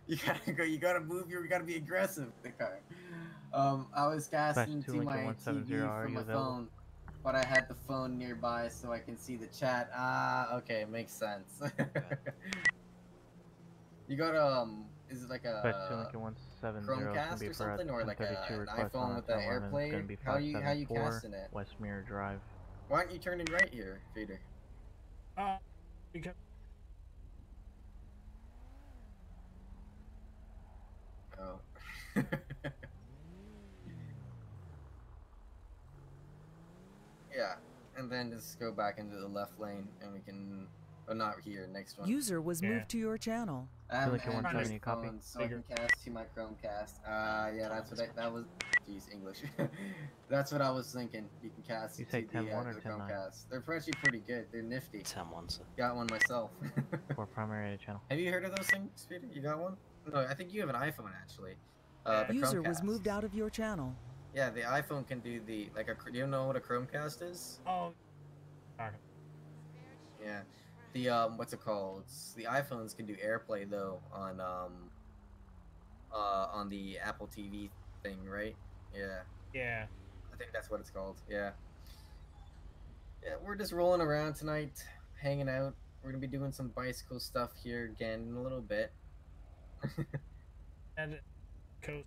Speaker 2: you gotta go. You gotta move. your- You gotta be aggressive. The car. Um, I was casting to my TV from my phone, but I had the phone nearby so I can see the chat. Ah, okay, makes sense. [LAUGHS] you got um, is it like a
Speaker 19: Lincoln 170 is gonna
Speaker 2: Chromecast or something, or like a,
Speaker 19: 1032
Speaker 2: an iPhone with the
Speaker 19: SL11. It's
Speaker 2: AirPlay?
Speaker 19: gonna
Speaker 2: How you how you
Speaker 19: 574
Speaker 2: casting it?
Speaker 19: Westmere Drive.
Speaker 2: Why aren't you turning right here, Peter?
Speaker 1: Uh, because
Speaker 2: Oh. [LAUGHS] yeah, and then just go back into the left lane, and we can. Oh, not here. Next one.
Speaker 14: User was
Speaker 1: Yeah.
Speaker 14: moved to your channel.
Speaker 2: I feel have
Speaker 19: Lincoln
Speaker 2: an
Speaker 19: 170
Speaker 2: Android
Speaker 19: copy.
Speaker 2: phone, so I can cast to my Chromecast. Ah, uh, yeah, that's what I, that was. Jeez, English. [LAUGHS] that's what I was thinking. You can cast
Speaker 19: You
Speaker 2: it
Speaker 19: say
Speaker 2: to the,
Speaker 19: 10-1
Speaker 2: uh,
Speaker 19: or
Speaker 2: the
Speaker 19: 10-9?
Speaker 2: Chromecast. They're actually pretty good. They're nifty.
Speaker 12: 10 1, sir.
Speaker 2: Got one myself. [LAUGHS]
Speaker 19: For primary channel.
Speaker 2: have you heard of those things, Peter? You got one? No, I think you have an iPhone actually. Uh, the
Speaker 14: User was moved out of your channel.
Speaker 2: Yeah, the iPhone can do the like a. Do you know what a Chromecast is?
Speaker 1: oh, darn.
Speaker 2: Yeah. The um, what's it called? It's- the iPhones can do AirPlay though on um, uh, on the Apple TV thing, right? Yeah,
Speaker 1: yeah.
Speaker 2: I think that's what it's called. Yeah. Yeah, we're just rolling around tonight, hanging out. We're gonna be doing some bicycle stuff here again in a little bit. [LAUGHS]
Speaker 1: And coast.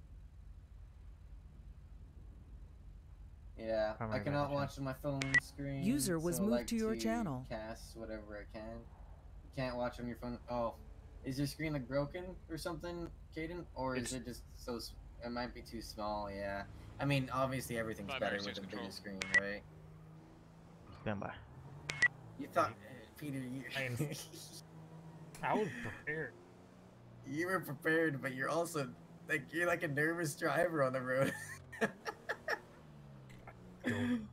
Speaker 2: Yeah, I cannot watch on my phone screen.
Speaker 14: User was
Speaker 2: so
Speaker 14: moved
Speaker 2: like
Speaker 14: to your channel.
Speaker 2: Cast whatever I can. You can't watch on your phone. Oh, is your screen like broken or something, Caden? Or is it just so? It might be too small. Yeah. I mean, obviously everything's
Speaker 7: Primary
Speaker 2: better with
Speaker 7: six
Speaker 2: a bigger screen, right?
Speaker 19: Stand by.
Speaker 2: You thought, uh, Peter, you.
Speaker 1: I am- [LAUGHS] I was prepared.
Speaker 2: You were prepared, but you're also like you're like a nervous driver on the road. [LAUGHS]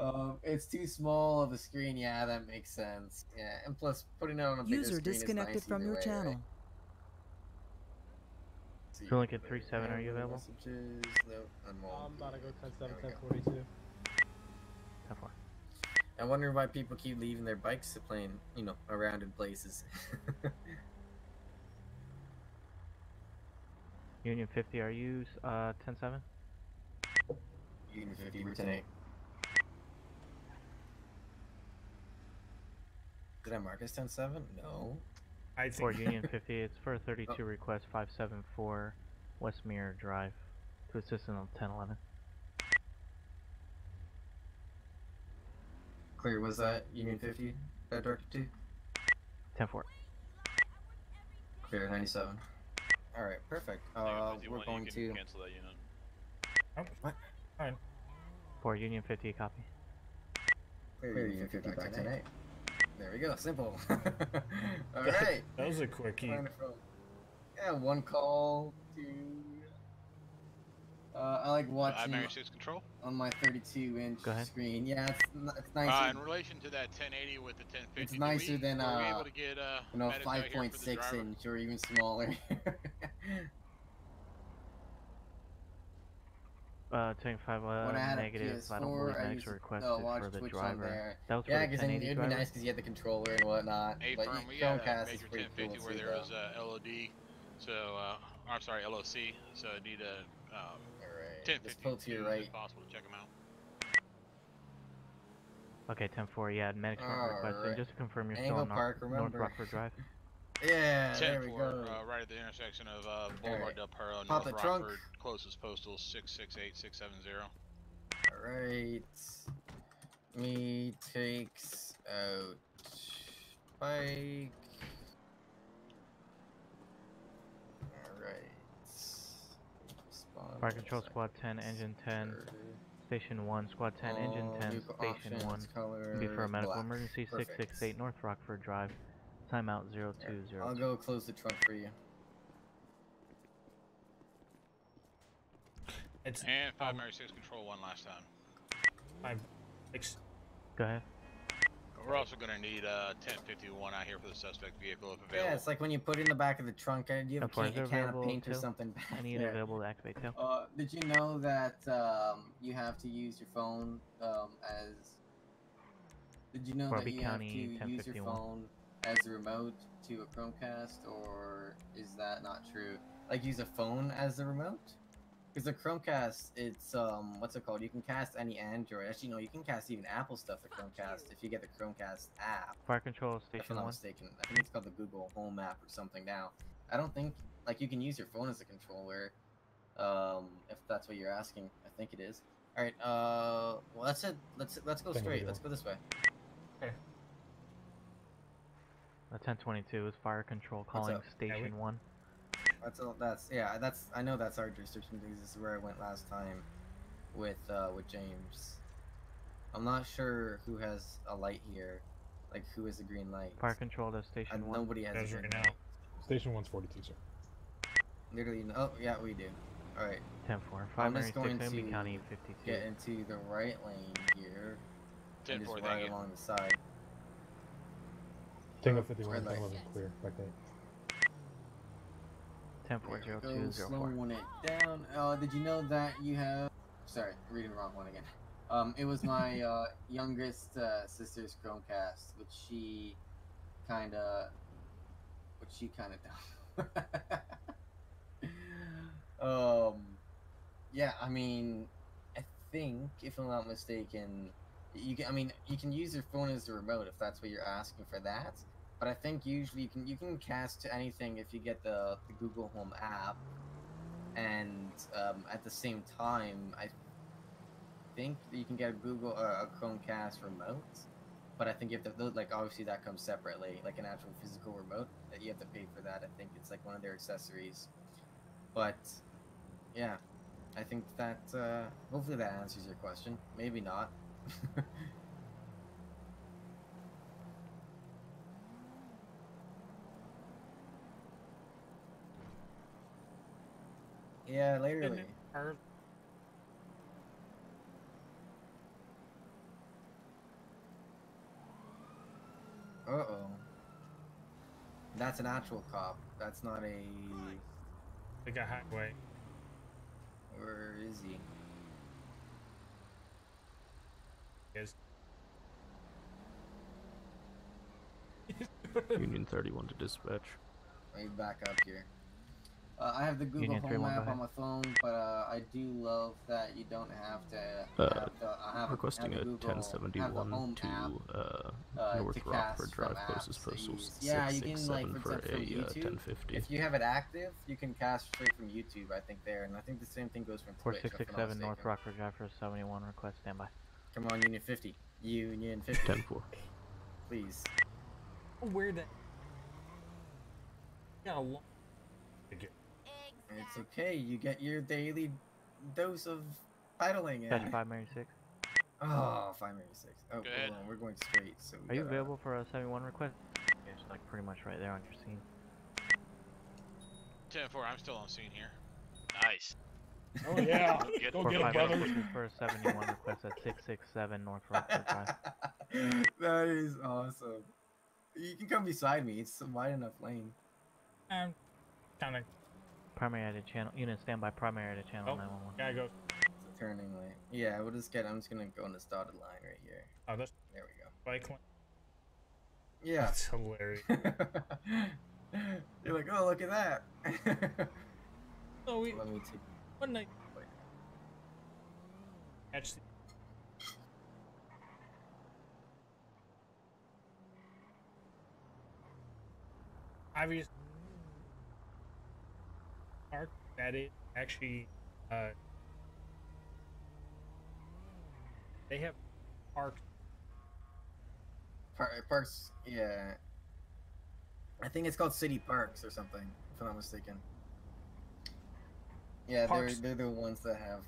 Speaker 2: um, it's too small of a screen. Yeah, that makes sense. Yeah, and plus putting it on a bigger
Speaker 14: User
Speaker 2: screen is
Speaker 14: disconnected
Speaker 2: nice
Speaker 14: from your
Speaker 2: way,
Speaker 14: channel.
Speaker 2: Right? See,
Speaker 19: So Lincoln 37, are you available?
Speaker 2: Messages. No, I'm all.
Speaker 9: I'm about to go 10 7 10
Speaker 2: we go.
Speaker 9: 42.
Speaker 19: 10-4.
Speaker 2: I wonder why people keep leaving their bikes to playing, you know, around in places. [LAUGHS]
Speaker 19: Union 50, are you uh 10-7?
Speaker 2: Union 50, Route 8. Did I mark as 10-7? No.
Speaker 1: I think.
Speaker 19: For Union [LAUGHS] 50, it's for a 32 request 574 Westmere Drive to assist on 1011.
Speaker 2: Clear, was that Union 50 that directed to?
Speaker 19: 10-4.
Speaker 2: Clear, 97. Alright, perfect. Uh, we're going to...
Speaker 7: cancel that unit.
Speaker 1: Oh,
Speaker 2: What?
Speaker 1: fine.
Speaker 19: For Union 50, copy.
Speaker 2: Clear, Union 50 back to 8. There we go, simple. [LAUGHS] [LAUGHS] Alright.
Speaker 1: That was a quickie.
Speaker 2: Yeah, one call, two... Uh, I like
Speaker 7: Uh,
Speaker 2: watching
Speaker 7: Mary 6 control.
Speaker 2: on my 32 inch screen. Yeah, it's, n- it's
Speaker 7: Uh,
Speaker 2: nicer.
Speaker 7: in relation to that 1080 with the 1050,
Speaker 2: it's nicer
Speaker 7: we,
Speaker 2: than uh,
Speaker 7: able to get uh,
Speaker 2: you know,
Speaker 7: medics out here for the
Speaker 2: 5.6
Speaker 7: driver?
Speaker 2: inch or even smaller. [LAUGHS]
Speaker 19: Uh, taking 5 uh,
Speaker 2: when I had
Speaker 19: negative,
Speaker 2: a
Speaker 19: I don't
Speaker 2: PS4,
Speaker 19: believe
Speaker 2: I used to
Speaker 19: request
Speaker 2: uh, watch
Speaker 19: for the
Speaker 2: Twitch
Speaker 19: driver.
Speaker 2: there.
Speaker 19: That was
Speaker 2: yeah, because it'd be
Speaker 19: driver?
Speaker 2: nice because you had the controller and whatnot.
Speaker 7: Hey,
Speaker 2: but
Speaker 7: firm,
Speaker 2: y-
Speaker 7: we had a
Speaker 2: Chromecast is
Speaker 7: major
Speaker 2: pretty cool
Speaker 7: 1050 where
Speaker 2: too,
Speaker 7: there
Speaker 2: though.
Speaker 7: was a LOD, so uh, I'm sorry, LOC, so I need a um,
Speaker 2: Alright,
Speaker 7: 1050
Speaker 2: just pull to your right.
Speaker 7: if possible to check them out.
Speaker 19: Okay, 10-4, yeah, medics weren't requesting.
Speaker 2: Alright.
Speaker 19: Just to confirm you're
Speaker 2: Angle
Speaker 19: still on
Speaker 2: Park,
Speaker 19: North
Speaker 2: remember.
Speaker 19: Rockford Drive. [LAUGHS]
Speaker 2: Yeah,
Speaker 7: 10
Speaker 2: there we go.
Speaker 7: Uh, right at the intersection of uh, Boulevard
Speaker 2: Alright.
Speaker 7: Del Perro and
Speaker 2: Pop
Speaker 7: North
Speaker 2: the trunk.
Speaker 7: Rockford. Closest postal 668670.
Speaker 2: Alright. Me takes out bike. Alright. Spawn
Speaker 19: Fire Control Squad 10, Engine 10. Station 1, Squad 10, Engine 10, Station
Speaker 2: options,
Speaker 19: 1.
Speaker 2: color
Speaker 19: Be for a medical
Speaker 2: black.
Speaker 19: emergency
Speaker 2: Perfect.
Speaker 19: 668 North Rockford Drive. Timeout 0202.
Speaker 2: I'll go close the trunk for you.
Speaker 1: It's
Speaker 7: And 5 Mary 6 control one last time.
Speaker 1: five, six.
Speaker 19: Go ahead.
Speaker 7: We're also going to need uh, 1051 out here for the suspect vehicle if available.
Speaker 2: Yeah, it's like when you put it in the back of the trunk. Do you have a, can, a can of
Speaker 19: available
Speaker 2: paint or something back
Speaker 19: I need
Speaker 2: there?
Speaker 19: available to activate tail.
Speaker 2: Uh, did you know that um, you have to use your phone um, as? Did you know
Speaker 19: Darby
Speaker 2: that you
Speaker 19: County,
Speaker 2: have to use your phone as a remote to a Chromecast, or is that not true? Like use a phone as the remote? Because the Chromecast, it's um, what's it called? You can cast any Android. Actually, no, you can cast even Apple stuff to Chromecast if you get the Chromecast app.
Speaker 19: Fire Control station.
Speaker 2: If I'm
Speaker 19: Station
Speaker 2: not
Speaker 19: 1.
Speaker 2: mistaken, I think it's called the Google Home app or something now. I don't think like you can use your phone as a controller, um, if that's what you're asking. I think it is. All right. Uh, well, that's it. Let's let's go
Speaker 18: Think
Speaker 2: straight.
Speaker 18: we
Speaker 2: Let's
Speaker 18: go.
Speaker 2: go this way.
Speaker 19: Uh, 1022 is Fire Control calling
Speaker 2: up?
Speaker 1: Yeah, we-
Speaker 19: Station 1.
Speaker 2: That's all. That's yeah. That's I know that's our jurisdiction because this is where I went last time, with uh with James. I'm not sure who has a light here, like who has a green light.
Speaker 19: Fire Control to
Speaker 2: Uh,
Speaker 19: Station 1.
Speaker 2: nobody has a green
Speaker 1: now.
Speaker 2: light.
Speaker 18: Station 1's 42, sir.
Speaker 2: Literally, no- oh yeah, we do. All right.
Speaker 19: 10 4.
Speaker 2: I'm just going
Speaker 19: Amity
Speaker 2: to
Speaker 19: County 52.
Speaker 2: get into the right lane here.
Speaker 7: 10
Speaker 2: and just
Speaker 7: 4,
Speaker 2: ride
Speaker 7: thank you.
Speaker 2: along the side.
Speaker 18: Tango
Speaker 2: Oh,
Speaker 18: 51,
Speaker 2: red light.
Speaker 18: 1011, clear. Back eight.
Speaker 19: 10
Speaker 2: go, slowing it down. Uh, did you know that you have? Sorry, reading the wrong one again. Um, it was my [LAUGHS] uh, youngest uh, sister's Chromecast, which she kind of, which she kind of done. um, yeah. I mean, I think if I'm not mistaken, you can. I mean, you can use your phone as the remote if that's what you're asking for that. But I think usually you can you can cast to anything if you get the, the Google Home app, and um, at the same time, I think you can get a Google uh, a Chromecast remote. But I think to like obviously that comes separately, like an actual physical remote that you have to pay for that. I think it's like one of their accessories. But yeah, I think that uh, hopefully that answers your question. Maybe not. [LAUGHS] yeah, literally. Uh oh. That's an actual cop. That's not a.
Speaker 1: like a highway.
Speaker 2: Where is he?
Speaker 1: Is
Speaker 22: Union 31 to dispatch.
Speaker 2: Let me back up here. Uh, I have the Google
Speaker 19: Union
Speaker 2: Home
Speaker 19: 31, go
Speaker 2: Map on my phone, but uh, I do love that you don't have to.
Speaker 22: Uh,
Speaker 2: have the, I have,
Speaker 22: requesting
Speaker 2: have
Speaker 22: a
Speaker 2: Google,
Speaker 22: 1071
Speaker 2: home
Speaker 22: to
Speaker 2: app,
Speaker 22: uh,
Speaker 2: uh,
Speaker 22: North
Speaker 2: to
Speaker 22: Rockford Drive, closest postal
Speaker 2: use. Yeah, you can like
Speaker 22: 667
Speaker 2: for,
Speaker 22: for a uh,
Speaker 2: YouTube.
Speaker 22: 1050.
Speaker 2: If you have it active, you can cast straight from YouTube. I think there, and I think the same thing goes from Twitch. if I'm not
Speaker 19: 4667 North
Speaker 2: mistaken.
Speaker 19: Rockford Drive for 71. Request standby.
Speaker 2: Come on, Union 50. Union 50.
Speaker 22: 10 4.
Speaker 2: Please.
Speaker 1: where the? Got a long. To get.
Speaker 2: It's okay. You get your daily dose of idling in.
Speaker 19: Dash eh? 596.
Speaker 2: Oh, 586. Oh,
Speaker 7: Go
Speaker 2: hold
Speaker 7: ahead.
Speaker 2: on. We're going straight. So we
Speaker 19: Are you
Speaker 2: gotta-
Speaker 19: available for a 71 request? Yeah, It's like pretty much right there on your scene.
Speaker 7: 10 4, I'm still on scene here.
Speaker 12: Nice.
Speaker 18: Oh yeah, [LAUGHS]
Speaker 7: Get-
Speaker 18: go
Speaker 19: Four
Speaker 18: get him, brother.
Speaker 19: for a 71 request at 667 North Rockford Drive. [LAUGHS]
Speaker 2: that is awesome. You can come beside me. It's a wide enough lane.
Speaker 1: Um, I'm kind of.
Speaker 19: Primary at a channel. Unit standby. Primary at a channel
Speaker 1: Oh,
Speaker 19: 911.
Speaker 1: gotta go.
Speaker 2: It's turning lane. Yeah, we'll just get. I'm just gonna go on this dotted line right here.
Speaker 1: Oh, that's
Speaker 2: There we go.
Speaker 1: bike lane.
Speaker 2: Yeah.
Speaker 1: That's hilarious. [LAUGHS]
Speaker 2: You're like, oh, look at that. [LAUGHS]
Speaker 1: Oh, we
Speaker 2: Let me take.
Speaker 1: one night. Actually, obvious park that it actually uh they have parks
Speaker 2: Par- parks. Yeah. I think it's called City Parks or something, if I'm not mistaken. Yeah,
Speaker 1: Parks.
Speaker 2: they're they're the ones that have.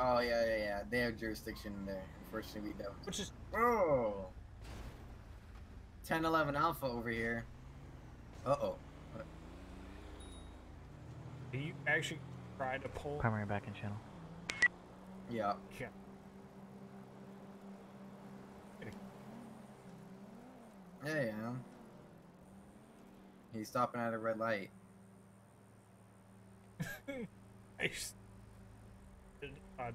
Speaker 2: Oh yeah, yeah, yeah. They have jurisdiction in there. Unfortunately, we don't.
Speaker 1: which is
Speaker 2: Oh. 1011 Alpha over here. Uh oh.
Speaker 1: Do you actually try to pull
Speaker 19: Primary back in channel.
Speaker 2: Yeah.
Speaker 1: yeah
Speaker 2: Yeah, yeah. He's stopping at a red light.
Speaker 1: I just- uh,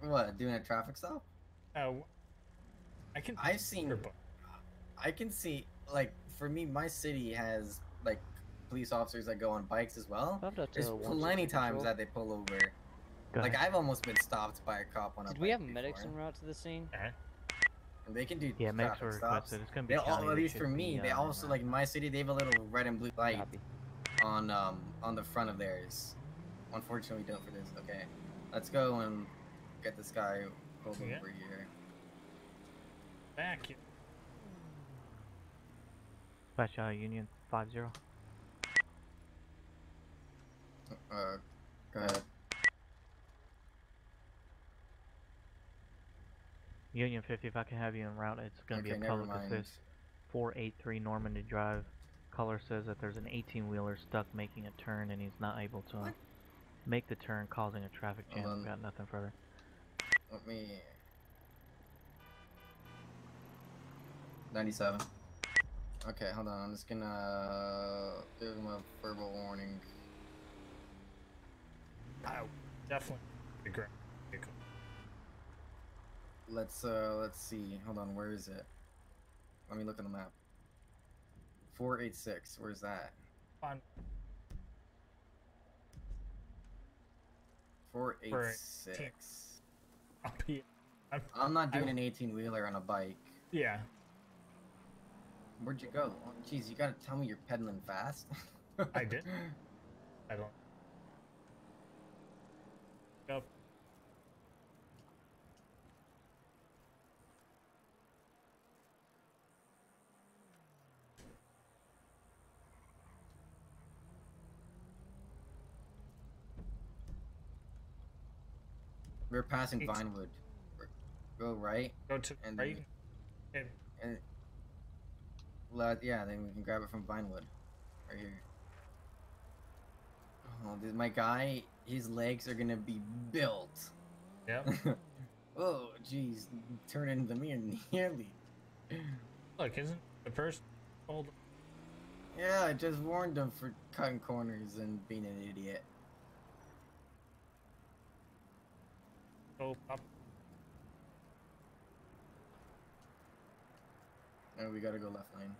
Speaker 2: What? Doing a traffic stop?
Speaker 1: uh, I can
Speaker 2: I've seen. I can see. Like for me, my city has like police officers that go on bikes as well. There's plenty times
Speaker 6: control.
Speaker 2: that they pull over.
Speaker 19: Go
Speaker 2: like
Speaker 19: ahead.
Speaker 2: I've almost been stopped by a cop on a
Speaker 6: Did
Speaker 2: bike
Speaker 6: we have
Speaker 2: before.
Speaker 6: medics en route to the scene?
Speaker 2: They can do
Speaker 19: Yeah, medics
Speaker 2: traffic
Speaker 19: were
Speaker 2: stops.
Speaker 19: requested. It's gonna be
Speaker 2: They all,
Speaker 19: county,
Speaker 2: at least for me, they
Speaker 19: uh,
Speaker 2: also like in my city. They have a little red and blue light on um on the front of theirs. Unfortunately, we don't for this. Okay, let's go and get this guy pulled
Speaker 1: Yeah.
Speaker 2: over here.
Speaker 1: back you.
Speaker 19: Dispatch uh, Union 50.
Speaker 2: Uh, go ahead.
Speaker 19: Union 50, if I can have you en route, it's going to
Speaker 2: Okay,
Speaker 19: be a
Speaker 2: never
Speaker 19: public
Speaker 2: mind.
Speaker 19: assist. 483 Normandy Drive. Caller says that there's an 18 wheeler stuck making a turn and he's not able to make the turn, causing a traffic jam.
Speaker 2: Hold on.
Speaker 19: Got nothing further.
Speaker 2: Let me. Ninety-seven. Okay, hold on. I'm just gonna give him a verbal warning.
Speaker 1: Oh, definitely great.
Speaker 2: Let's uh, let's see. Hold on. Where is it? Let me look at the map. Four eight six. Where's that?
Speaker 1: Fine.
Speaker 2: Four eight
Speaker 1: For
Speaker 2: six.
Speaker 1: I'm,
Speaker 2: I'm not doing
Speaker 1: I-
Speaker 2: an eighteen wheeler on a bike.
Speaker 1: yeah.
Speaker 2: Where'd you go? Oh, Jeez, you gotta tell me you're pedaling fast.
Speaker 1: I did. [LAUGHS] I don't.
Speaker 2: We're passing. Vinewood. Go right.
Speaker 1: Go to
Speaker 2: and
Speaker 1: right.
Speaker 2: Then,
Speaker 1: okay.
Speaker 2: And, yeah, then we can grab it from Vinewood, right here. Oh, this, my guy, his legs are gonna be built.
Speaker 1: Yep. [LAUGHS]
Speaker 2: oh, jeez, turn into me and [LAUGHS] nearly.
Speaker 1: Look, isn't the person old?
Speaker 2: Yeah, I just warned him for cutting corners and being an idiot.
Speaker 1: Oh, pop.
Speaker 2: Oh, we gotta go left lane.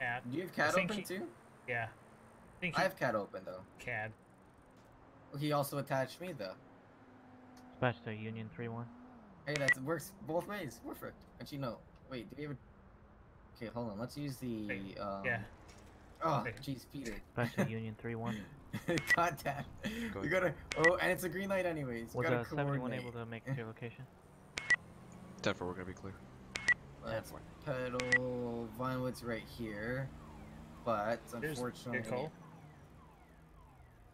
Speaker 1: CAD.
Speaker 2: Do you have
Speaker 1: CAD
Speaker 2: open too?
Speaker 1: Yeah. I think
Speaker 2: I have CAD open though.
Speaker 1: CAD.
Speaker 2: He also attached me though.
Speaker 19: Dispatch to Union 3-1.
Speaker 2: Hey, that works both ways. Perfect. Actually, no. Wait, do we have. Okay, hold on. Let's use the. Um...
Speaker 1: yeah.
Speaker 2: Oh,
Speaker 1: Wait.
Speaker 2: jeez, Peter.
Speaker 19: Dispatch [LAUGHS] to Union 3-1.
Speaker 2: Contact. damn. We gotta. Oh, and it's a green light, anyways.
Speaker 19: Was
Speaker 2: gotta
Speaker 19: uh, 71 able to make it to your location?
Speaker 17: 10 4, we're gonna be clear.
Speaker 2: Let's pedal. Vinewood's right here, but unfortunately.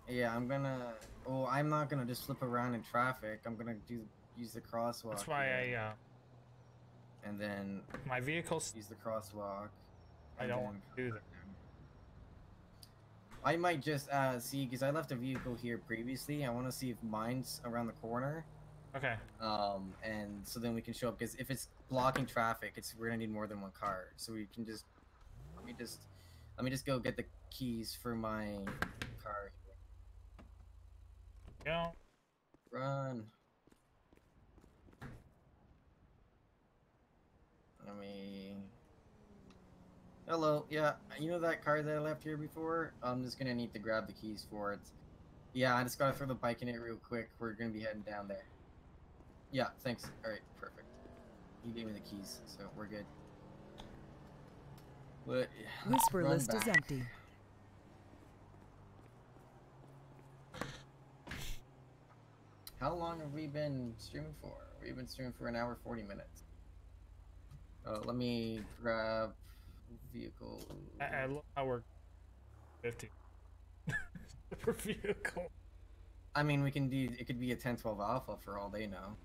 Speaker 2: Yeah, I'm gonna. Oh, I'm not gonna just flip around in traffic. I'm gonna do use the crosswalk.
Speaker 1: That's why I uh
Speaker 2: And then
Speaker 1: my vehicle's
Speaker 2: use the crosswalk.
Speaker 1: I don't want to do that.
Speaker 2: I might just uh see because I left a vehicle here previously. I want to see if mine's around the corner.
Speaker 1: Okay.
Speaker 2: Um, and so then we can show up because if it's blocking traffic, it's we're gonna need more than one car. So we can just let me just let me just go get the keys for my car.
Speaker 1: Go.
Speaker 2: Run. Let me. Hello. Yeah, you know that car that I left here before? I'm just gonna need to grab the keys for it. Yeah, I just gotta throw the bike in it real quick. We're gonna be heading down there. Yeah, thanks. All right, perfect. You gave me the keys, so we're good. But
Speaker 14: Whisper
Speaker 2: run
Speaker 14: list is empty.
Speaker 2: How long have we been streaming for? We've been streaming for an hour forty minutes. Uh, let me grab vehicle.
Speaker 1: I, I love how we're 50 [LAUGHS] per vehicle.
Speaker 2: I mean, we can do. It could be a 10-12 alpha for all they know.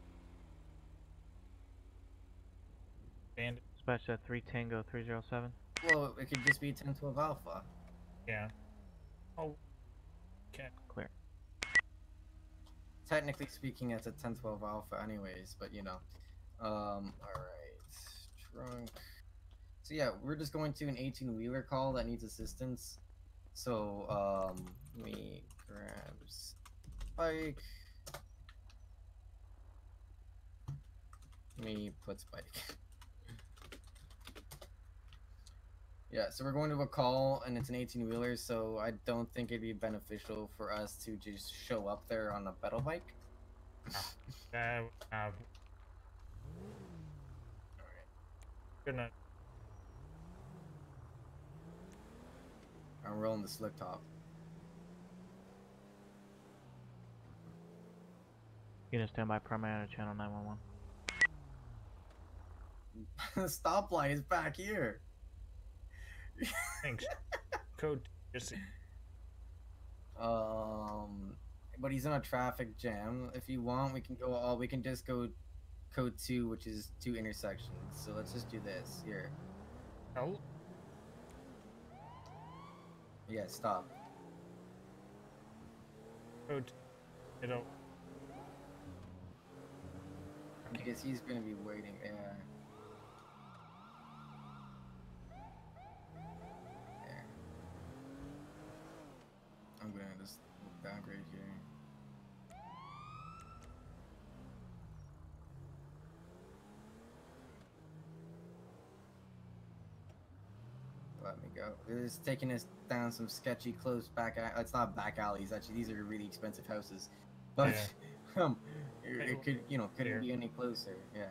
Speaker 1: Bandit.
Speaker 19: Dispatch to 3 Tango 307.
Speaker 2: Well, it could just be a 10-12 alpha.
Speaker 1: Yeah. Oh. Okay.
Speaker 19: Clear.
Speaker 2: Technically speaking, it's a 10-12 alpha, anyways. But you know. Um. All right. Trunk. So yeah, we're just going to an 18 wheeler call that needs assistance. So um, let me grab Spike. Let me put Spike. [LAUGHS] Yeah, so we're going to a call and it's an 18 wheeler, so I don't think it'd be beneficial for us to just show up there on a pedal bike. [LAUGHS]
Speaker 1: Uh, uh, Good night.
Speaker 2: I'm rolling the slick top.
Speaker 19: Unit standby primary channel 911. [LAUGHS]
Speaker 2: Stoplight is back here.
Speaker 1: Thanks. Code. Just
Speaker 2: Um, but he's in a traffic jam. If you want, we can go all. We can just go code two, which is two intersections. So let's just do this here.
Speaker 1: Oh.
Speaker 2: Yeah, stop.
Speaker 1: code. It'll.
Speaker 2: Because he's gonna be waiting. Yeah. I'm gonna just downgrade here. Let me go. It's taking us down some sketchy, close back. It's not back alleys. Actually, these are really expensive houses. But [LAUGHS] um, it, it could, you know, couldn't be any closer. Yeah.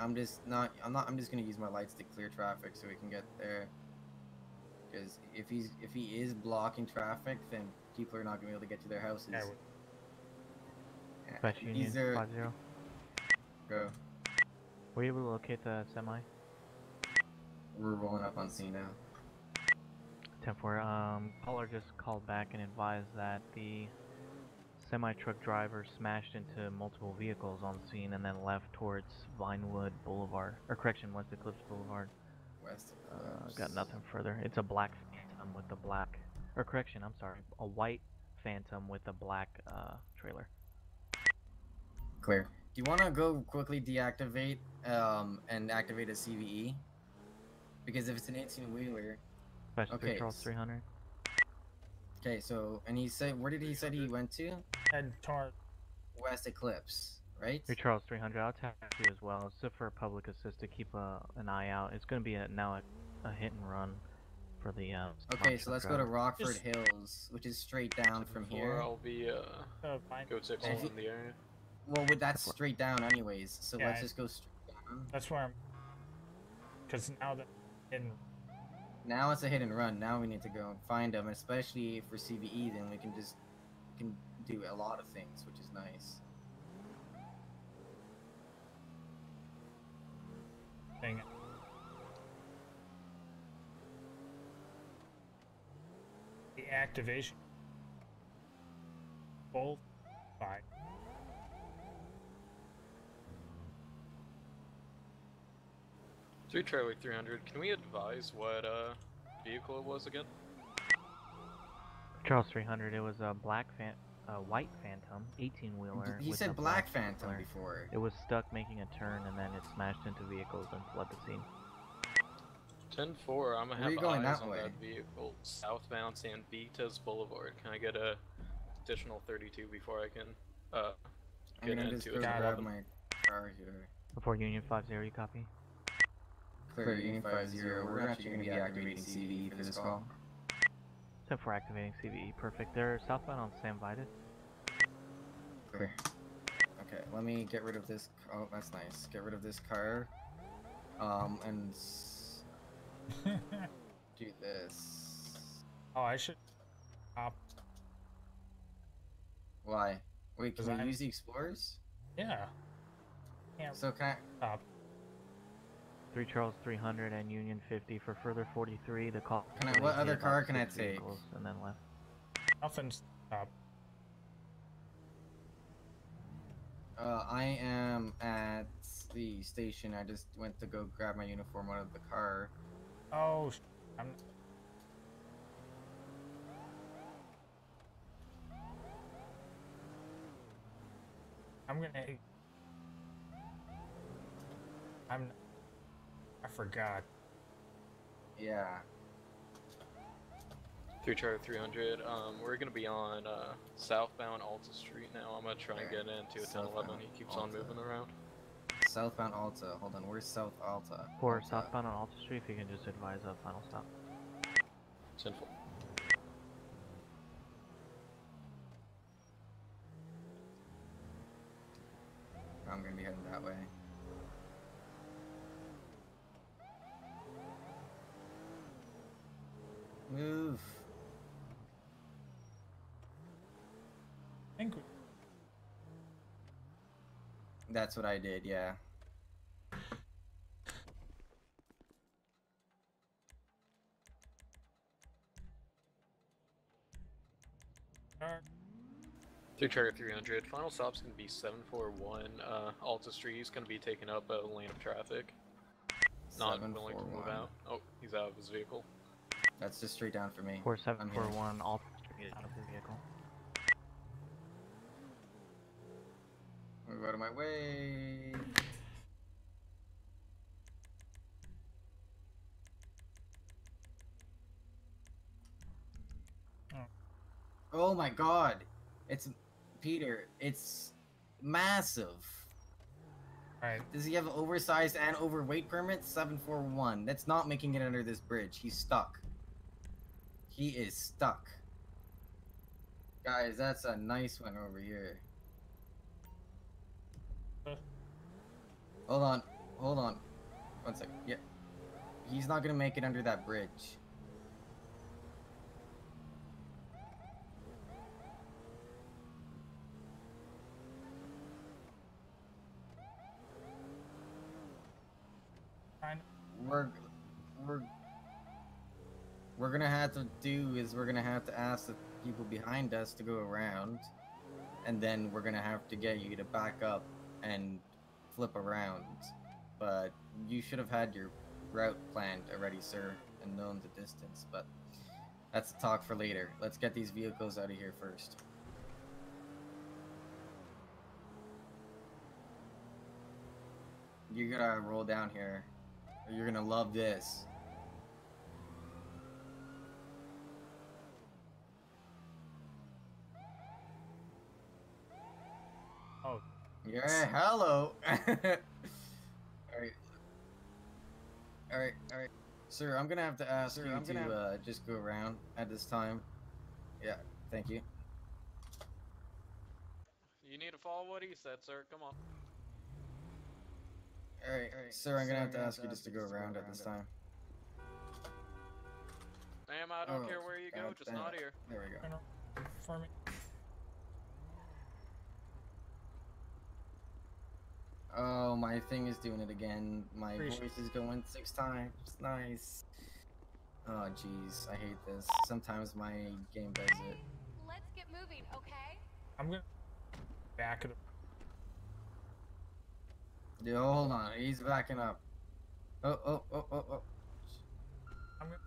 Speaker 2: I'm just not. I'm not. I'm just gonna use my lights to clear traffic so we can get there. Because if he's if he is blocking traffic, then people are not gonna be able to get to their houses.
Speaker 1: Yeah, we-
Speaker 2: Yeah,
Speaker 19: Dispatch Union
Speaker 2: These are
Speaker 19: 50.
Speaker 2: go.
Speaker 19: Were you able to locate the semi?
Speaker 2: We're rolling up on scene now.
Speaker 19: 10 4. Um, caller just called back and advised that the semi truck driver smashed into multiple vehicles on scene and then left towards Vinewood Boulevard. Or, correction, West Eclipse Boulevard.
Speaker 2: West
Speaker 19: Uh, got nothing further. It's a black phantom with a black. Or, correction, I'm sorry. A white phantom with a black uh, trailer.
Speaker 2: Clear. Do you want to go quickly deactivate um, and activate a CVE? Because if it's an 18 wheeler.
Speaker 19: Special
Speaker 2: Okay.
Speaker 19: Charles 300.
Speaker 2: Okay, so and he said, where did he said he went to?
Speaker 1: Head toward
Speaker 2: West Eclipse, right?
Speaker 19: Hey Charles 300, I'll tap you as well. It's for a public assist to keep uh, an eye out. It's going to be a, now a, a hit and run for the. Uh,
Speaker 2: Okay, so let's
Speaker 19: truck
Speaker 2: go to
Speaker 19: driver.
Speaker 2: Rockford Hills, which is straight down from
Speaker 13: Four,
Speaker 2: here.
Speaker 13: I'll be uh,
Speaker 1: uh,
Speaker 13: go six
Speaker 2: If
Speaker 13: in
Speaker 2: you-
Speaker 13: the area.
Speaker 2: Well, with that's straight down anyways, so
Speaker 1: Yeah,
Speaker 2: let's
Speaker 1: I-
Speaker 2: just go straight down.
Speaker 1: That's where I'm. Because now that in
Speaker 2: Now it's a hit and run. Now we need to go and find them, especially for CVE. Then we can just can do a lot of things, which is nice.
Speaker 1: Thing. The activation. Both fine.
Speaker 13: Three Charlie 300. Can we advise what uh vehicle it was again?
Speaker 19: Charles 300, it was a black fan, a white Phantom, 18 wheeler.
Speaker 2: He said Black Phantom before.
Speaker 19: It was stuck making a turn and then it smashed into vehicles and fled the scene.
Speaker 13: 10-4, I'm gonna
Speaker 2: Where are you
Speaker 13: have
Speaker 2: going
Speaker 13: eyes
Speaker 2: that
Speaker 13: on
Speaker 2: way?
Speaker 13: that vehicle southbound San Vitus Boulevard. Can I get a additional 32 before I can uh
Speaker 2: I'm
Speaker 13: get
Speaker 2: gonna just
Speaker 13: into
Speaker 2: go
Speaker 13: it?
Speaker 2: grab my car here.
Speaker 19: Before Union 50, you copy?
Speaker 2: Clear, Union 50. We're actually gonna be activating CVE for this call.
Speaker 19: Except for activating CVE, perfect. They're southbound on San Vitus.
Speaker 2: Clear. Okay, let me get rid of this. Oh, that's nice. Get rid of this car. Um, and [LAUGHS] do this.
Speaker 1: Oh, I should. Op.
Speaker 2: Why? Wait, can we
Speaker 1: I'm-
Speaker 2: use the explorers?
Speaker 1: Yeah. Yeah.
Speaker 2: So can I?
Speaker 1: Op.
Speaker 19: 3 Charles 300 and Union 50 for further 43. The call.
Speaker 2: Can I- what other car can I take?
Speaker 19: vehicles And then left.
Speaker 1: Nothing's up.
Speaker 2: Uh, I am at the station. I just went to go grab my uniform out of the car.
Speaker 1: Oh, I'm. I'm gonna. I'm. I forgot.
Speaker 2: Yeah.
Speaker 13: 3 Charlie 300. Um, we're gonna be on uh southbound Alta Street now. I'm gonna try and get into a 1011.
Speaker 2: Southbound
Speaker 13: He keeps on moving around.
Speaker 2: Southbound Alta. Hold on, where's South Alta?
Speaker 19: For
Speaker 2: Alta.
Speaker 19: southbound on Alta Street, if you can just advise a final stop.
Speaker 13: Sinful.
Speaker 2: I'm gonna be heading that way. Move.
Speaker 1: I think.
Speaker 2: That's what I did, yeah.
Speaker 1: Alright.
Speaker 13: 3 Charlie 300. Final stop's gonna be 741. Uh, Alta Street. He's gonna be taking up by a lane of traffic. Not willing to move out. Oh, he's out of his vehicle.
Speaker 2: That's just straight down for me. I'm here.
Speaker 19: 4741 Alta Street out of the vehicle.
Speaker 2: Move out of my way. Hmm. Oh my god. It's Peter, it's massive.
Speaker 1: Alright.
Speaker 2: Does he have an oversized and overweight permit? 741. That's not making it under this bridge. He's stuck. He is stuck. Guys, that's a nice one over here. Hold on. Hold on. One second. Yeah. He's not gonna make it under that bridge.
Speaker 1: Fine.
Speaker 2: We're we're we're gonna have to do is we're gonna have to ask the people behind us to go around, and then we're gonna have to get you to back up and flip around. But you should have had your route planned already, sir, and known the distance. But that's a talk for later. Let's get these vehicles out of here first. You're gonna roll down here. You're gonna love this.
Speaker 1: Oh.
Speaker 2: Yeah, hello. [LAUGHS] alright. Alright, alright. Sir, I'm gonna have to ask you
Speaker 13: I'm
Speaker 2: to
Speaker 13: gonna have-
Speaker 2: uh, just go around at this time. Yeah, thank you.
Speaker 13: You need to follow what he said, sir. Come on.
Speaker 2: Alright, alright. sir, I'm gonna have to ask you just to go around at this time.
Speaker 13: Ma'am, I don't
Speaker 2: Oh,
Speaker 13: care where you go,
Speaker 2: God
Speaker 13: just not here.
Speaker 2: There we go.
Speaker 1: For me.
Speaker 2: Oh, my thing is doing it again. My
Speaker 1: Appreciate-
Speaker 2: voice is going six times. Nice. Oh, jeez, I hate this. Sometimes my game does it.
Speaker 23: Let's get moving, okay?
Speaker 1: I'm gonna back it up.
Speaker 2: Yo, hold on. He's backing up. Oh, oh, oh, oh, oh.
Speaker 1: I'm gonna.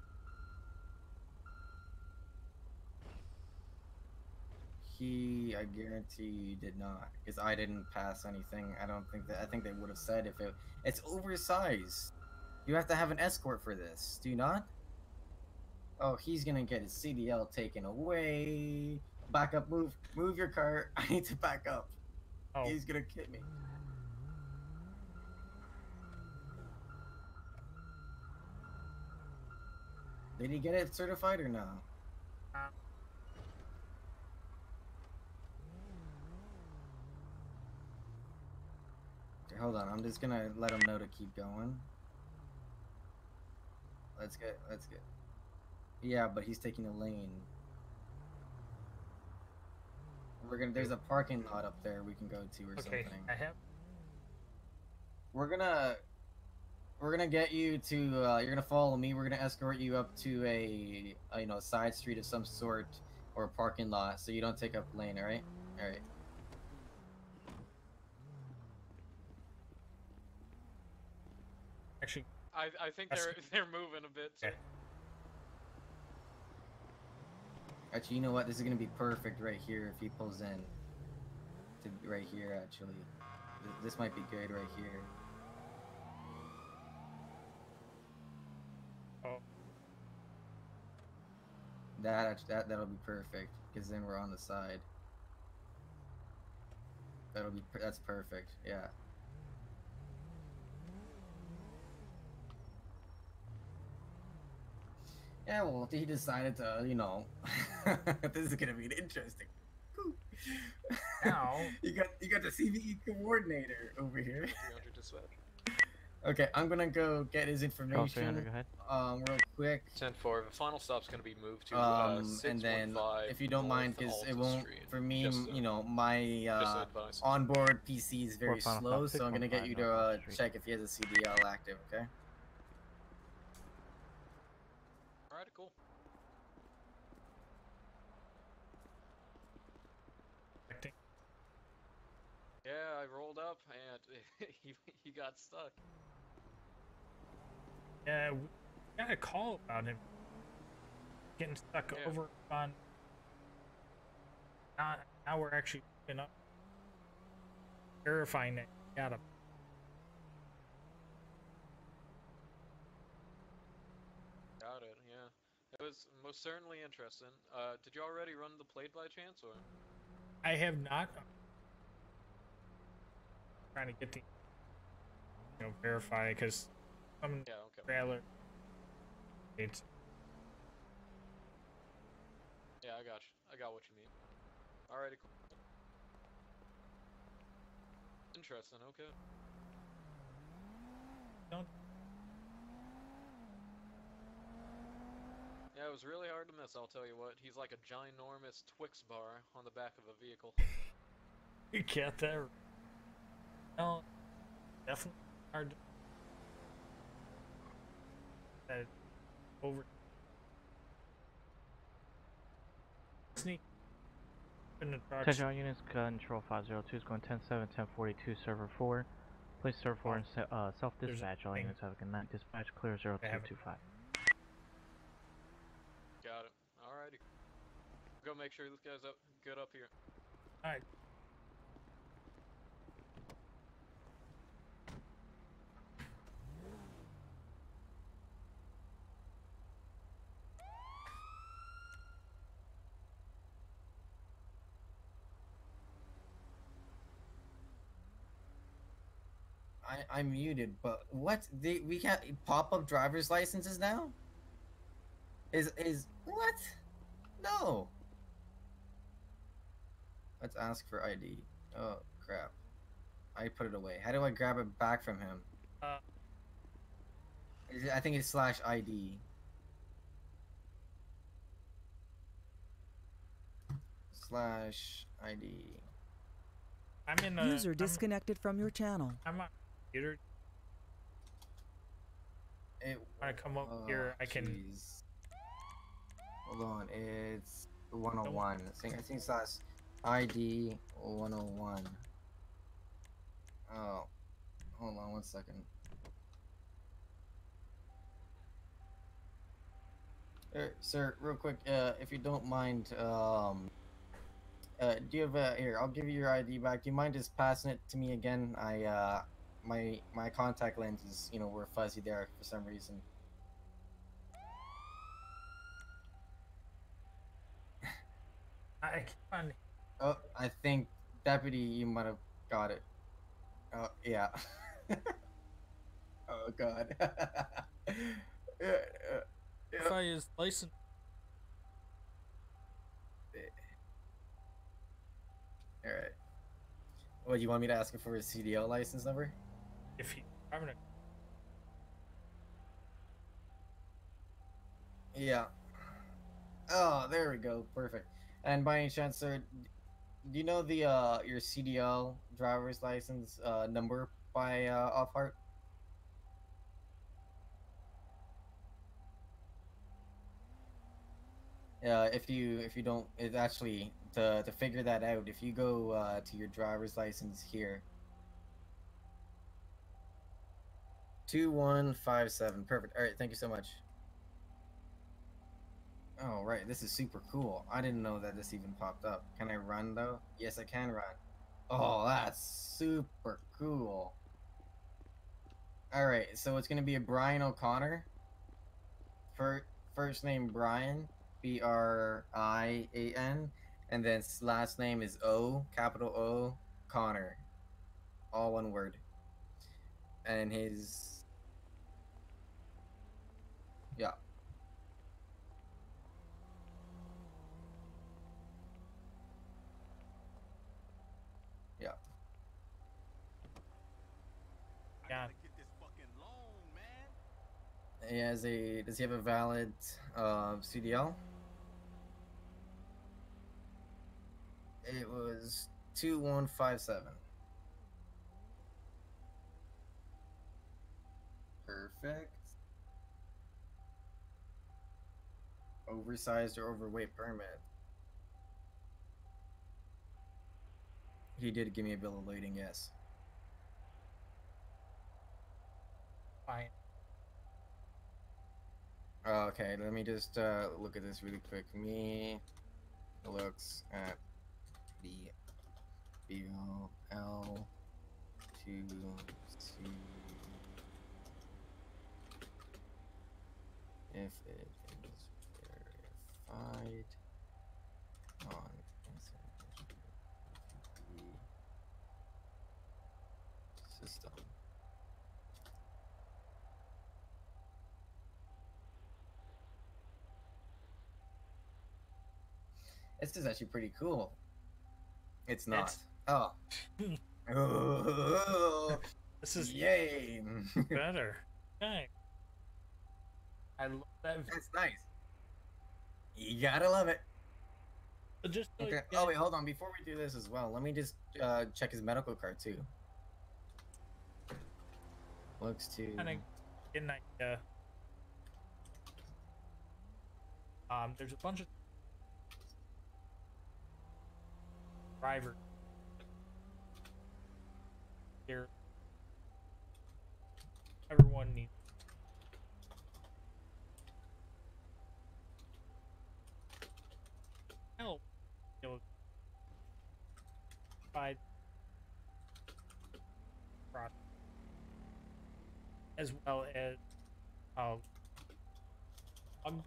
Speaker 2: He, I guarantee, did not, because I didn't pass anything. I don't think that. I think they would have said if it. It's oversized. You have to have an escort for this. Do you not? Oh, he's gonna get his CDL taken away. Back up, move, move your car. [LAUGHS] I need to back up.
Speaker 1: Oh.
Speaker 2: He's gonna kill me. Did he get it certified or no? Hold on, I'm just gonna let him know to keep going. Let's get, let's get. Yeah, but he's taking a lane. We're gonna. There's a parking lot up there we can go to or
Speaker 1: Okay,
Speaker 2: something.
Speaker 1: I have.
Speaker 2: We're gonna. We're gonna get you to. Uh, you're gonna follow me. We're gonna escort you up to a, a you know side street of some sort or a parking lot, so you don't take up lane. All right. All right.
Speaker 1: Actually,
Speaker 13: I I think
Speaker 1: That's-
Speaker 13: they're [LAUGHS] they're moving a bit. sir.
Speaker 2: Actually, you know what? This is gonna be perfect right here if he pulls in. To right here, actually. This might be good right here.
Speaker 1: Oh.
Speaker 2: That that that'll be perfect because then we're on the side. That'll be that's perfect. Yeah. Yeah, well, he decided to, you know, [LAUGHS] this is gonna be interesting.
Speaker 1: Now, [LAUGHS]
Speaker 2: you got you got the CVE coordinator over here. Okay, I'm gonna go get his information.
Speaker 19: go ahead.
Speaker 2: Um, real quick.
Speaker 13: 10-4. The final stop's gonna be moved to uh,
Speaker 2: Um, and then if you don't mind, because it won't
Speaker 13: Street.
Speaker 2: for me,
Speaker 13: Just, uh,
Speaker 2: you know, my uh, onboard PC is very slow, so I'm gonna get you to uh,
Speaker 19: North Alta Street.
Speaker 2: check if he has a CDL active. Okay.
Speaker 13: Alright, cool.
Speaker 1: acting.
Speaker 13: Yeah, I rolled up and [LAUGHS] he he got stuck.
Speaker 1: Yeah, we got a call about him getting stuck
Speaker 13: Yeah.
Speaker 1: over on. Now, now we're actually looking up, verifying that he got him.
Speaker 13: Got it. Yeah, it was most certainly interesting. Uh, did you already run the plate by chance, or?
Speaker 1: I have not. Trying to get the, you know, verify because some
Speaker 13: Yeah. Okay.
Speaker 1: trailer. It's
Speaker 13: Yeah, I got you. I got what you mean. Alrighty, cool. Interesting. Okay.
Speaker 1: Don't-
Speaker 13: Yeah, it was really hard to miss. I'll tell you what. He's like a ginormous Twix bar on the back of a vehicle. [LAUGHS]
Speaker 1: you get that. No, definitely hard. To, that over. Sneak. In the trucks.
Speaker 19: Attention all units, control 502 is going 10-7, 1042, server 4. Please server 4 and uh, self-dispatch. All units have a good night. Dispatch clear 0225.
Speaker 13: Got it. Alrighty. Go make sure this guy's up, good up here.
Speaker 1: Alright.
Speaker 2: I I'm muted, but what? They we can't pop up driver's licenses now? Is is what? No. Let's ask for ID. Oh crap! I put it away. How do I grab it back from him?
Speaker 1: Uh,
Speaker 2: Is it- I think it's slash ID. Slash ID.
Speaker 1: I'm in a.
Speaker 14: User
Speaker 1: I'm-
Speaker 14: disconnected from your channel.
Speaker 1: I'm on computer.
Speaker 2: It,
Speaker 1: When I come up
Speaker 2: oh,
Speaker 1: here, I can.
Speaker 2: Hold on, it's 101. I think I think slash ID 101. Oh, hold on one second. Uh, sir, real quick, uh, if you don't mind, um, uh, do you have a here? I'll give you your ID back. Do you mind just passing it to me again? I uh, my my contact lenses, you know, were fuzzy there for some reason.
Speaker 1: I can't.
Speaker 2: Oh, I think deputy, you might have got it. Oh yeah. [LAUGHS] oh god. [LAUGHS] Yeah, uh,
Speaker 1: If I is license.
Speaker 2: All right. What you want me to ask him for his CDL license number?
Speaker 1: If he, I'm gonna.
Speaker 2: Yeah. Oh, there we go. Perfect. And by any chance, sir, do you know the uh your CDL driver's license uh number by uh off heart? Uh, if you if you don't, it actually to to figure that out. If you go uh, to your driver's license here, two one five seven. Perfect. All right. Thank you so much. Oh, right. This is super cool. I didn't know that this even popped up. Can I run, though? Yes, I can run. Oh, that's super cool. Alright, so it's going to be a Brian O'Connor. Fir- first name Brian, B R I A N. And then last name is O, capital O, Connor. All one word. And his. Yeah. Yeah.
Speaker 1: Yeah.
Speaker 2: He has a. Does he have a valid uh, CDL? It was two one five seven. Perfect. Oversized or overweight permit. He did give me a bill of lading, yes.
Speaker 1: Fine.
Speaker 2: Okay, let me just uh, look at this really quick. Me looks at the BOL to see if it is verified on system. This is actually pretty cool. It's not. Oh. oh. [LAUGHS] [LAUGHS]
Speaker 1: This is
Speaker 2: yay. [LAUGHS]
Speaker 1: better. Okay. I love that.
Speaker 2: That's nice. You gotta love it.
Speaker 1: But just so
Speaker 2: Okay. Oh wait, hold on. Before we do this as well, let me just uh, check his medical card too. Looks to.
Speaker 1: kind of get an idea. Um, there's a bunch of driver. Here. Everyone needs. Help. Product as well as um um,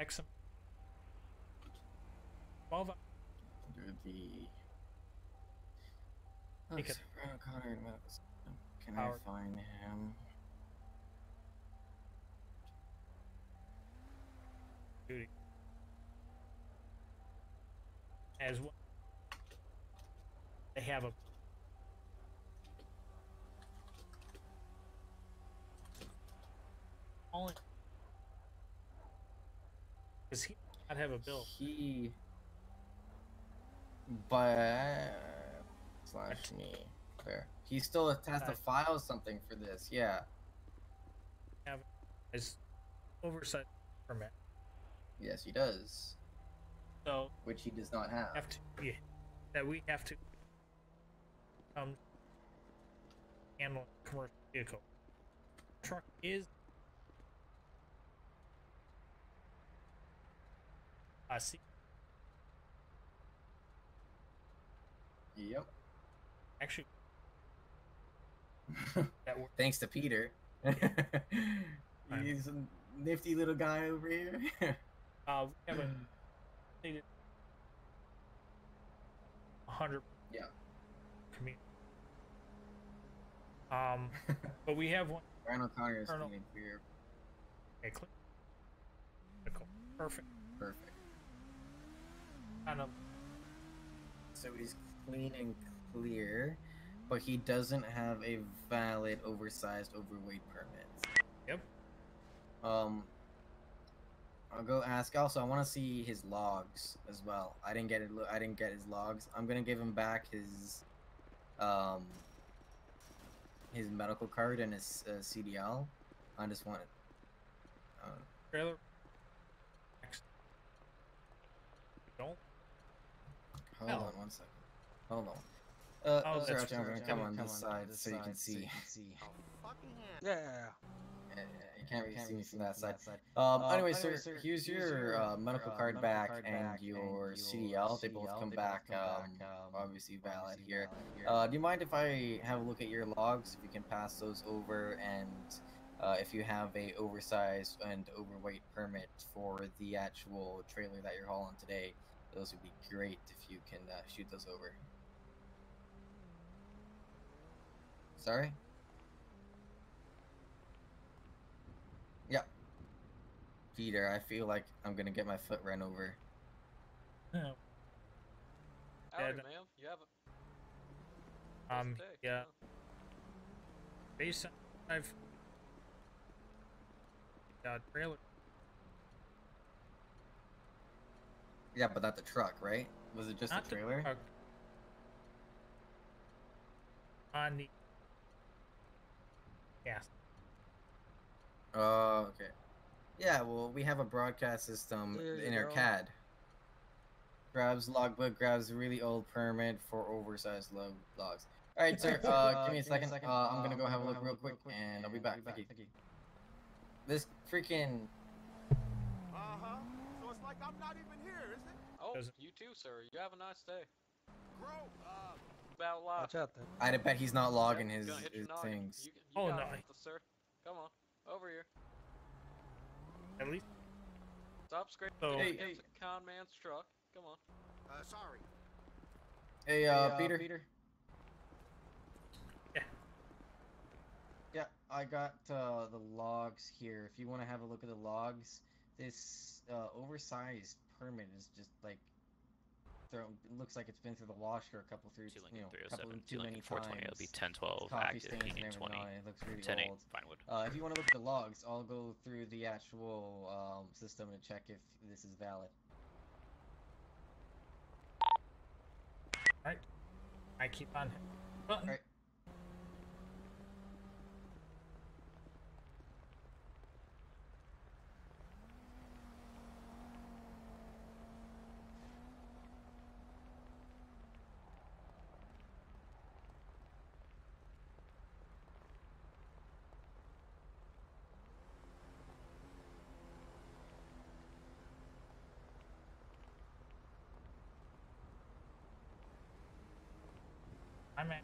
Speaker 1: X 12
Speaker 2: Under the.
Speaker 1: Take
Speaker 2: Let's
Speaker 1: it.
Speaker 2: see, Ryan O'Connor and medical system. Can
Speaker 1: Howard.
Speaker 2: I find him?
Speaker 1: duty as well. They have a only does he not have a bill?
Speaker 2: He. But slash me. There. He still has to file something for this. Yeah.
Speaker 1: Have as oversight permit.
Speaker 2: Yes, he does.
Speaker 1: So
Speaker 2: Which he does not have.
Speaker 1: have to yeah, that we have to um handle commercial vehicle. Truck is I see
Speaker 2: Yep.
Speaker 1: actually [LAUGHS] that works.
Speaker 2: Thanks to Peter. [LAUGHS] He's a nifty little guy over here.
Speaker 1: Uh, we have a hundred.
Speaker 2: Yeah.
Speaker 1: Community. Um, [LAUGHS] but we have one.
Speaker 2: Ryan O'Connor is
Speaker 1: Colonel.
Speaker 2: clean and clear.
Speaker 1: Okay, click. Click. Perfect.
Speaker 2: Perfect.
Speaker 1: Kind of.
Speaker 2: So he's clean and clear, but he doesn't have a valid oversized overweight permit.
Speaker 1: Yep.
Speaker 2: Um, I'll go ask. Also, I want to see his logs as well. I didn't get it. I didn't get his logs. I'm gonna give him back his, um, his medical card and his uh, CDL. I just want it. Uh,
Speaker 1: Trailer. Next. Don't.
Speaker 2: hold
Speaker 1: Oh.
Speaker 2: on one second. Hold no. Uh,
Speaker 1: Oh,
Speaker 2: Sir
Speaker 1: that's
Speaker 2: Archie, I'm
Speaker 1: true.
Speaker 2: gonna come on this side so you can see.
Speaker 17: Yeah.
Speaker 2: Uh, You can't really see me from that side. Um, anyway, sir, here's your uh, medical card back and your CDL. They both come back, um, obviously valid here. Uh, do you mind if I have a look at your logs? If you can pass those over, and uh, if you have a oversized and overweight permit for the actual trailer that you're hauling today, those would be great if you can uh, shoot those over. Sorry. Yeah. Peter, I feel like I'm gonna get my foot run over.
Speaker 1: No.
Speaker 13: Howdy,
Speaker 1: And-
Speaker 13: ma'am. You have a
Speaker 1: Um.
Speaker 13: day.
Speaker 1: Yeah. Based on I've. Uh, trailer.
Speaker 2: Yeah, but not the truck, right? Was it just
Speaker 1: Not
Speaker 2: the
Speaker 1: the
Speaker 2: trailer?
Speaker 1: truck. On the. Yes.
Speaker 2: Oh, okay. Yeah, well, we have a broadcast system
Speaker 17: There
Speaker 2: in our
Speaker 17: go.
Speaker 2: CAD. Grabs logbook, grabs really old permit for oversized log logs. All right, sir. [LAUGHS] Uh, give me a second. Uh, I'm gonna go have a look real quick, and I'll be back. Thank you. This freaking.
Speaker 24: Uh-huh. So it's like I'm not even here, is it?
Speaker 13: Oh, you too, sir. You have a nice day.
Speaker 24: Grow up.
Speaker 13: About life.
Speaker 17: Watch out then.
Speaker 2: I bet he's not logging his,
Speaker 13: Gonna hit your
Speaker 2: his things.
Speaker 13: You, you
Speaker 1: Oh, no.
Speaker 13: it, sir. Come on, over here.
Speaker 1: At least.
Speaker 13: Stop scraping
Speaker 1: So-
Speaker 13: hey,
Speaker 2: Hey,
Speaker 13: against
Speaker 2: hey.
Speaker 13: the con man's truck. Come on.
Speaker 24: Uh, sorry.
Speaker 2: Hey, uh, Peter.
Speaker 1: Yeah.
Speaker 2: Yeah, I got uh, the logs here. If you want to have a look at the logs, this uh, oversized permit is just like thrown. It looks like it's been through the washer a couple through,
Speaker 25: Two
Speaker 2: you know, couple too
Speaker 25: two
Speaker 2: many
Speaker 25: Lincoln 420, it'll be
Speaker 2: times.
Speaker 25: 1012
Speaker 2: Coffee
Speaker 25: active,
Speaker 2: stains and everything
Speaker 25: 20,
Speaker 2: on it. It looks really
Speaker 25: 10 8
Speaker 2: old.
Speaker 25: Vinewood.
Speaker 2: Uh, if you want to look at the logs, I'll go through the actual um, system and check if this is valid.
Speaker 1: Right. I keep on. Button.
Speaker 2: Right.
Speaker 1: I'm at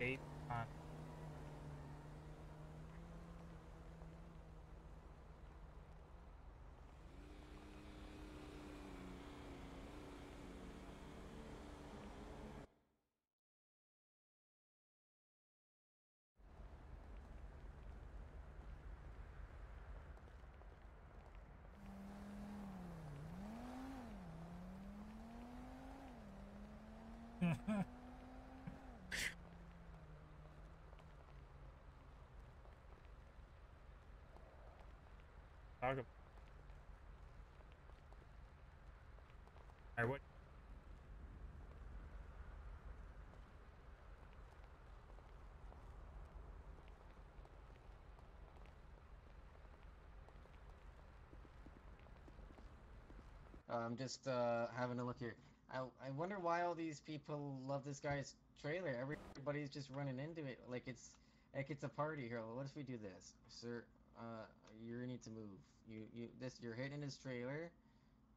Speaker 1: eight on. Talk. Alright, what?
Speaker 2: Uh, I'm just uh, having a look here. I, I wonder why all these people love this guy's trailer. Everybody's just running into it like it's like it's a party here. What if we do this, sir? Uh, you need to move. You you this you're hitting his trailer.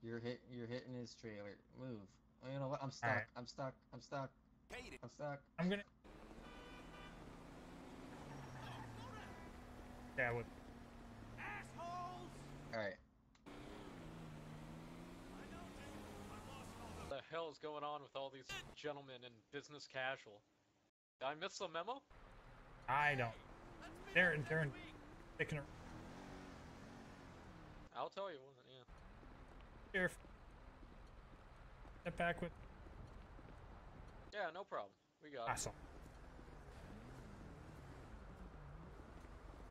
Speaker 2: You're hit you're hitting his trailer. Move. Oh, you know what? I'm stuck.
Speaker 1: Alright.
Speaker 2: I'm stuck. I'm stuck. I'm stuck.
Speaker 1: I'm gonna. Yeah, what?
Speaker 2: All right.
Speaker 13: What the hell is going on with all these gentlemen in business casual? Did I miss the memo?
Speaker 1: I don't. They're they're sticking around.
Speaker 13: I'll tell you when, yeah.
Speaker 1: Here. Step back with.
Speaker 13: Yeah, no problem. We got
Speaker 1: Awesome.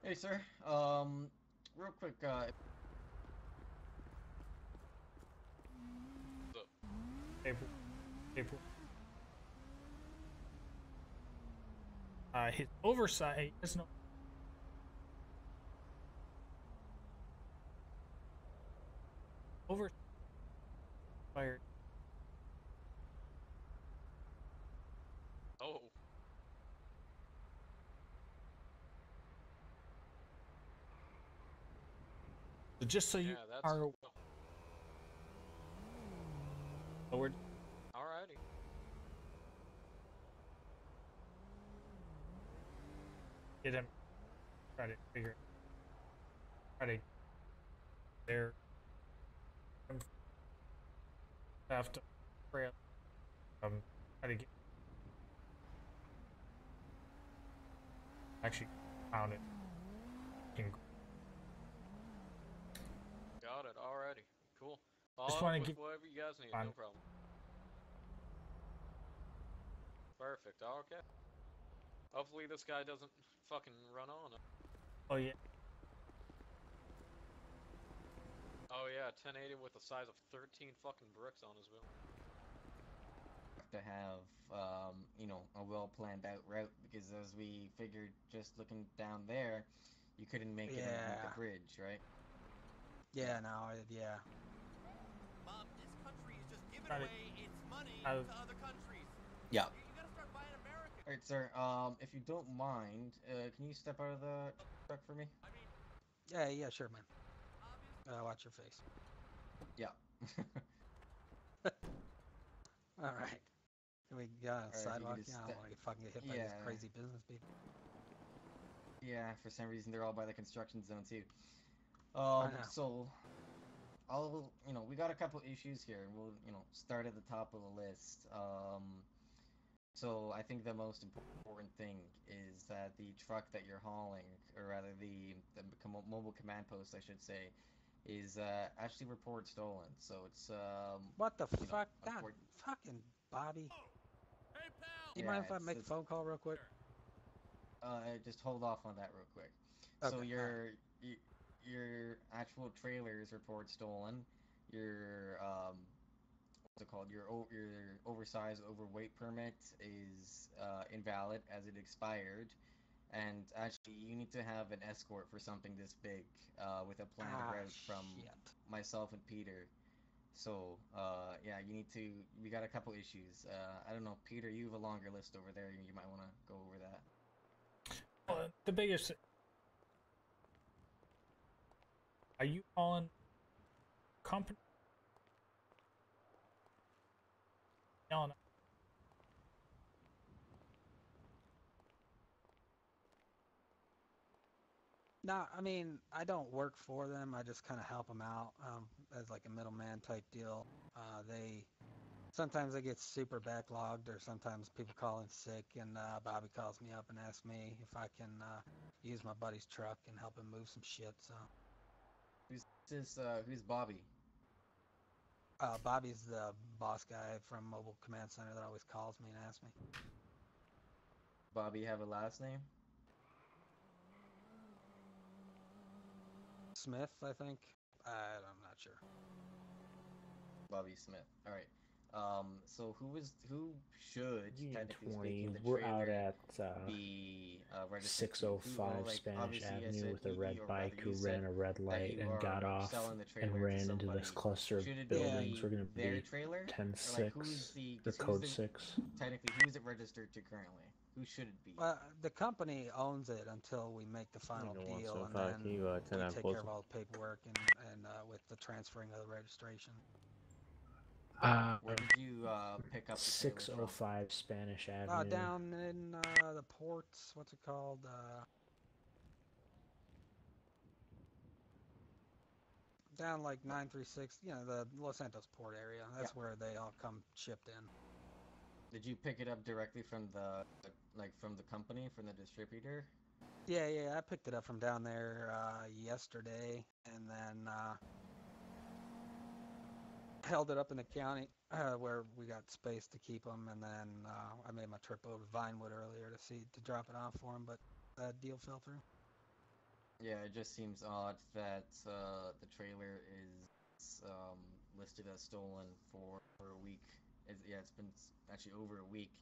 Speaker 2: Hey, sir. Um, real quick. Uh,
Speaker 13: it.
Speaker 1: April. April. Uh, his oversight is no. Over. Fired.
Speaker 13: Oh.
Speaker 1: So just so you
Speaker 13: Yeah, that's.
Speaker 1: are aware,
Speaker 13: Alrighty.
Speaker 1: get him. Try to figure. Try to. There. Have to. Um. Try to get. Actually, found it.
Speaker 13: Got it. Alrighty. Cool. Follow
Speaker 1: Just wanna
Speaker 13: with
Speaker 1: give-
Speaker 13: whatever you guys need.
Speaker 1: Fine.
Speaker 13: No problem. Perfect. Okay. Hopefully this guy doesn't fucking run on.
Speaker 1: Oh yeah.
Speaker 13: Oh yeah, 1080 with the size of 13 fucking bricks on his wheel.
Speaker 2: to have um, you know a well planned out route because as we figured just looking down there you couldn't make it underneath
Speaker 26: Yeah.
Speaker 2: the bridge right
Speaker 26: Yeah, no, yeah.
Speaker 24: Mom, this country is just giving
Speaker 1: Got it.
Speaker 24: away its money
Speaker 1: Uh,
Speaker 24: to other countries.
Speaker 2: yeah
Speaker 24: You, you gotta start buying American.
Speaker 2: all right sir um if you don't mind uh, can you step out of the truck for me
Speaker 26: Yeah, yeah, sure, man. Uh, watch your face.
Speaker 2: yeah [LAUGHS]
Speaker 26: All right. Can we go on
Speaker 2: Alright,
Speaker 26: the
Speaker 2: you
Speaker 26: sidewalk? Yeah, I don't want to get fucking get hit by
Speaker 2: Yeah.
Speaker 26: these crazy business people.
Speaker 2: yeah for some reason they're all by the construction zone too um so I'll you know we got a couple issues here we'll you know start at the top of the list um So I think the most important thing is that the truck that you're hauling, or rather the, the mobile command post, I should say, is uh, actually reported stolen. So it's um.
Speaker 26: What the
Speaker 2: you know,
Speaker 26: fuck? God,
Speaker 2: unfor-
Speaker 26: fucking Bobby. Do You
Speaker 2: Yeah,
Speaker 26: mind if I
Speaker 2: it's-
Speaker 26: make a phone call real quick?
Speaker 2: Uh, just hold off on that real quick. so
Speaker 26: Okay,
Speaker 2: your y- your actual trailer is report stolen. Your um, what's it called? Your o- your oversized overweight permit is uh, invalid as it expired. And actually, you need to have an escort for something this big, uh, with a planned
Speaker 26: Ah,
Speaker 2: route from myself and Peter. So, uh, yeah, you need to. We got a couple issues. Uh, I don't know, Peter. You have a longer list over there. You might want to go over that.
Speaker 1: Well, the biggest. Are you calling company? No, no.
Speaker 26: No, I mean I don't work for them. I just kind of help them out um, as like a middleman type deal. Uh, they sometimes they get super backlogged, or sometimes people call in sick, and uh, Bobby calls me up and asks me if I can uh, use my buddy's truck and help him move some shit. So
Speaker 2: Who's this? Uh, who's Bobby?
Speaker 26: uh, Bobby's the boss guy from Mobile Command Center that always calls me and asks me.
Speaker 2: Bobby have a last name?
Speaker 26: Smith, I think. I, I'm not sure.
Speaker 2: Bobby Smith. All right. Um. So who was who should technically
Speaker 27: Twenty.
Speaker 2: speaking the
Speaker 27: We're out at uh,
Speaker 2: be uh, registered
Speaker 27: six
Speaker 2: to?
Speaker 27: oh
Speaker 2: Who- well,
Speaker 27: five
Speaker 2: like,
Speaker 27: Spanish Avenue with a red bike who ran a red light and got off and ran into this cluster of buildings. We're gonna be
Speaker 2: trailer?
Speaker 27: ten
Speaker 2: Or, like, who's
Speaker 27: six.
Speaker 2: the,
Speaker 27: The
Speaker 2: 'cause who's
Speaker 27: code
Speaker 2: the-
Speaker 27: six.
Speaker 2: Technically, who's it registered to currently? Who should it be?
Speaker 26: Well, the company owns it until we make the final
Speaker 9: know,
Speaker 26: deal, and then
Speaker 9: you, uh,
Speaker 26: we take
Speaker 9: close
Speaker 26: care of all the paperwork and and uh, with the transferring of the registration.
Speaker 27: Uh,
Speaker 2: Where did you uh, pick up the
Speaker 27: six
Speaker 2: trailer
Speaker 27: oh
Speaker 2: from?
Speaker 27: five Spanish Avenue.
Speaker 26: Uh, down in uh, the ports, what's it called? Uh, down like 936, you know, the Los Santos port area. That's where they all come shipped in.
Speaker 2: Did you pick it up directly from the, the like from the company, from the distributor?
Speaker 26: Yeah, yeah, I picked it up from down there uh, yesterday, and then uh, held it up in the county uh, where we got space to keep them, and then uh, I made my trip over to Vinewood earlier to see to drop it off for him, but that deal fell through.
Speaker 2: Yeah, it just seems odd that uh, the trailer is um, listed as stolen for, for a week. It's, yeah, it's been actually over a week.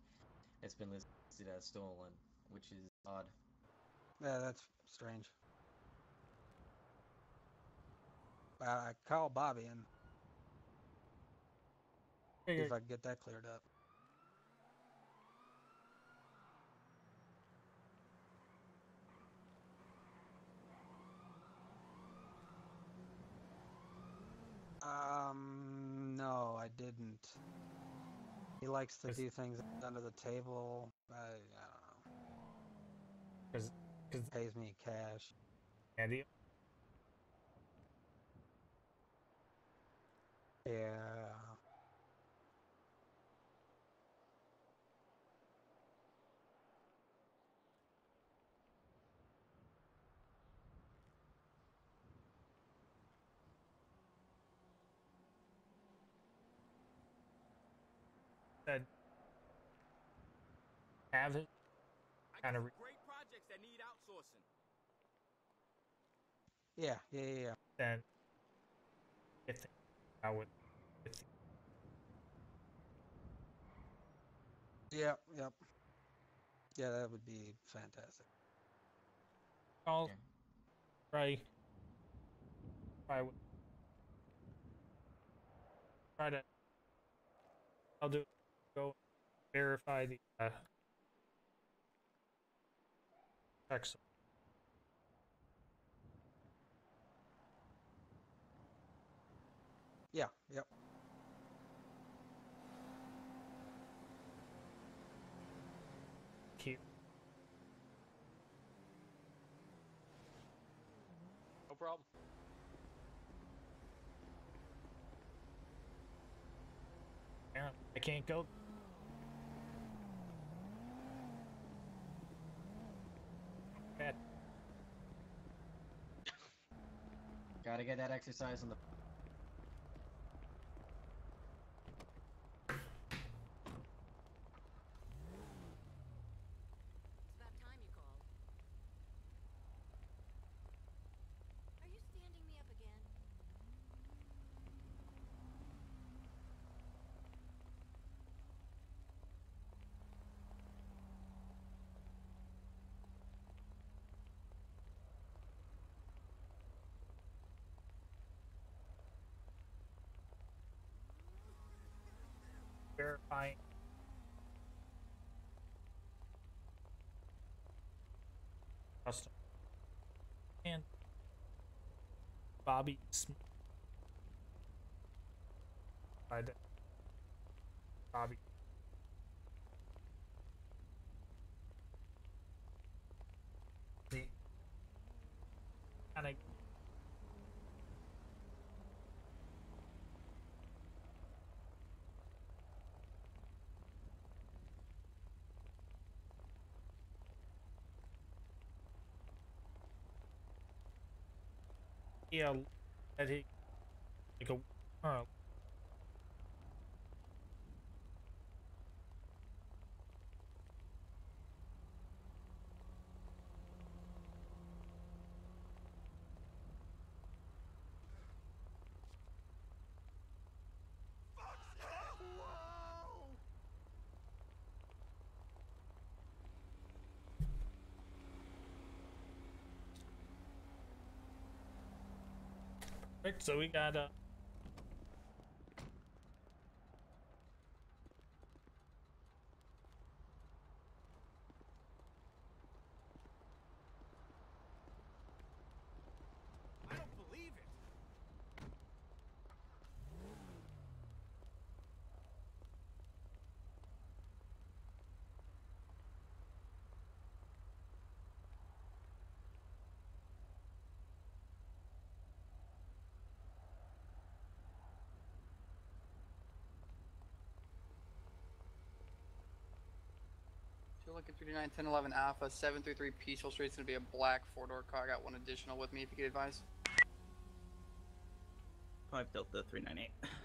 Speaker 2: It's been listed as stolen, which is odd.
Speaker 26: Yeah, that's strange. I called Bobby and see if I can get that cleared up. Um, no, I didn't. He likes to do things under the table. I, I don't know.
Speaker 1: Cause, cause
Speaker 26: Pays me cash.
Speaker 1: Andy,
Speaker 26: Yeah.
Speaker 1: Said have it kind of
Speaker 24: Great projects that need outsourcing.
Speaker 26: Yeah, yeah, yeah, yeah.
Speaker 1: then if I would if
Speaker 26: Yep, yep. Yeah, that would be fantastic.
Speaker 1: call try try w- try to I'll do go verify the uh text
Speaker 26: Yeah, yep.
Speaker 1: keep
Speaker 13: No problem.
Speaker 1: Yeah, I can't go
Speaker 2: Gotta get that exercise on the.
Speaker 23: It's about time you called. Are you standing me up again?
Speaker 1: Verifying custom and Bobby Smith. Bobby. The kind of yeah, that he like a uh, So we got uh
Speaker 24: I don't believe it.
Speaker 28: Looking 39, 10, 11 Alpha, 733 Peaceful Street's gonna be a black four door car. I got one additional with me if you could advise.
Speaker 25: 5 Delta 398. [LAUGHS]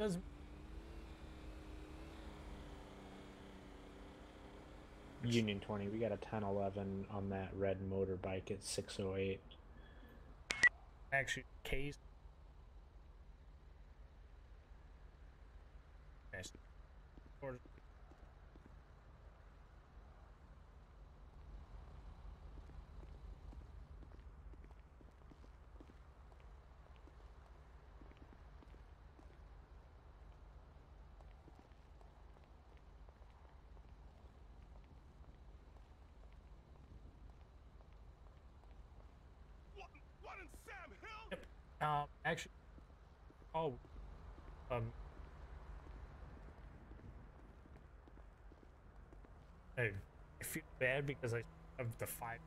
Speaker 1: does
Speaker 27: Union 20, we got a 1011 on that red motorbike at 608.
Speaker 1: actually case. Nice. Or-
Speaker 24: What, what in Sam Hill?
Speaker 1: Um, actually, oh, um, I, I feel bad because I have the five.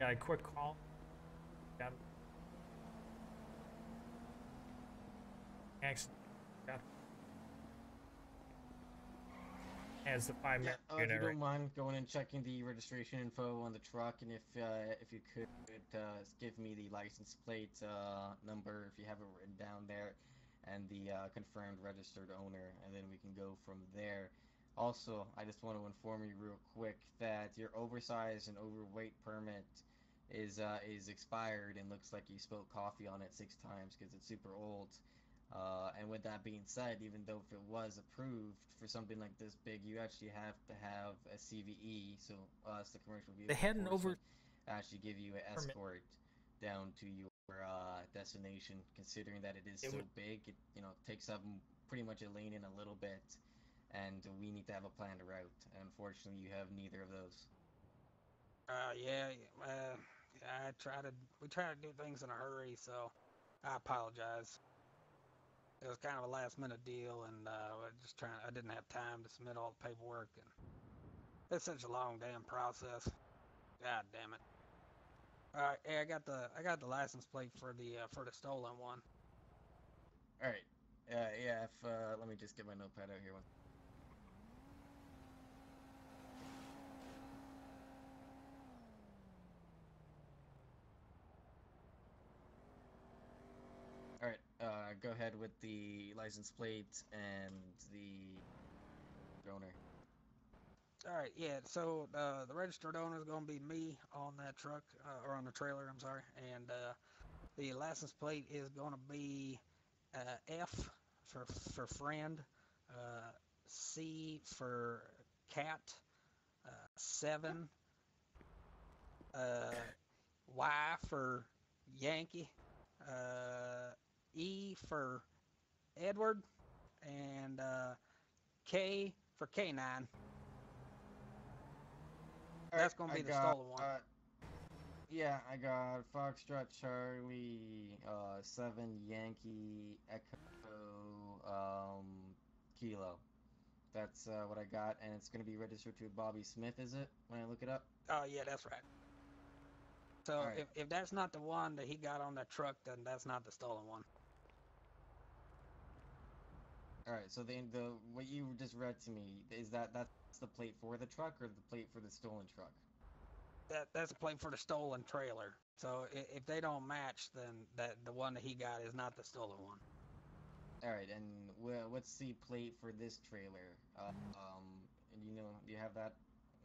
Speaker 1: Yeah, a quick call. Got accident. Got as the five
Speaker 2: Yeah,
Speaker 1: minute
Speaker 2: uh, if you don't mind going and checking the registration info on the truck, and if uh, if you could uh, give me the license plate uh, number if you have it written down there, and the uh, confirmed registered owner, and then we can go from there. Also, I just want to inform you real quick that your oversized and overweight permit is uh, is expired and looks like you spilled coffee on it six times because it's super old. Uh, and with that being said, even though if it was approved for something like this big, you actually have to have a CVE, so us, the commercial vehicle.
Speaker 1: They had an over-
Speaker 2: actually give you an
Speaker 1: Permit.
Speaker 2: escort down to your uh, destination. Considering that it is
Speaker 1: It
Speaker 2: so
Speaker 1: would-
Speaker 2: big, it you know takes up pretty much a lane in a little bit, and we need to have a planned route. And unfortunately, you have neither of those.
Speaker 26: Uh, yeah, uh, I try to, we try to do things in a hurry, so I apologize. It was kind of a last minute deal, and uh, I just trying, I didn't have time to submit all the paperwork, and it's such a long damn process. God damn it. All right, yeah, I got the, I got the license plate for the, uh, for the stolen one.
Speaker 2: All right. Uh, yeah. If uh, let me just get my notepad out here. One. All right. Uh, go ahead with the license plate and the owner.
Speaker 26: All right, yeah. So uh, the registered owner is going to be me on that truck uh, or on the trailer. I'm sorry, and uh, the license plate is going to be uh, F for for friend, uh, C for cat, uh, seven, uh, Y for Yankee, E for Edward, and uh, K for K9.
Speaker 2: Alright,
Speaker 26: That's gonna be
Speaker 2: I
Speaker 26: the
Speaker 2: got,
Speaker 26: stolen one.
Speaker 2: uh, yeah, I got Foxtrot Charlie, uh, seven Yankee Echo, um, Kilo. That's uh, what I got, and it's gonna be registered to Bobby Smith, is it? When I look it up.
Speaker 26: Oh yeah, that's right. So
Speaker 2: Alright.
Speaker 26: if, if that's not the one that he got on that truck, then that's not the stolen one.
Speaker 2: All right, so the the what you just read to me is that that's the plate for the truck or the plate for the stolen truck?
Speaker 26: That that's a plate for the stolen trailer. So if they don't match, then that the one that he got is not the stolen one.
Speaker 2: All right, and what's the plate for this trailer? Uh, um, and you know, do you have that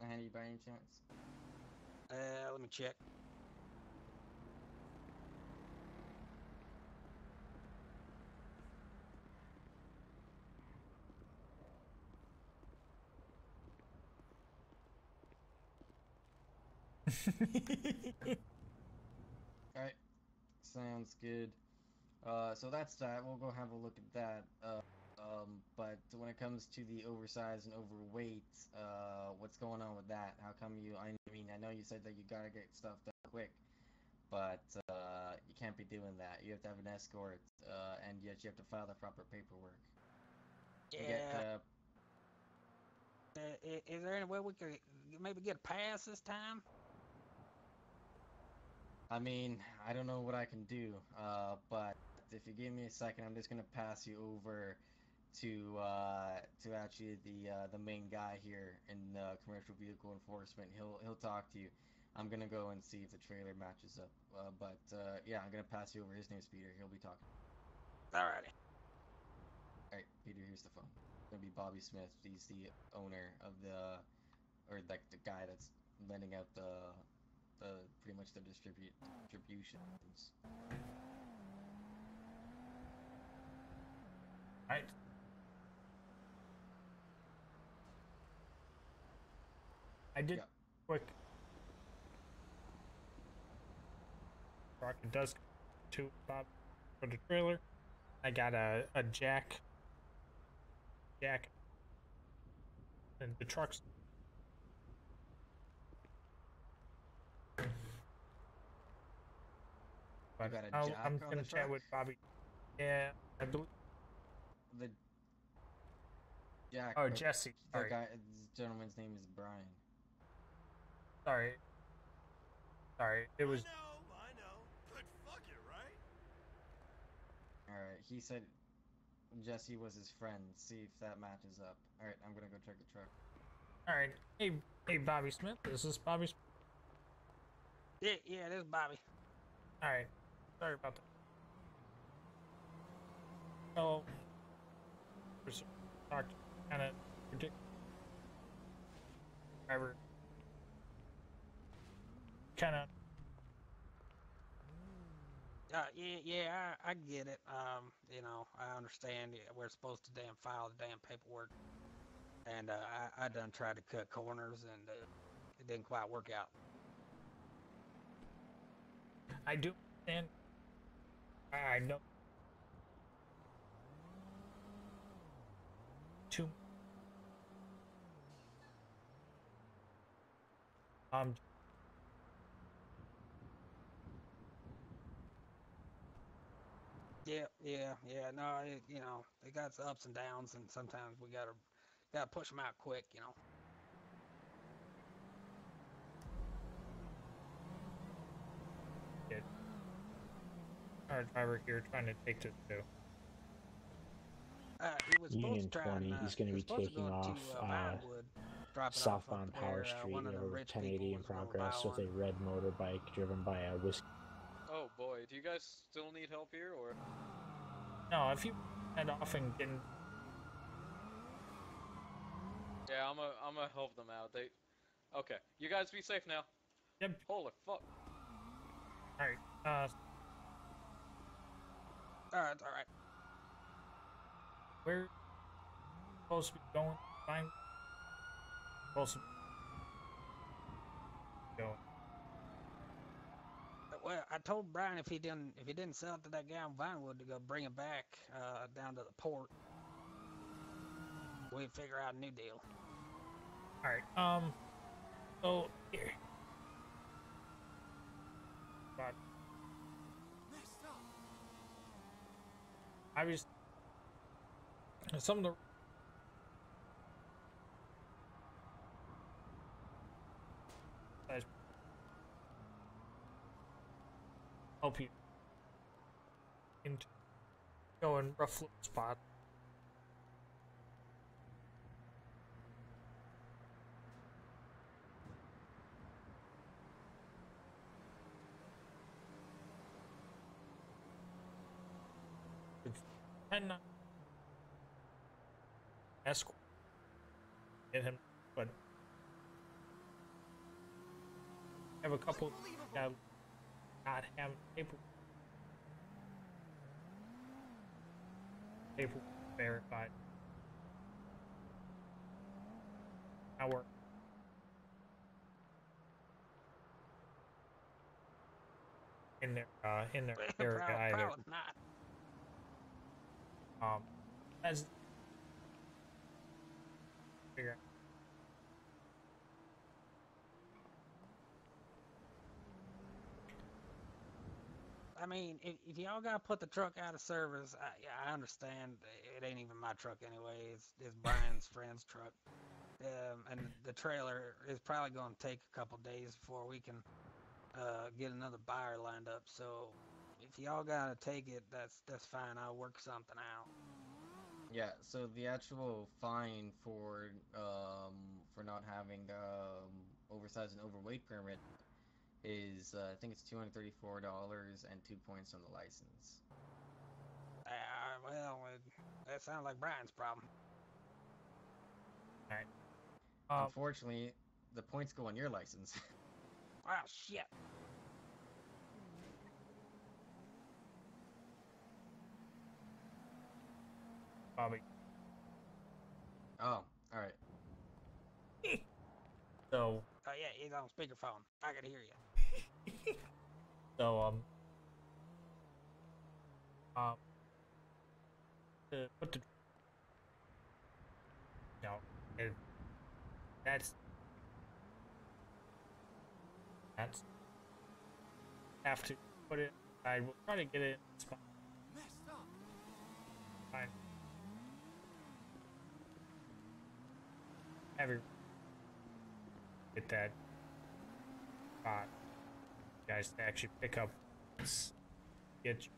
Speaker 2: handy by any chance?
Speaker 26: Uh, let me check. [LAUGHS]
Speaker 2: All right, sounds good. Uh, so that's that. We'll go have a look at that. Uh, um, but when it comes to the oversized and overweight, uh, what's going on with that? How come you? I mean, I know you said that you gotta get stuff done quick, but uh, you can't be doing that. You have to have an escort, uh, and yet you have to file the proper paperwork. Get,
Speaker 26: Yeah.
Speaker 2: uh,
Speaker 26: Uh, is there any way we could maybe get a pass this time?
Speaker 2: I mean, I don't know what I can do, uh, but if you give me a second, I'm just gonna pass you over to uh, to actually the uh, the main guy here in uh, commercial vehicle enforcement. He'll he'll talk to you. I'm gonna go and see if the trailer matches up. Uh, but uh, yeah, I'm gonna pass you over. His name's Peter. He'll be talking.
Speaker 26: Alrighty.
Speaker 2: All right, Peter. Here's the phone. It's gonna be Bobby Smith. He's the owner of the, or like the guy that's lending out the, the pretty much the distribute distributions.
Speaker 1: Right. I did quick. Rocket does to Bob for the trailer. I got a, a jack. Jack. And the truck's. But
Speaker 2: got a
Speaker 1: I'll-
Speaker 2: jack
Speaker 1: I'm
Speaker 2: on
Speaker 1: gonna
Speaker 2: the
Speaker 1: chat
Speaker 2: truck?
Speaker 1: with Bobby. Yeah, I believe.
Speaker 2: The Jack.
Speaker 1: Oh,
Speaker 2: but
Speaker 1: Jesse,
Speaker 2: The guy, this gentleman's name is Brian.
Speaker 1: Sorry. Sorry, it was.
Speaker 24: I know, but fuck it, right?
Speaker 2: All right, he said Jesse was his friend. See if that matches up. All right, I'm gonna go check the truck.
Speaker 1: All right. Hey, hey, Bobby Smith. Is this Bobby? Smith?
Speaker 26: Yeah, yeah, this is Bobby.
Speaker 1: All right. Sorry about that. Oh. Talked kind of ridiculous. Driver. Kind of.
Speaker 26: Uh, yeah, yeah, I, I get it. Um, you know, I understand. We're supposed to damn file the damn paperwork, and uh, I, I done tried to cut corners, and uh, it didn't quite work out.
Speaker 1: I do understand. I know. Too. Um.
Speaker 26: Yeah, yeah, yeah. No, it, you know, it got ups and downs, and sometimes we gotta gotta push them out quick. You know.
Speaker 1: It. Our driver here trying to take this too.
Speaker 26: Uh, he was
Speaker 27: Union
Speaker 26: to
Speaker 27: 20,
Speaker 26: and, uh,
Speaker 27: he's going to be
Speaker 26: supposed to
Speaker 27: taking off
Speaker 26: uh,
Speaker 27: uh,
Speaker 26: Vinewood, off
Speaker 27: southbound Power
Speaker 26: there, uh,
Speaker 27: Street
Speaker 26: one of the
Speaker 27: over 1080
Speaker 26: people
Speaker 27: in
Speaker 26: was gonna buy
Speaker 27: progress with a red motorbike driven by a whiskey.
Speaker 13: Oh boy, do you guys still need help here, or?
Speaker 1: No, if you head off and get. in-
Speaker 13: Yeah, I'm gonna I'm gonna help them out. They, okay, you guys be safe now.
Speaker 1: Yep.
Speaker 13: Holy fuck.
Speaker 1: All right. Uh,
Speaker 26: All right, all right.
Speaker 1: where supposed to be going? Fine. Supposed to be going.
Speaker 26: Uh, Well, I told Brian if he didn't if he didn't sell it to that guy in Vinewood to go bring it back uh, down to the port. we figure out a new deal.
Speaker 1: All right. Um. So here. But I was some of the help you into going rough spot. 10. Escort. Get him. But have a couple. Uh, not have paper. Paper verified. Our. In their, uh, in their,
Speaker 26: their guy.
Speaker 1: Um as figure
Speaker 26: I mean, if, if y'all gotta put the truck out of service, I, yeah, I understand. It ain't even my truck anyway. It's, it's Brian's friend's truck. Um, and the trailer is probably gonna take a couple days before we can uh, get another buyer lined up. So if y'all gotta take it, that's that's fine. I'll work something out.
Speaker 2: Yeah, so the actual fine for um for not having um oversized and overweight permit is uh, I think it's two hundred thirty four dollars and two points on the license.
Speaker 26: Uh, well, it, that sounds like Brian's problem.
Speaker 1: Alright.
Speaker 2: Unfortunately, the points go on your license. [LAUGHS]
Speaker 26: oh shit.
Speaker 1: Bobby.
Speaker 2: oh, all right. [LAUGHS]
Speaker 1: So
Speaker 26: Oh yeah, he's on speakerphone. I can hear you. [LAUGHS]
Speaker 1: so um um to put the [LAUGHS] no it, that's that's have to put it I will try to get it in the. Fine. Every get that spot. Guys to actually pick up get you.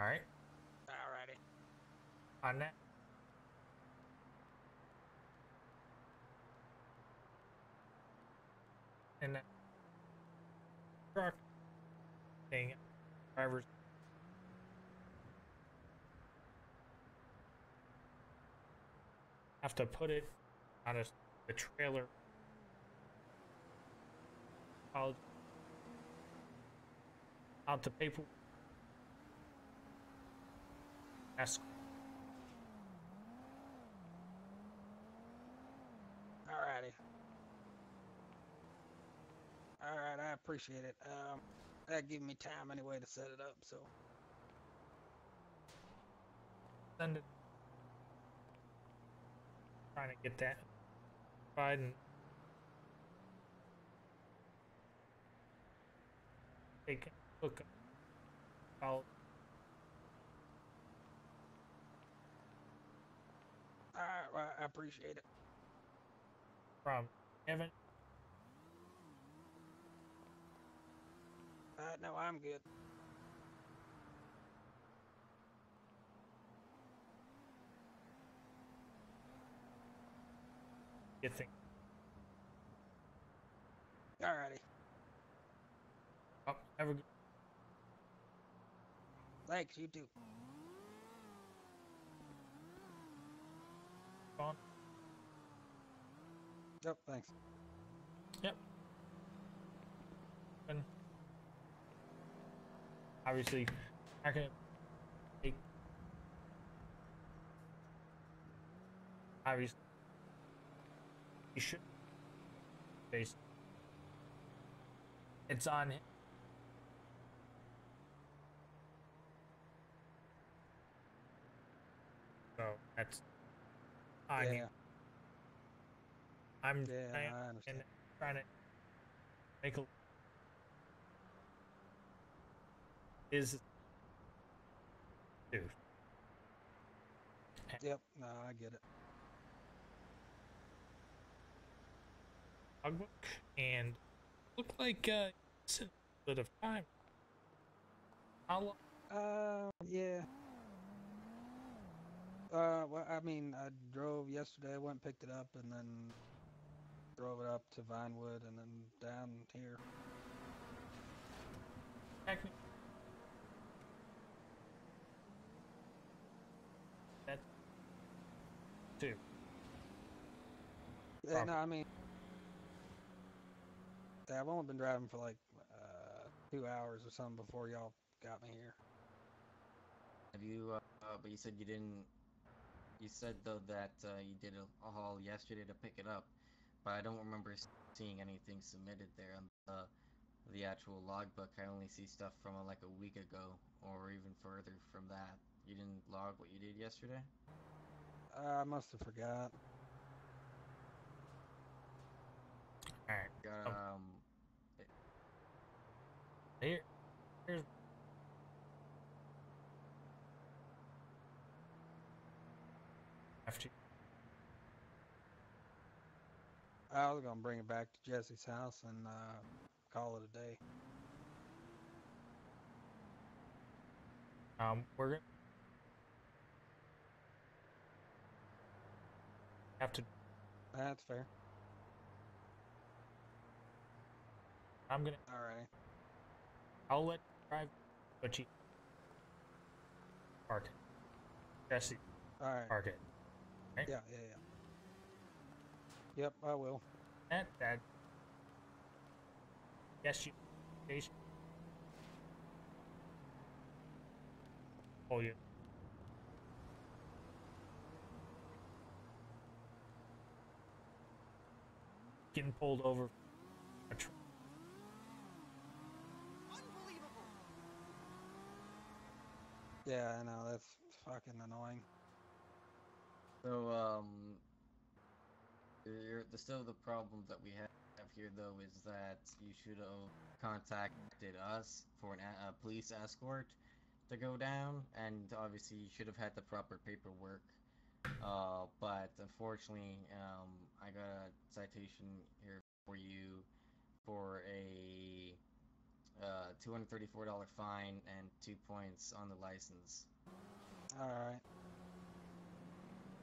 Speaker 1: Alright.
Speaker 26: Alrighty.
Speaker 1: On that. And that truck thing drivers have to put it on a, the trailer out out the paper ask
Speaker 26: Alrighty. Alright, I appreciate it. Um, that give me time anyway to set it up, so.
Speaker 1: send it trying to get that Biden take a look out
Speaker 26: Alright, well, I appreciate it.
Speaker 1: from Evan
Speaker 26: Uh, no, I'm good.
Speaker 1: You think
Speaker 26: Alrighty.
Speaker 1: oh, have a good
Speaker 26: Thanks, you too.
Speaker 1: on
Speaker 26: Yep, thanks.
Speaker 1: Yep. And obviously, I can take. Obviously, you should. Base. It's on him. So that's I
Speaker 26: yeah.
Speaker 1: mean, I'm
Speaker 26: Yeah,
Speaker 1: trying,
Speaker 26: I understand.
Speaker 1: and trying to make a is dude.
Speaker 26: Yep. No, I get it.
Speaker 1: Logbook and look like uh it's a bit of time. How long?
Speaker 26: Uh, yeah. Uh, well, I mean, I drove yesterday. I went and picked it up, and then drove it up to Vinewood, and then down here.
Speaker 1: That's two.
Speaker 26: Yeah, no, I mean, I've only been driving for like uh, two hours or something before y'all got me here.
Speaker 2: Have you? Uh, uh, but you said you didn't. You said though that uh, you did a, a haul yesterday to pick it up, but I don't remember seeing anything submitted there on the the actual logbook. I only see stuff from uh, like a week ago or even further from that. You didn't log what you did yesterday.
Speaker 26: Uh, I must have forgot.
Speaker 1: Alright.
Speaker 2: Got, um.
Speaker 1: Here here's after
Speaker 26: I was gonna bring it back to Jesse's house and uh, call it a day.
Speaker 1: um we're gonna have to
Speaker 26: That's fair.
Speaker 1: I'm gonna
Speaker 26: All right.
Speaker 1: I'll let you drive but you park it. Jesse
Speaker 26: All right.
Speaker 1: park it. Right?
Speaker 26: Yeah, yeah, yeah. Yep, I will.
Speaker 1: That that yes you station. Oh yeah. Getting pulled over a
Speaker 26: Yeah, I know that's fucking annoying.
Speaker 2: So um, the still the problem that we have here though is that you should have contacted us for an, a police escort to go down, and obviously you should have had the proper paperwork. Uh, but unfortunately, um, I got a citation here for you for a uh, $234 fine and two points on the license.
Speaker 26: All right.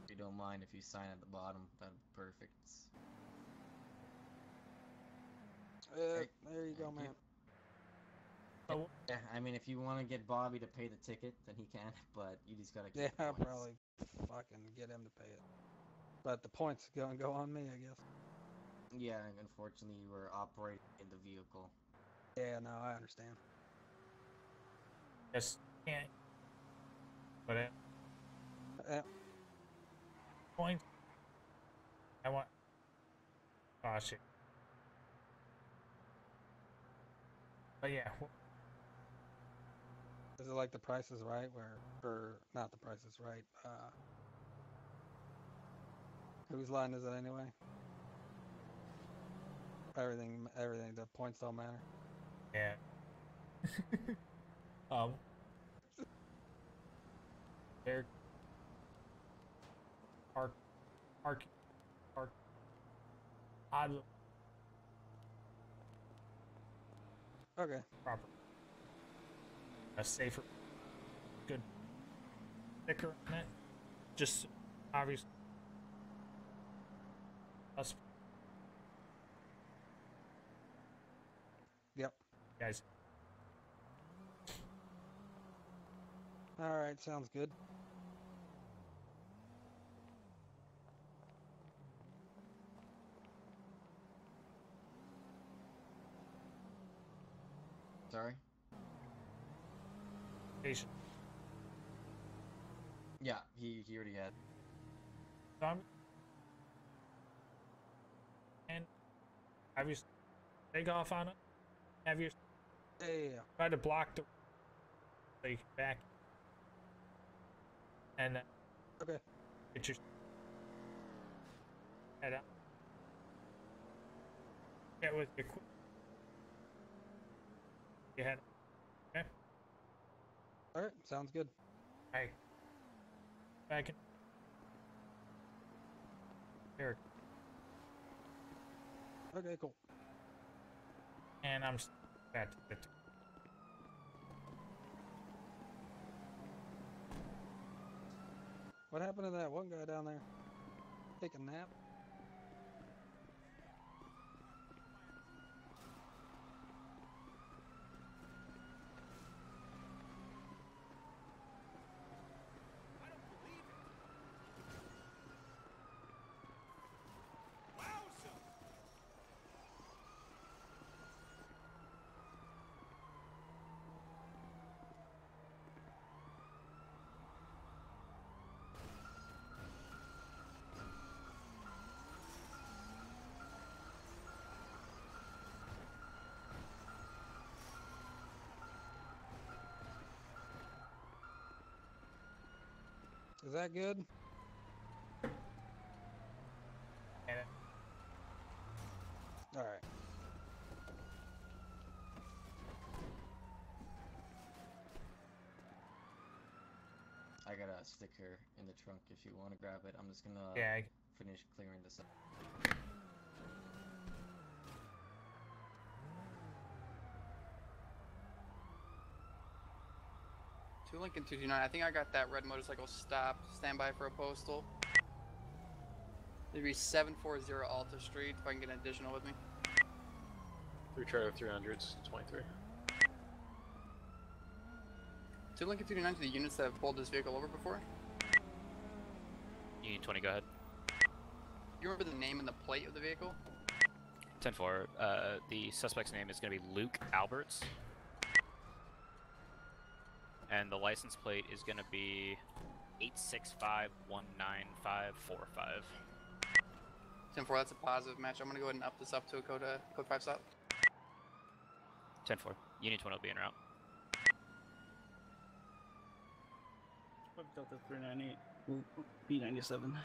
Speaker 2: If you don't mind, if you sign at the bottom, that'd be perfect.
Speaker 26: Uh,
Speaker 2: Right,
Speaker 26: there you go,
Speaker 2: thank you.
Speaker 26: man.
Speaker 1: Oh,
Speaker 2: Yeah, I mean, if you want to get Bobby to pay the ticket, then he can, [LAUGHS] but you just gotta.
Speaker 26: Yeah, I'll probably fucking get him to pay it. But the points gonna go on me, I guess.
Speaker 2: Yeah, unfortunately, you were operating in the vehicle.
Speaker 26: Yeah, no, I understand.
Speaker 1: just can't but it
Speaker 26: Uh,
Speaker 1: point I want Oh it but yeah
Speaker 26: is it like the Price is Right, where, or not the Price is Right? Uh, whose line is it anyway? Everything, everything. The points don't matter.
Speaker 1: Yeah. [LAUGHS] Um there park park park. I
Speaker 26: Okay.
Speaker 1: proper. A safer good sticker on it just obviously us
Speaker 26: Yep.
Speaker 1: Guys
Speaker 26: All right, sounds good.
Speaker 2: Sorry.
Speaker 1: patient
Speaker 2: Yeah, he he already had.
Speaker 1: So I'm, and have you take off on it? Have you Try to block the can back and uh,
Speaker 26: Okay.
Speaker 1: get your head out. Get with your quick. You head. Okay.
Speaker 26: Alright, sounds good.
Speaker 1: Hey. Back in. Here.
Speaker 26: Okay, cool.
Speaker 1: And I'm to 50.
Speaker 26: What happened to that one guy down there? Take a nap? Is that good?
Speaker 1: And it,
Speaker 26: Alright.
Speaker 2: I got a sticker in the trunk if you want to grab it. I'm just gonna
Speaker 1: Yeah, I-
Speaker 2: finish clearing this up.
Speaker 28: Two Lincoln 229. I think I got that red motorcycle stopped. Stand by for a postal. Maybe 740 Alta Street if I can get an additional with me.
Speaker 13: Three Charlie 300s, 23.
Speaker 28: Two Lincoln 229 to the units that have pulled this vehicle over before.
Speaker 29: Union 20, go ahead.
Speaker 28: You remember the name and the plate of the vehicle?
Speaker 29: 10 4. Uh, the suspect's name is going to be Luke Alberts. And the license plate is going to be 865195545.
Speaker 28: 10 4, that's a positive match. I'm gonna go ahead and up this up to a code, uh, code 5 stop.
Speaker 29: 10 4. Union 20 will be en route.
Speaker 25: Web Delta 398, will be 97.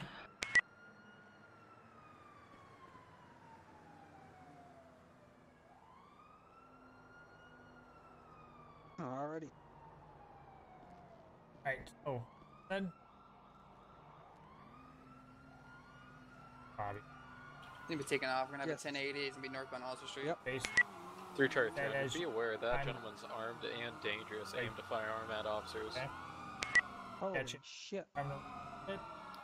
Speaker 26: Alrighty.
Speaker 1: Right. Oh, then. Bobby.
Speaker 28: Need to be taking off. We're gonna have
Speaker 26: Yes.
Speaker 28: a 1080. It's gonna be northbound Alta Street.
Speaker 26: Yep.
Speaker 1: Base.
Speaker 13: Three Charlie
Speaker 1: That
Speaker 13: 300.
Speaker 1: is-
Speaker 13: Be aware that
Speaker 1: I'm-
Speaker 13: gentleman's armed and dangerous.
Speaker 1: Okay.
Speaker 13: Aim to firearm at officers.
Speaker 1: Okay.
Speaker 26: Holy
Speaker 1: Gotcha.
Speaker 26: shit.
Speaker 1: I'm no-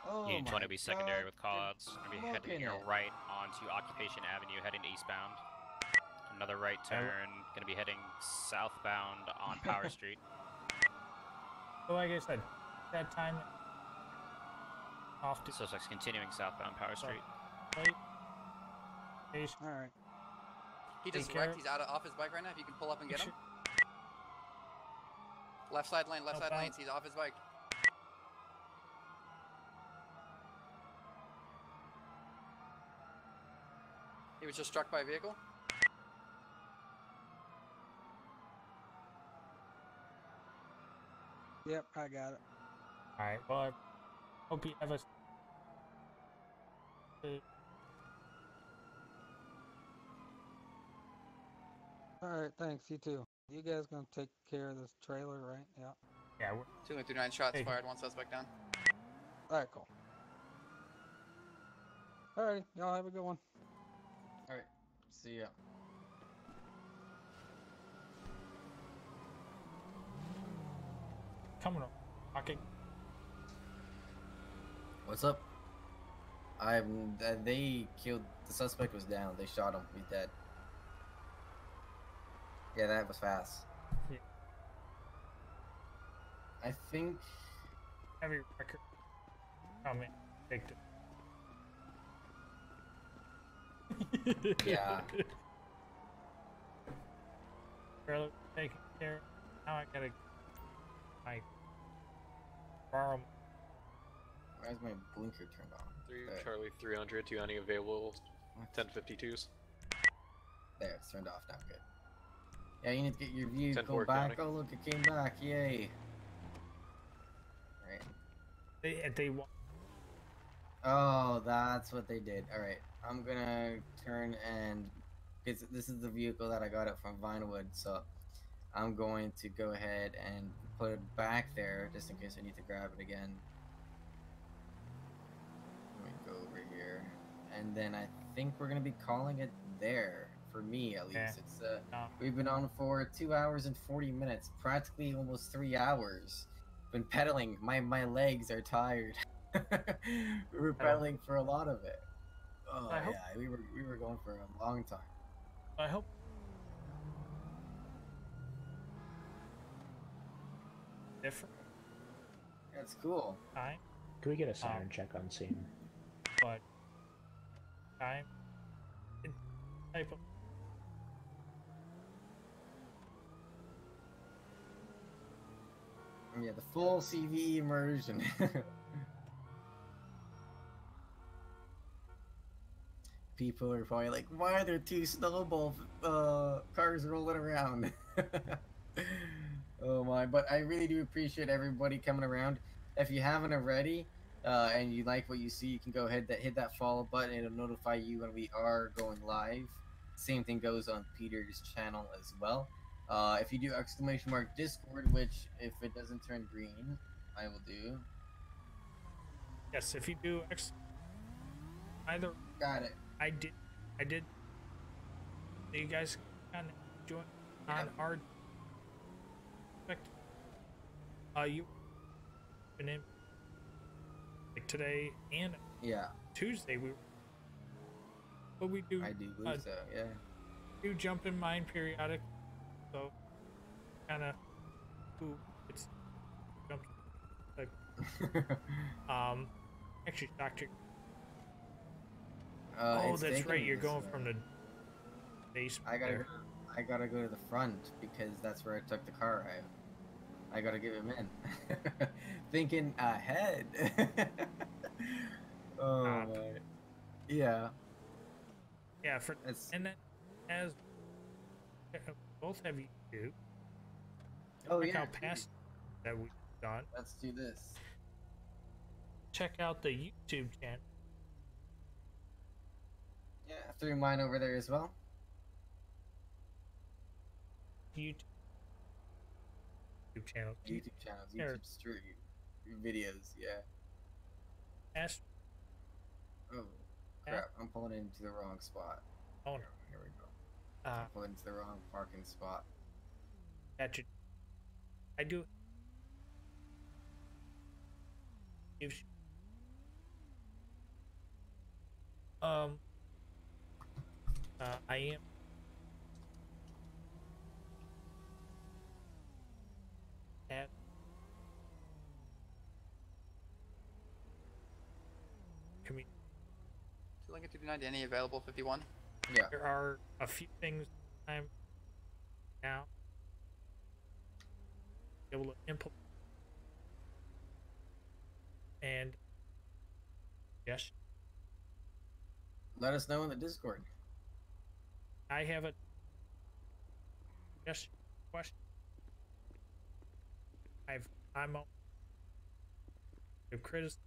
Speaker 2: Oh
Speaker 29: Union 20 will be secondary
Speaker 2: God,
Speaker 29: with callouts. Going to be heading your right onto Occupation Avenue, heading eastbound. Another right turn. Going to be heading southbound on Power [LAUGHS] Street.
Speaker 1: So like I said, that time off to
Speaker 29: Suspects continuing southbound Power Street.
Speaker 1: plate.
Speaker 26: Alright.
Speaker 28: He just
Speaker 1: Take care
Speaker 28: wrecked. He's out of, off his bike right now. If you can pull up and get him. Left side lane, left
Speaker 1: Help
Speaker 28: side
Speaker 1: out.
Speaker 28: lanes. He's off his bike. He was just struck by a vehicle.
Speaker 26: Yep, I got it.
Speaker 1: Alright, well, I hope you have a.
Speaker 26: Alright, thanks, you too. You guys gonna take care of this trailer, right? Yeah.
Speaker 1: yeah, we're,
Speaker 28: Two and through nine shots
Speaker 1: Hey.
Speaker 28: fired. One suspect down.
Speaker 26: Alright, cool. Alright, y'all have a good one.
Speaker 2: All right. See ya.
Speaker 1: Coming up. Okay.
Speaker 2: What's up? I'm. Uh, they killed the suspect. Was down. They shot him. He's dead. Yeah, that was fast.
Speaker 1: Yeah.
Speaker 2: I think.
Speaker 1: Heavy record. Coming. Take it. [LAUGHS]
Speaker 2: Yeah.
Speaker 1: Trailer taken care. Now I gotta. My. Borrow.
Speaker 2: Why is my blinker turned on?
Speaker 13: Three
Speaker 2: There.
Speaker 13: Charlie 300. Do you have any available 1052s?
Speaker 2: There, it's turned off now. Good. Yeah, you need to get your vehicle
Speaker 13: 10-4
Speaker 2: back.
Speaker 13: county.
Speaker 2: Oh, look, it came back. Yay. Alright.
Speaker 1: They they wa-
Speaker 2: Oh, that's what they did. All right, I'm gonna turn and because this is the vehicle that I got it from Vinewood, so I'm going to go ahead and put it back there just in case I need to grab it again. Let me go over here, and then I think we're gonna be calling it there for me at least.
Speaker 1: Okay.
Speaker 2: It's uh,
Speaker 1: No.
Speaker 2: we've been on for two hours and forty minutes, practically almost three hours. Been pedaling. My my legs are tired. [LAUGHS] we were pedaling for a lot of it. Oh
Speaker 1: I hope-
Speaker 2: yeah, we were we were going for a long time.
Speaker 1: I hope. Different
Speaker 2: That's cool.
Speaker 1: time,
Speaker 27: Can we get a siren check on scene?
Speaker 1: but time. and Type of
Speaker 2: Yeah, the full CV immersion. [LAUGHS] People are probably like, why are there two snowball uh, cars rolling around? [LAUGHS] oh my, but I really do appreciate everybody coming around. If you haven't already, uh, and you like what you see, you can go ahead that hit that follow button. It'll notify you when we are going live. Same thing goes on Peter's channel as well. Uh, if you do exclamation mark Discord, which if it doesn't turn green, I will do.
Speaker 1: yes. If you do X, either
Speaker 2: Got it.
Speaker 1: I did. I did. You guys of join on our. Uh, you. Been in. Like today and
Speaker 2: Yeah,
Speaker 1: Tuesday we. But we do.
Speaker 2: I do believe
Speaker 1: uh,
Speaker 2: so. Yeah.
Speaker 1: do jump in mine periodic, so kind of. Ooh, it's. Jump. Like, [LAUGHS] um, actually, Doctor.
Speaker 2: Uh,
Speaker 1: oh, that's right. You're going
Speaker 2: uh,
Speaker 1: from the basement.
Speaker 2: I gotta,
Speaker 1: there.
Speaker 2: I gotta go to the front because that's where I took the car out. I gotta give him in. [LAUGHS] Thinking ahead. [LAUGHS] oh my. Yeah.
Speaker 1: Yeah, for
Speaker 2: It's
Speaker 1: and then as both have you do.
Speaker 2: Oh,
Speaker 1: check
Speaker 2: yeah,
Speaker 1: out
Speaker 2: please.
Speaker 1: past that we've done.
Speaker 2: Let's do this.
Speaker 1: Check out the YouTube channel.
Speaker 2: Yeah, threw mine over there as well.
Speaker 1: YouTube YouTube channel.
Speaker 2: YouTube channels. YouTube stream videos. Yeah. Oh crap! I'm pulling into the wrong spot.
Speaker 1: oh no.
Speaker 2: Here we go.
Speaker 1: Uh,
Speaker 2: I'm pulling into the wrong parking spot.
Speaker 1: that I do you- um uh, I am at community
Speaker 28: Lincoln 290, any available 51?
Speaker 2: Yeah.
Speaker 1: There are a few things I'm now able to implement. And yes,
Speaker 2: Let us know in the Discord.
Speaker 1: I have a yes question. I'm a criticism.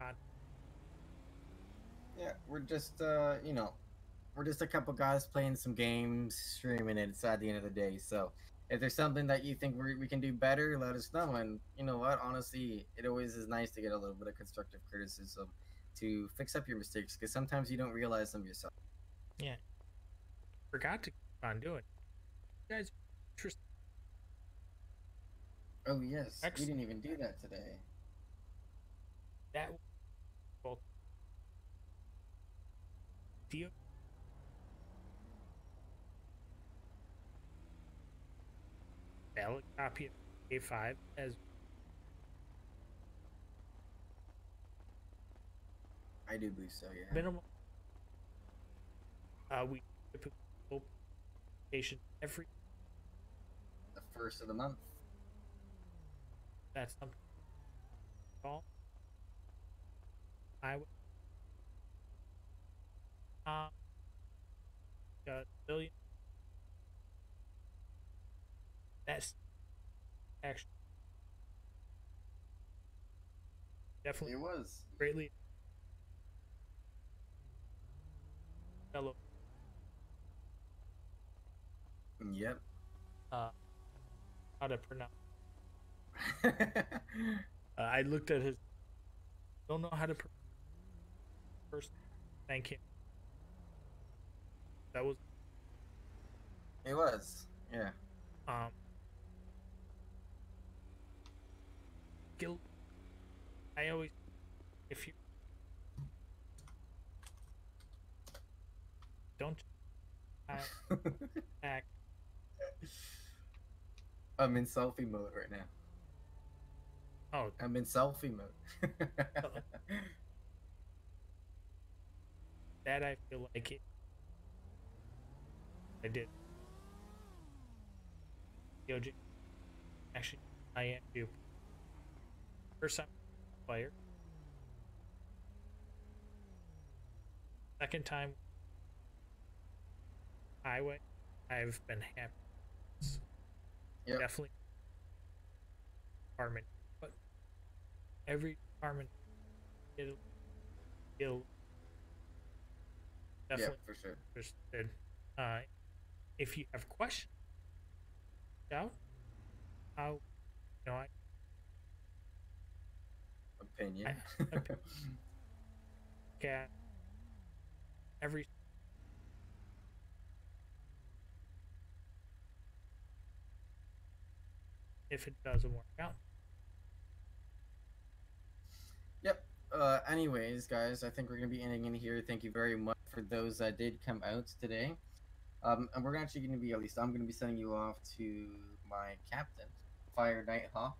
Speaker 1: God,
Speaker 2: Yeah, we're just uh, you know, we're just a couple guys playing some games, streaming it. It's at the end of the day. So if there's something that you think we can do better, let us know. And you know what? Honestly, it always is nice to get a little bit of constructive criticism to fix up your mistakes because sometimes you don't realize them yourself.
Speaker 1: Yeah. Forgot to keep on doing. You guys, interesting.
Speaker 2: Oh yes,
Speaker 1: Ex-
Speaker 2: we didn't even do that today.
Speaker 1: That well, do you valid copy of A5 as
Speaker 2: I do believe so. Yeah.
Speaker 1: minimum? Uh, we open every.
Speaker 2: The first of the month.
Speaker 1: That's something. Call. I would. Um. Got billion. That's actually definitely
Speaker 2: It was.
Speaker 1: greatly fellow
Speaker 2: Yep.
Speaker 1: uh how to pronounce [LAUGHS] uh, I looked at his don't know how to pr- first thank him that was
Speaker 2: It was. Yeah.
Speaker 1: um Gil I always if you don't [LAUGHS] act
Speaker 2: I'm in selfie mode right now.
Speaker 1: Oh.
Speaker 2: I'm in selfie mode. [LAUGHS]
Speaker 1: that I feel like it I did DOJ actually I am due first time fire. second time highway I've been happy
Speaker 2: Yep.
Speaker 1: definitely department but every department it'll, it'll
Speaker 2: Yeah,
Speaker 1: definitely
Speaker 2: for sure.
Speaker 1: interested. Uh, if you have questions, out how you know I
Speaker 2: Opinion.
Speaker 1: I- [LAUGHS] opinion. get every if it doesn't work out.
Speaker 2: Yep. Uh, anyways, guys, I think we're gonna be ending in here. Thank you very much for those that did come out today. Um, and we're actually gonna be at least I'm gonna be sending you off to my captain, Fire Nighthawk.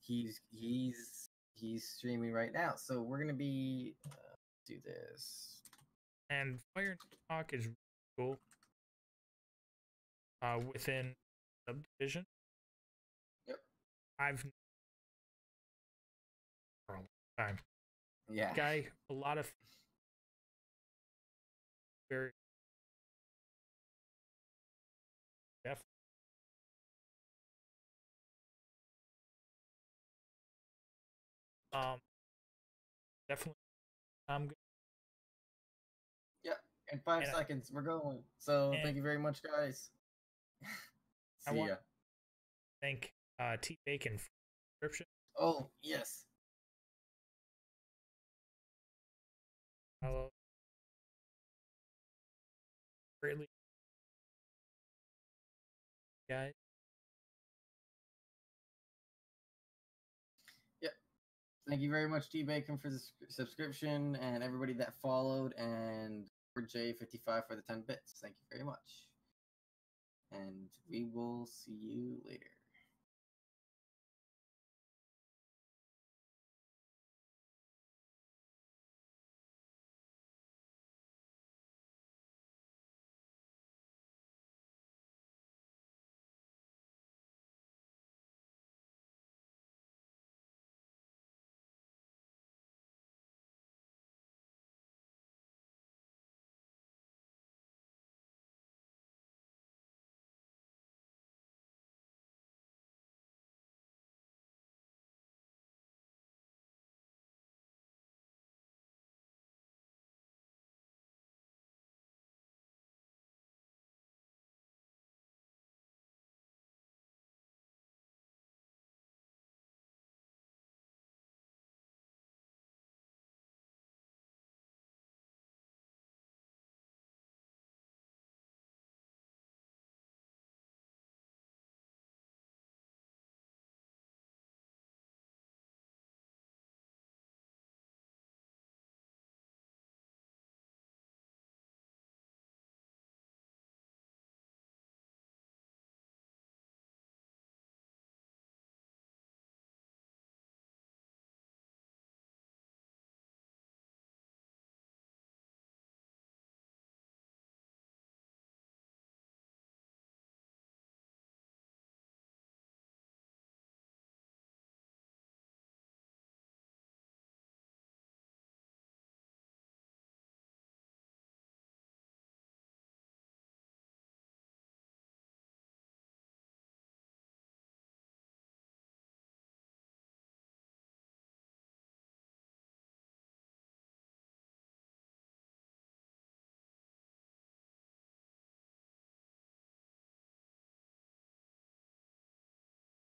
Speaker 2: He's he's he's streaming right now, so we're gonna be uh, do this.
Speaker 1: And Fire Talk is cool. Uh, within subdivision. I've for a long time.
Speaker 2: Yeah.
Speaker 1: Guy, a lot of very definitely. Um, definitely. I'm good.
Speaker 2: Yep. In five
Speaker 1: And I-
Speaker 2: seconds, we're going. So thank you very much, guys. [LAUGHS]
Speaker 1: I
Speaker 2: See
Speaker 1: want-
Speaker 2: ya.
Speaker 1: Thank uh, T Bacon for the subscription.
Speaker 2: Oh yes.
Speaker 1: Hello. Greatly. Guys.
Speaker 2: Yep. Thank you very much, T Bacon, for the subscription, and everybody that followed, and for J55 for the 10 bits. Thank you very much. And we will see you later.